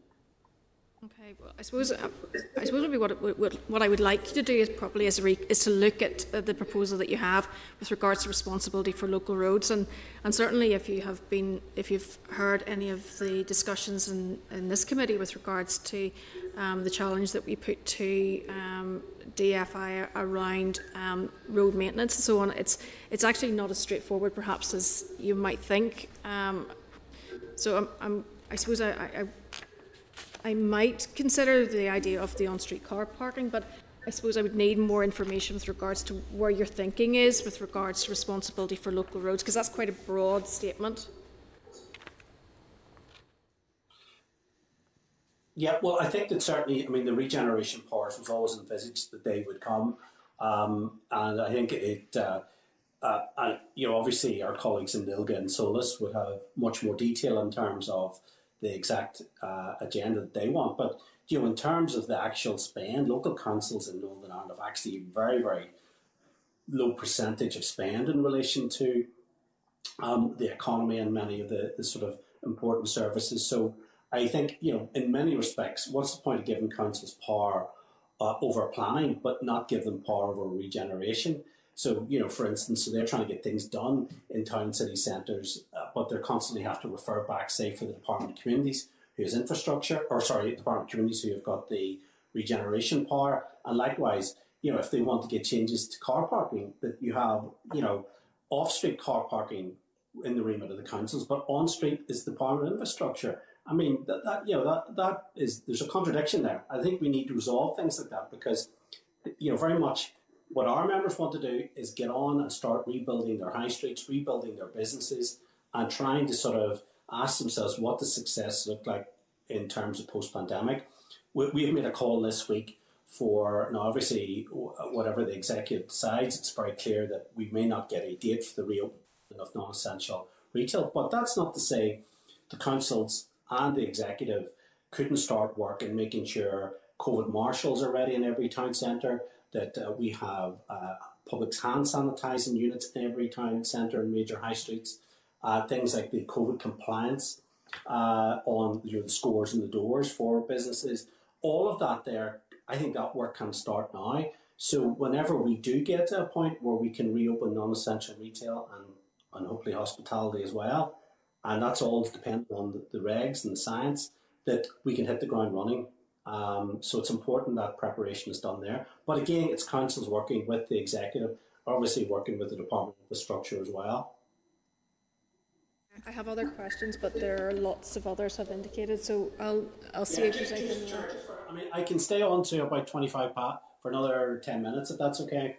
Okay, well, I suppose uh, I suppose what, what what I would like you to do is probably is, is to look at uh, the proposal that you have with regards to responsibility for local roads, and and certainly if you have been if you've heard any of the discussions in, in this committee with regards to um, the challenge that we put to um, DFI around um, road maintenance and so on, it's it's actually not as straightforward perhaps as you might think. Um, so I'm, I'm, i suppose I, I, I might consider the idea of the on-street car parking, but I suppose I would need more information with regards to where your thinking is with regards to responsibility for local roads, because that's quite a broad statement. Yeah, well, I think that certainly, I mean, the regeneration powers was always envisaged that they would come. Um, and I think it, uh, uh, and, you know, obviously our colleagues in Nilga and SOLACE would have much more detail in terms of the exact uh, agenda that they want. But, you know, in terms of the actual spend, local councils in Northern Ireland have actually very, very low percentage of spend in relation to um, the economy and many of the, the sort of important services. So, I think, you know, in many respects, what's the point of giving councils power uh, over planning, but not give them power over regeneration? So, you know, for instance, so they're trying to get things done in town city centres, uh, but they're constantly have to refer back, say, for the Department of Communities, who has infrastructure, or sorry, Department of Communities, who have got the regeneration power. And likewise, you know, if they want to get changes to car parking, that you have, you know, off street car parking in the remit of the councils, but on street is the Department of Infrastructure. I mean, that, that you know that that is there's a contradiction there. I think we need to resolve things like that because you know very much what our members want to do is get on and start rebuilding their high streets, rebuilding their businesses, and trying to sort of ask themselves what does success look like in terms of post pandemic. We, we've made a call this week for now. Obviously, whatever the executive decides, it's very clear that we may not get a date for the reopening of non-essential retail. But that's not to say the councils and the executive couldn't start work in making sure COVID marshals are ready in every town centre, that uh, we have uh, public hand sanitising units in every town centre and major high streets, uh, things like the COVID compliance uh, on you know, the scores and the doors for businesses. All of that there, I think that work can start now. So whenever we do get to a point where we can reopen non-essential retail and, and hopefully hospitality as well, and that's all dependent on the, the regs and the science that we can hit the ground running. Um, so it's important that preparation is done there. But again, it's councils working with the executive, obviously working with the Department of Infrastructure as well. I have other questions, but there are lots of others have indicated, so I'll I'll see yeah, if there's anything. I mean, I can stay on to about twenty five pat for another ten minutes if that's okay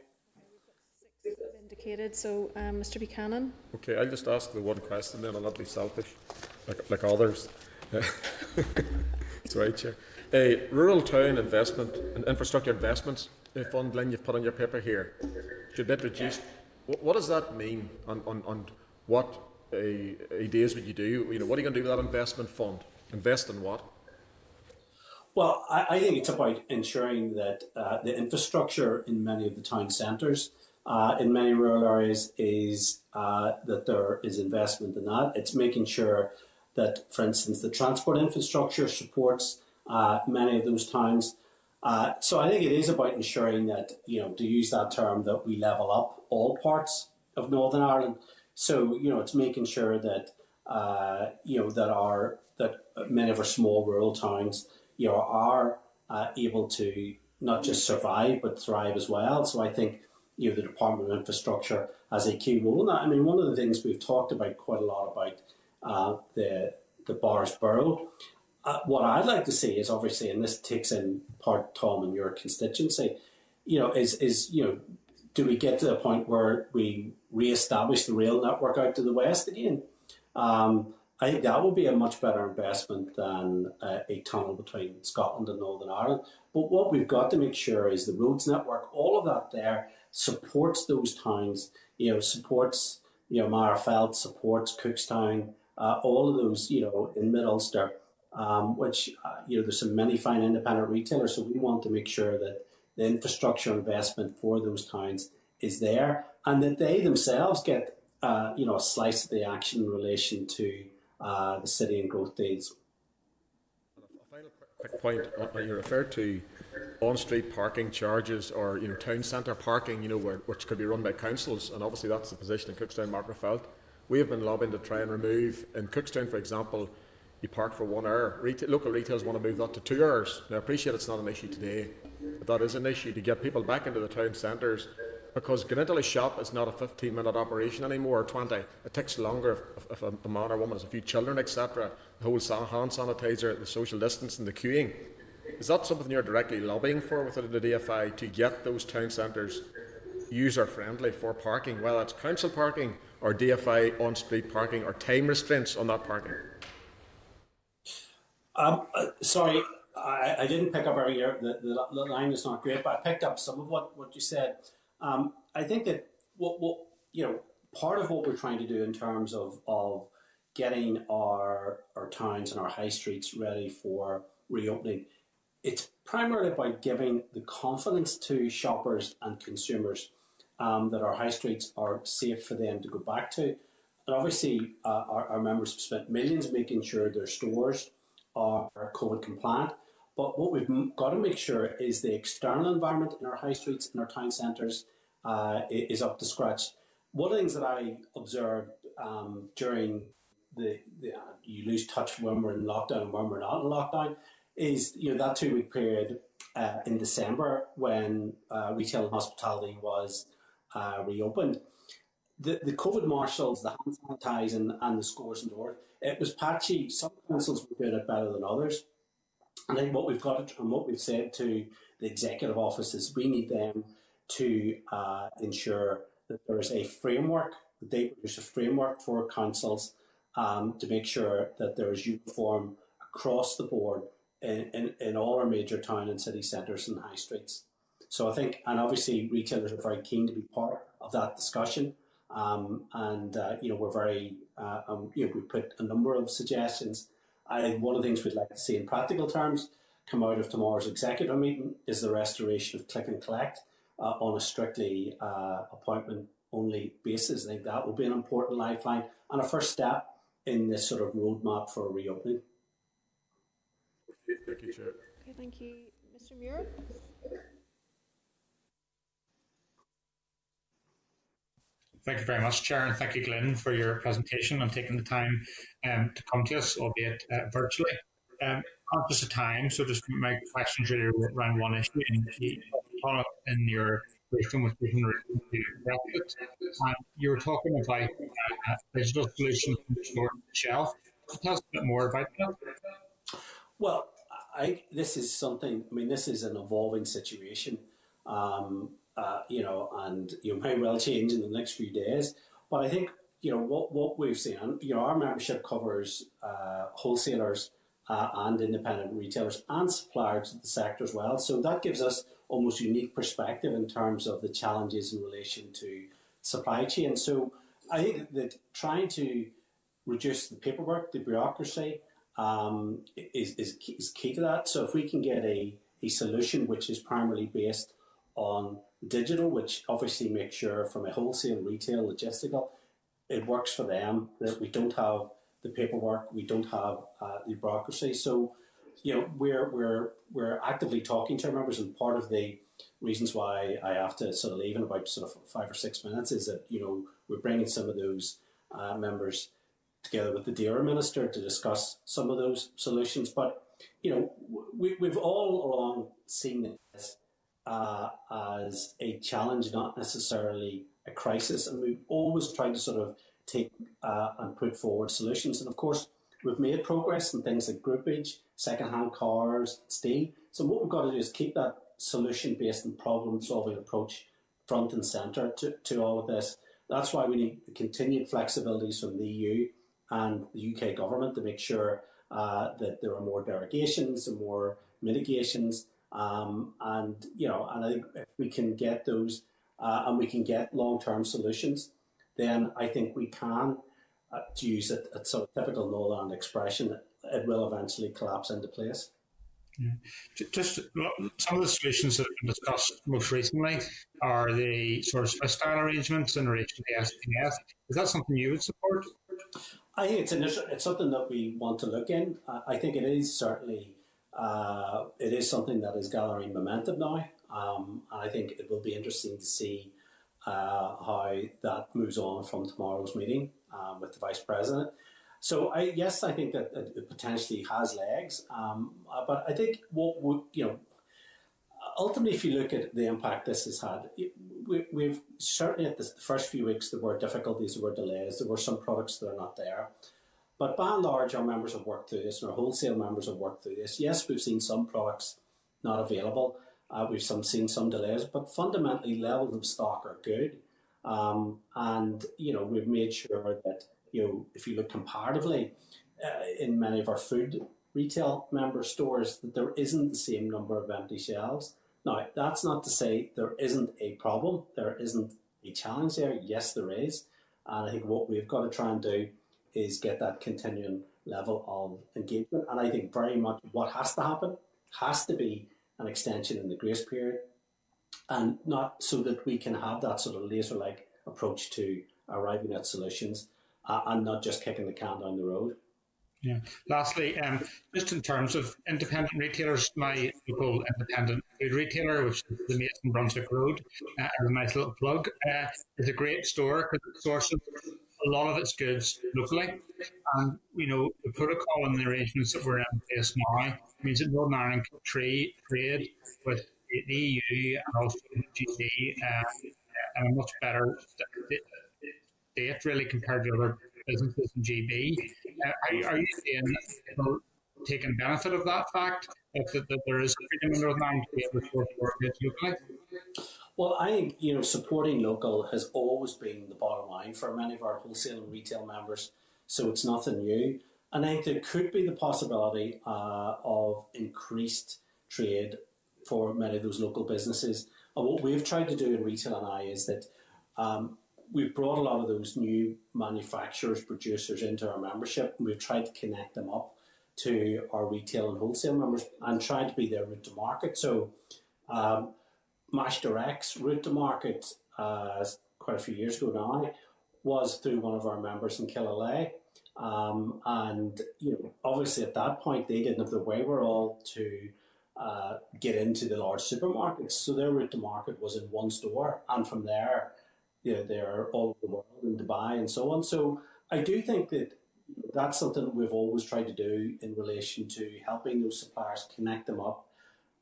indicated. So, um, Mr. Buchanan. Okay, I'll just ask the one question then. I'll not be selfish, like like others. That's right, Chair. A rural town investment and infrastructure investments fund line you've put on your paper here should be reduced. What, does that mean on, on, on what ideas would you do? You know, what are you going to do with that investment fund? Invest in what? Well, I, I think it's about ensuring that uh, the infrastructure in many of the town centres uh, in many rural areas is uh, that there is investment in that. It's making sure that, for instance, the transport infrastructure supports uh, many of those towns. Uh, so I think it is about ensuring that, you know, to use that term, that we level up all parts of Northern Ireland. So, you know, it's making sure that, uh, you know, that our, that many of our small rural towns, you know, are uh, able to not just survive, but thrive as well. So I think, you know, the Department of Infrastructure has a key role in that. I mean, one of the things we've talked about quite a lot about uh, the, the Bars Borough uh, what I'd like to see is obviously, and this takes in part Tom and your constituency, you know, is is you know, do we get to the point where we re-establish the rail network out to the west again? Um, I think that would be a much better investment than uh, a tunnel between Scotland and Northern Ireland. But what we've got to make sure is the roads network, all of that there, supports those towns. You know, supports you know Magherafelt, supports Cookstown, uh, all of those you know in Mid Ulster um, which uh, you know there's some many fine independent retailers. So we want to make sure that the infrastructure investment for those towns is there, and that they themselves get uh, you know a slice of the action in relation to uh, the city and growth deals. A final quick point: when you referred to on-street parking charges or you know town centre parking, you know where, which could be run by councils, and obviously that's the position in Cookstown, Magherafelt. We have been lobbying to try and remove in Cookstown, for example you park for one hour. Local retailers want to move that to two hours. Now, I appreciate it's not an issue today, but that is an issue to get people back into the town centres because getting into a shop is not a 15 minute operation anymore or 20. It takes longer if, if a, man or woman has a few children, etc. The whole hand sanitizer, the social distance, and the queuing. Is that something you're directly lobbying for within the DFI to get those town centres user friendly for parking, whether it's council parking or DFI on street parking or time restraints on that parking? Um, uh, sorry, I, I, didn't pick up earlier. The, the, the, line is not great, but I picked up some of what, what you said. Um, I think that what, what you know, part of what we're trying to do in terms of of getting our our towns and our high streets ready for reopening, it's primarily by giving the confidence to shoppers and consumers um, that our high streets are safe for them to go back to. And obviously, uh, our, our members have spent millions making sure their stores are COVID compliant. But what we've got to make sure is the external environment in our high streets and our town centres uh, is up to scratch. One of the things that I observed um, during the, the uh, you lose touch when we're in lockdown and when we're not in lockdown is you know that two week period uh, in December when uh, retail and hospitality was uh, reopened. The, the COVID marshals, the hand sanitizing, and the scores and doors it was patchy. Some councils were doing it better than others. And then what we've got and what we've said to the executive office is we need them to uh, ensure that there is a framework, that they produce a framework for councils um, to make sure that there is uniform across the board in, in, in all our major town and city centres and high streets. So I think, and obviously retailers are very keen to be part of that discussion. Um, and uh, you know we're very uh, um, you know we put a number of suggestions. I think one of the things we'd like to see in practical terms come out of tomorrow's executive meeting is the restoration of click and collect uh, on a strictly uh, appointment only basis. I think that will be an important lifeline and a first step in this sort of roadmap for reopening. Thank you, Chair. Okay, thank you, Mr. Muir. Thank you very much, Chair, and thank you, Glyn, for your presentation and taking the time um, to come to us, albeit uh, virtually. Um, conscious of time, so just my questions really around one issue, you in your briefing with um, you were talking about uh, digital solutions from the store shelf. Tell us a bit more about that. Well, I, this is something. I mean, this is an evolving situation. Um, uh, you know, and you know, may well change in the next few days. But I think you know what what we've seen. You know, our membership covers uh, wholesalers uh, and independent retailers and suppliers of the sector as well. So that gives us almost unique perspective in terms of the challenges in relation to supply chain. So I think that trying to reduce the paperwork, the bureaucracy, um, is, is, is key to that. So if we can get a, a solution which is primarily based on digital, which obviously makes sure from a wholesale, retail, logistical, it works for them that we don't have the paperwork, we don't have uh, the bureaucracy. So you know, we're we're we're actively talking to our members, and part of the reasons why I have to sort of leave in about sort of five or six minutes is that you know we're bringing some of those uh, members together with the DAERA minister to discuss some of those solutions. But you know, we, we've all along seen this uh, as a challenge, not necessarily a crisis, and we've always tried to sort of take uh, and put forward solutions. And of course, we've made progress in things like groupage, second-hand cars, steel. So what we've got to do is keep that solution-based and problem-solving approach front and centre to, to all of this. That's why we need continued flexibilities from the EU and the UK government to make sure uh, that there are more derogations and more mitigations. Um, and you know, and I think if we can get those uh, and we can get long-term solutions, then I think we can, uh, to use a, a sort of typical no-land expression, it will eventually collapse into place. Yeah. Just some of the solutions that have been discussed most recently are the sort of Swiss style arrangements in relation to the SPS. Is that something you would support? I think it's an, it's something that we want to look in. I think it is certainly uh, it is something that is gathering momentum now, um, and I think it will be interesting to see uh, how that moves on from tomorrow's meeting uh, with the vice president. So I, yes, I think that it potentially has legs, um, uh, but I think what would you know ultimately, if you look at the impact this has had, we, have certainly at the first few weeks there were difficulties, there were delays, there were some products that are not there. But by and large, our members have worked through this, and our wholesale members have worked through this. Yes, we've seen some products not available, uh, we've some seen some delays, but fundamentally levels of stock are good. Um, and you know we've made sure that you know if you look comparatively uh, in many of our food retail member stores that there isn't the same number of empty shelves. Now, that's not to say there isn't a problem, there isn't a challenge there. Yes, there is. And I think what we've got to try and do is get that continuing level of engagement. And I think very much what has to happen has to be an extension in the grace period and not so that we can have that sort of laser like approach to arriving at solutions uh, and not just kicking the can down the road. Yeah. Lastly, um, just in terms of independent retailers, my local independent food retailer, which is the Mason Brunswick Road, uh, a nice little plug, uh, is a great store because it sources a lot of its goods locally. And, you know, the protocol and the arrangements that we're in place now means that Northern Ireland can trade, trade with the EU and also the GC uh, in a much better state, really, compared to other businesses in GB. Uh, are, are, you seeing people taking benefit of that fact that, that, that there is freedom in Northern Ireland to be able to work locally? Well, I think you know supporting local has always been the bottom line for many of our wholesale and retail members, so it's nothing new. And I think there could be the possibility uh, of increased trade for many of those local businesses. And what we've tried to do in Retail NI is that um, we've brought a lot of those new manufacturers, producers into our membership, and we've tried to connect them up to our retail and wholesale members and trying to be their route to market. So, um, Mash Direct's route to market, uh, quite a few years ago now, was through one of our members in Killaloe. Um, and you know, obviously at that point they didn't have the way we're all to uh, get into the large supermarkets, so their route to market was in one store, and from there you know, they're all over the world in Dubai and so on. So I do think that that's something we've always tried to do in relation to helping those suppliers connect them up.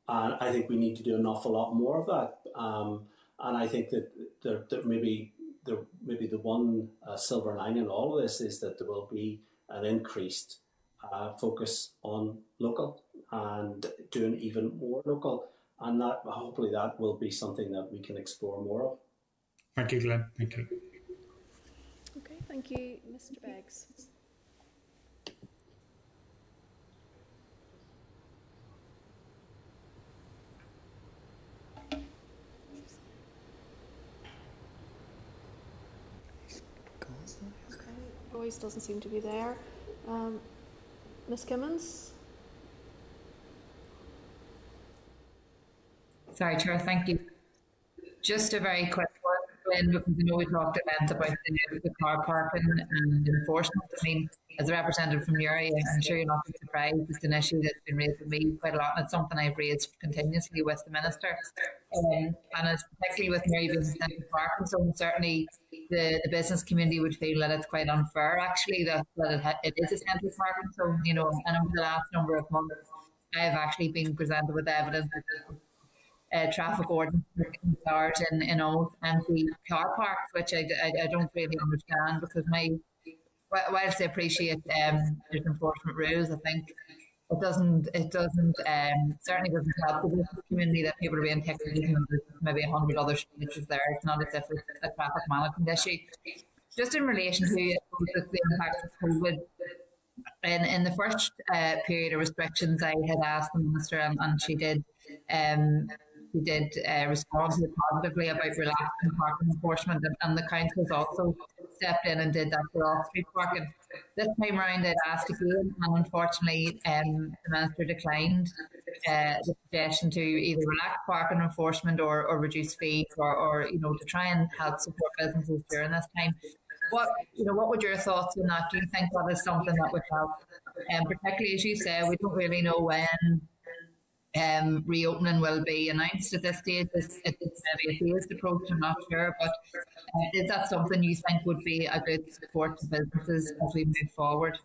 And I think we need to do an awful lot more of that. Um, and I think that there, there maybe there maybe the one uh, silver lining in all of this is that there will be an increased uh, focus on local and doing even more local, and that hopefully that will be something that we can explore more of. Thank you, Glyn. Thank you. Okay, thank you, Mr. Beggs. Voice doesn't seem to be there. Um, Ms. Kimmins? Sorry, Chair, thank you. Just a very quick one because I know we talked at length about the, the car parking and enforcement. I mean, as a representative from Newry, I'm sure you're not surprised. It's an issue that's been raised with me quite a lot, and it's something I've raised continuously with the minister. Um, and it's particularly with Newry central parking, so certainly the, the business community would feel that it's quite unfair actually that, that it, ha- it is a central parking. So you know, and over the last number of months, I've actually been presented with evidence that uh, traffic ordinance cars in, in almost empty car parks, which I, I, I, don't really understand because my whilst I appreciate um, there's enforcement rules, I think it doesn't it doesn't um, certainly doesn't help the community that people are being ticketed and there's maybe a hundred other speeches there. It's not as if it's a traffic management issue. Just in relation to the impact of COVID in, in the first uh, period of restrictions, I had asked the minister, and, and she did um, who did uh, respond positively about relaxing parking enforcement, and, and the councils also stepped in and did that for off-street parking. This time around, I'd asked again, and unfortunately, um, the minister declined uh, the suggestion to either relax parking enforcement or, or reduce fees, or, or you know to try and help support businesses during this time. What you know, what would your thoughts on that? Do you think that is something that would help? And um, particularly as you say, we don't really know when um, reopening will be announced at this stage. It's, it's maybe a phased approach, I'm not sure, but uh, is that something you think would be a good support to businesses as we move forward?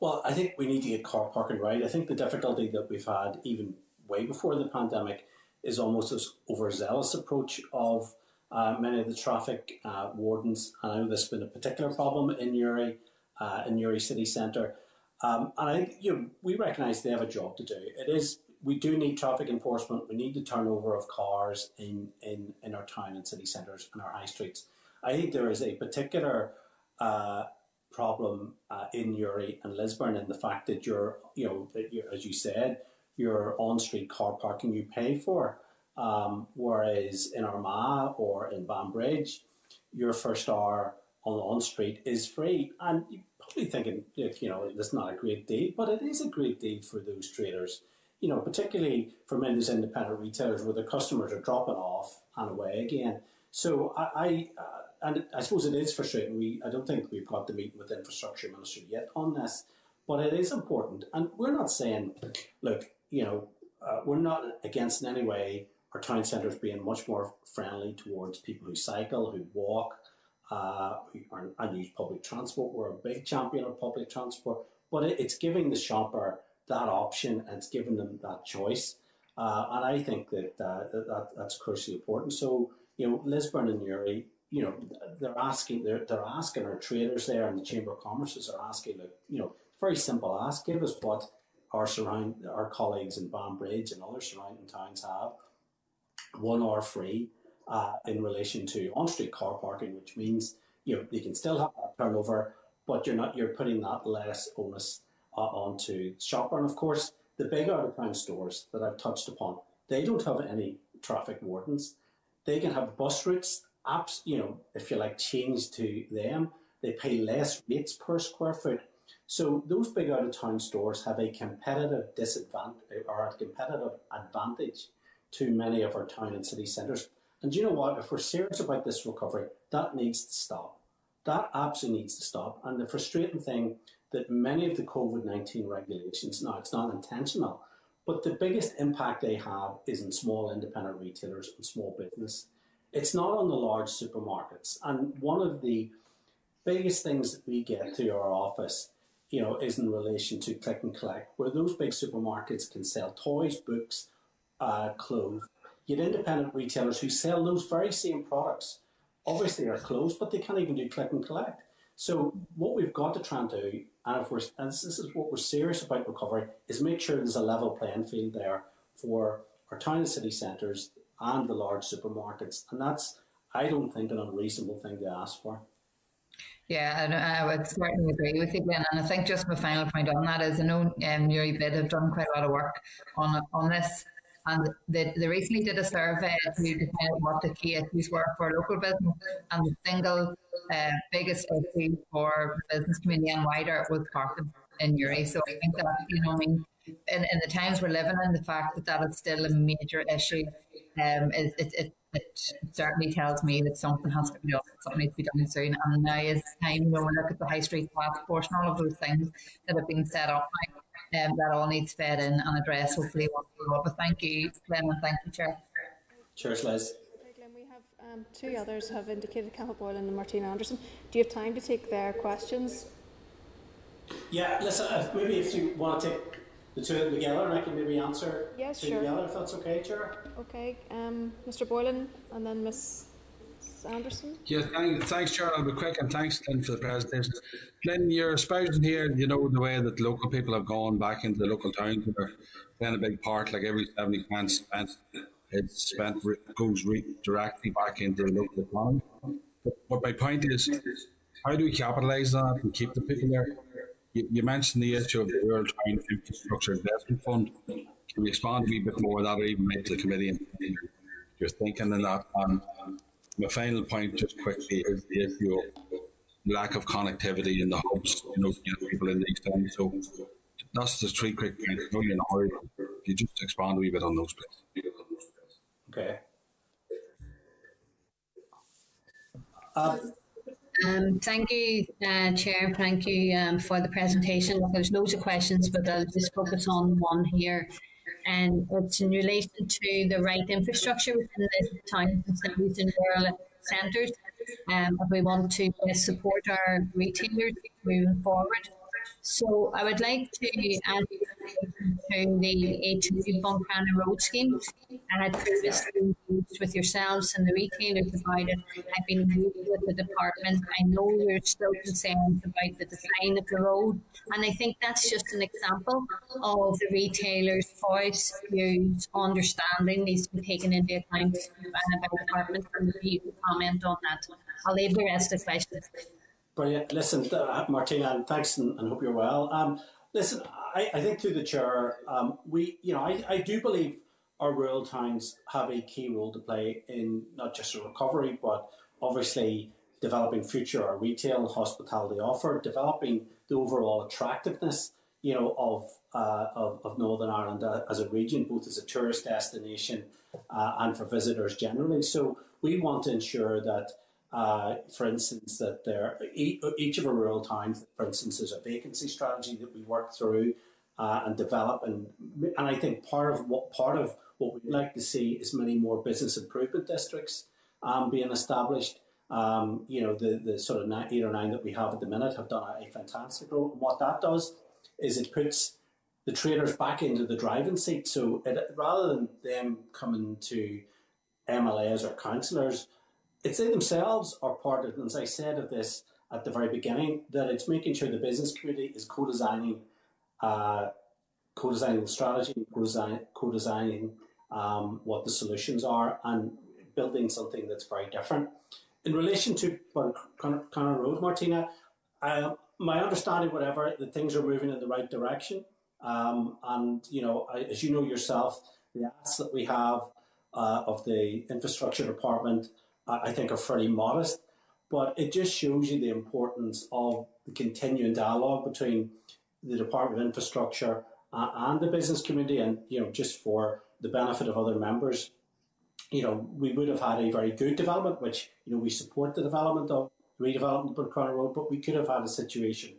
Well, I think we need to get car parking right. I think the difficulty that we've had even way before the pandemic is almost this overzealous approach of uh, many of the traffic uh, wardens. I know this has been a particular problem in Newry, uh, in Newry city centre. Um, and I think you know, we recognise they have a job to do. It is we do need traffic enforcement. We need the turnover of cars in, in, in our town and city centres and our high streets. I think there is a particular uh, problem uh, in Newry and Lisburn in the fact that you're, you know, that you're, as you said, your on-street car parking you pay for, um, whereas in Armagh or in Banbridge, your first hour on on street is free. And you're probably thinking, you know, that's not a great deal, but it is a great deal for those traders. You know, particularly for many of those independent retailers where their customers are dropping off and away again. So I, I uh, and I suppose it is frustrating. We I don't think we've got the meeting with the infrastructure minister yet on this, but it is important. And we're not saying, look, you know, uh, we're not against in any way our town centres being much more friendly towards people who cycle, who walk, uh, and use public transport. We're a big champion of public transport, but it, it's giving the shopper that option and it's giving them that choice. Uh, and I think that, uh, that that's crucially important. So, you know, Lisburn and Newry, you know, they're asking, they're, they're asking our traders there and the Chamber of Commerces are asking, like, you know, very simple ask, give us what our surround, our colleagues in Banbridge and other surrounding towns have, one hour free uh, in relation to on-street car parking, which means you know you can still have that turnover, but you're not you're putting that less onus uh, onto the shopper. And of course, the big out-of-town stores that I've touched upon, they don't have any traffic wardens. They can have bus routes, apps, you know, if you like, change to them. They pay less rates per square foot. So those big out-of-town stores have a competitive disadvantage or a competitive advantage to many of our town and city centres and you know what? If we're serious about this recovery, that needs to stop. That absolutely needs to stop. And the frustrating thing that many of the COVID 19 regulations, now it's not intentional, but the biggest impact they have is in small independent retailers and small business. It's not on the large supermarkets. And one of the biggest things that we get through our office, you know, is in relation to click and collect, where those big supermarkets can sell toys, books, uh, clothes, had independent retailers who sell those very same products. Obviously, are closed, but they can't even do click and collect. So what we've got to try and do, and and this is what we're serious about recovery, is make sure there's a level playing field there for our town and city centres and the large supermarkets. And that's, I don't think, an unreasonable thing to ask for. Yeah, I, I would certainly agree with you, Glyn. And I think just my final point on that is I know um, Newry Bid have done quite a lot of work on on this. And they, they recently did a survey to determine what the key issues were for local business. And the single uh, biggest issue for business community and wider was parking in Newry. So I think that, you know, I mean, in, in the times we're living in, the fact that that is still a major issue um, is it, it, it certainly tells me that something has to be done, something needs to be done soon. And now is time when we look at the high street task force and all of those things that have been set up now, um, that all needs fed in and addressed. Hopefully, but thank you, Glyn, and thank you, Chair. Cheers, Liz. we have um, two others have indicated, Cathal Boylan and Martina Anderson. Do you have time to take their questions? Yeah, listen, maybe if you want to take the two of them together, and I can maybe answer yes, two sure. together, if that's okay, Chair. Okay, um, Mr. Boylan, and then Miss Anderson. Yeah, thank, thanks, Chair. I'll be quick, and thanks, Lynn, for the presentation. Lynn, you're espousing here, you know, the way that local people have gone back into the local towns and are playing a big part, like every 70 pence spent, it's spent, goes re- directly back into the local economy. But, but my point is, how do we capitalise on it and keep the people there? You, you, mentioned the issue of the Rural Town Infrastructure Investment Fund. Can you expand a wee bit more that or even make the committee and your thinking in that? And my final point, just quickly, is the issue of lack of connectivity in the hubs, you know, get people in these towns. So that's the three quick points. No, you know, you just expand a wee bit on those, please. Okay. Um, um, thank you, uh, Chair. Thank you um, for the presentation. There's loads of questions, but I'll just focus on one here. And it's in relation to the right infrastructure within the towns and cities and rural centres. Um, if we want to support our retailers moving forward. So I would like to add to the A2 Buncrana Road scheme. I had previously engaged with yourselves and the retailers about it. I've been engaged with the department. I know you're still concerned about the design of the road. And I think that's just an example of the retailers' voice, views, understanding needs to be taken into account by the department and you comment on that. I'll leave the rest of questions. Brilliant. Listen, uh, Martina, and thanks, and, and, hope you're well. Um, listen, I, I, think through the chair, um, we, you know, I, I do believe our rural towns have a key role to play in not just a recovery, but obviously developing future our retail and hospitality offer, developing the overall attractiveness, you know, of uh, of, of, Northern Ireland uh, as a region, both as a tourist destination uh, and for visitors generally. So we want to ensure that uh, for instance, that there each of our rural towns, for instance, there's a vacancy strategy that we work through uh, and develop, and and I think part of what part of what we'd like to see is many more business improvement districts um, being established. Um, you know, the the sort of nine, eight or nine that we have at the minute have done a, a fantastic role. And what that does is it puts the traders back into the driving seat. So it, rather than them coming to MLAs or councillors it's they themselves are part of, as I said of this at the very beginning, that it's making sure the business community is co-designing, uh, co-designing the strategy, co-design, co-designing um, what the solutions are, and building something that's very different. In relation to Connor Road, Martina, uh, my understanding, whatever, that things are moving in the right direction. Um, and you know, as you know yourself, the asks that we have uh, of the infrastructure department I think are fairly modest. But it just shows you the importance of the continuing dialogue between the Department of Infrastructure and the business community, and you know, just for the benefit of other members, you know, we would have had a very good development, which you know we support the development of redevelopment of Crown Road, but we could have had a situation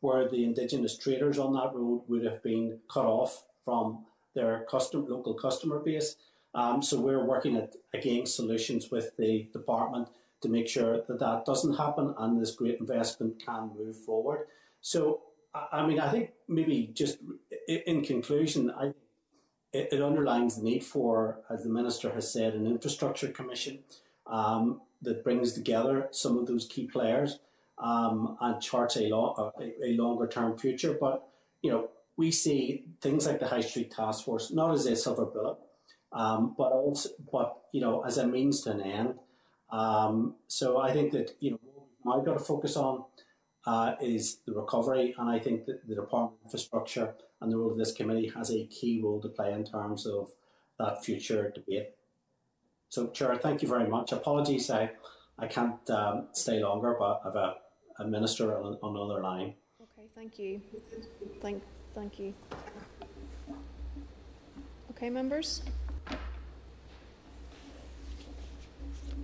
where the indigenous traders on that road would have been cut off from their custom local customer base. Um, so we're working at again solutions with the department to make sure that that doesn't happen and this great investment can move forward. So I mean, I think maybe just in conclusion, I it, it underlines the need for, as the minister has said, an infrastructure commission um, that brings together some of those key players um, and charts a, lo- a, a longer term future. But you know, we see things like the High Street Task Force not as a silver bullet, um, but also, but you know, as a means to an end. Um, so I think that you know what we've got to focus on uh, is the recovery, and I think that the Department of Infrastructure and the role of this committee has a key role to play in terms of that future debate. So, Chair, thank you very much. Apologies, I I can't um, stay longer, but I have a, a minister on, on another line. Okay, thank you. Thank, thank you. Okay, members.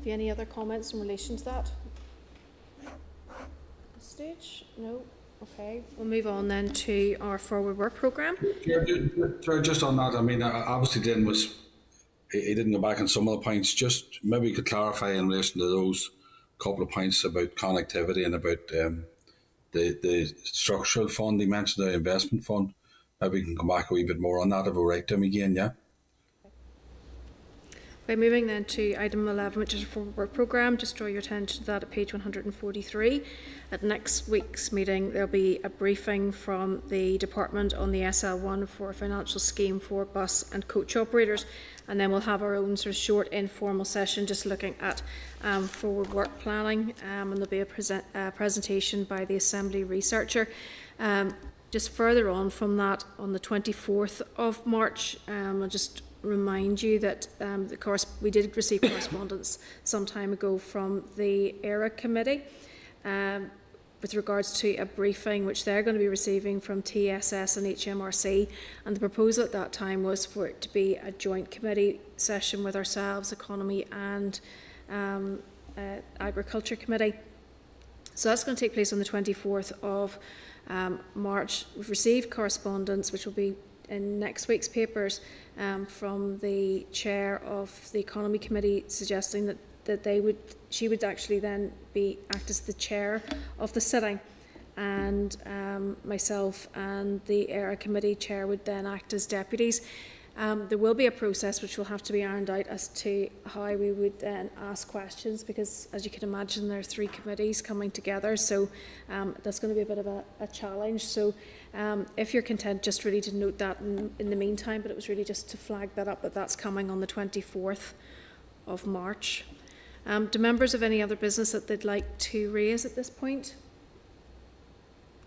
Any other comments in relation to that? Stage? No? Okay, we'll move on then to our forward work programme. Just on that, I mean, obviously, Dan was he, didn't go back on some of the points. Just maybe you could clarify in relation to those couple of points about connectivity and about um, the the structural fund. He mentioned the investment fund. Maybe we can come back a wee bit more on that if we write to him again. Yeah. Okay, moving then to item 11, which is a forward work programme. Just draw your attention to that at page 143. At next week's meeting, there'll be a briefing from the department on the SL1 for a financial scheme for bus and coach operators. And then we'll have our own sort of short informal session just looking at um, forward work planning. Um, and there'll be a present, uh, presentation by the Assembly researcher. Um, just further on from that, on the 24th of March, um, I'll just remind you that um, we did receive correspondence some time ago from the ERA committee um, with regards to a briefing which they're going to be receiving from TSS and HMRC. And the proposal at that time was for it to be a joint committee session with ourselves, Economy and um, uh, Agriculture Committee. So that's going to take place on the 24th of um, March. We've received correspondence which will be in next week's papers um, from the chair of the economy committee suggesting that, that they would she would actually then be act as the chair of the sitting and um, myself and the ERA committee chair would then act as deputies. Um, there will be a process which will have to be ironed out as to how we would then ask questions because, as you can imagine, there are three committees coming together, so um, that's going to be a bit of a, a challenge. So, um, if you're content, just really to note that in, in the meantime, but it was really just to flag that up that that's coming on the 24th of March. Um, do members have any other business that they'd like to raise at this point?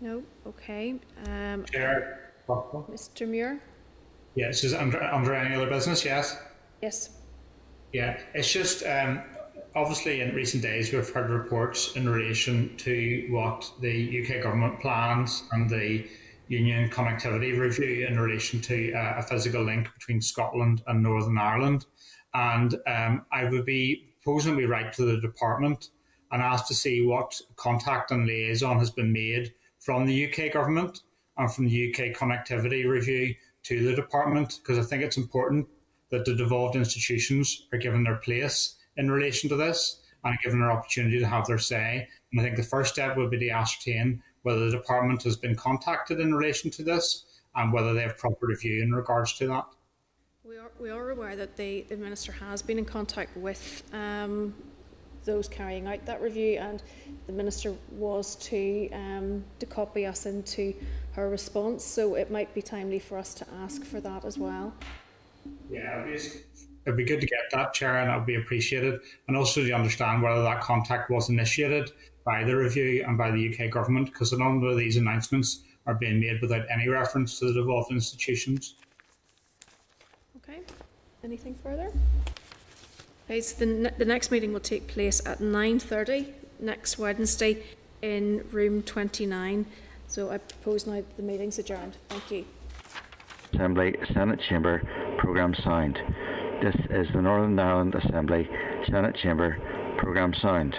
No? Okay. Um, Chair. Mr. Muir? Yes, is it under, under any other business? Yes. Yes. Yeah, it's just um, obviously in recent days we've heard reports in relation to what the UK government plans and the Union Connectivity Review in relation to uh, a physical link between Scotland and Northern Ireland. And um, I would be proposing we write to the department and ask to see what contact and liaison has been made from the UK government and from the UK Connectivity Review to the department because I think it's important that the devolved institutions are given their place in relation to this and given their opportunity to have their say. And I think the first step would be to ascertain whether the department has been contacted in relation to this and whether they have proper review in regards to that. We are, we are aware that the, the Minister has been in contact with um, those carrying out that review and the Minister was to, um, to copy us into her response, so it might be timely for us to ask for that as well. Yeah, it'd be good to get that, Chair, and that would be appreciated. And also to understand whether that contact was initiated by the review and by the UK government, because a number of these announcements are being made without any reference to the devolved institutions. Okay, anything further? Okay, so the, ne the next meeting will take place at 9.30 next Wednesday in room 29. So I propose now that the meeting's adjourned. Thank you. Assembly Senate Chamber Programme Sound. This is the Northern Ireland Assembly Senate Chamber Programme Sound.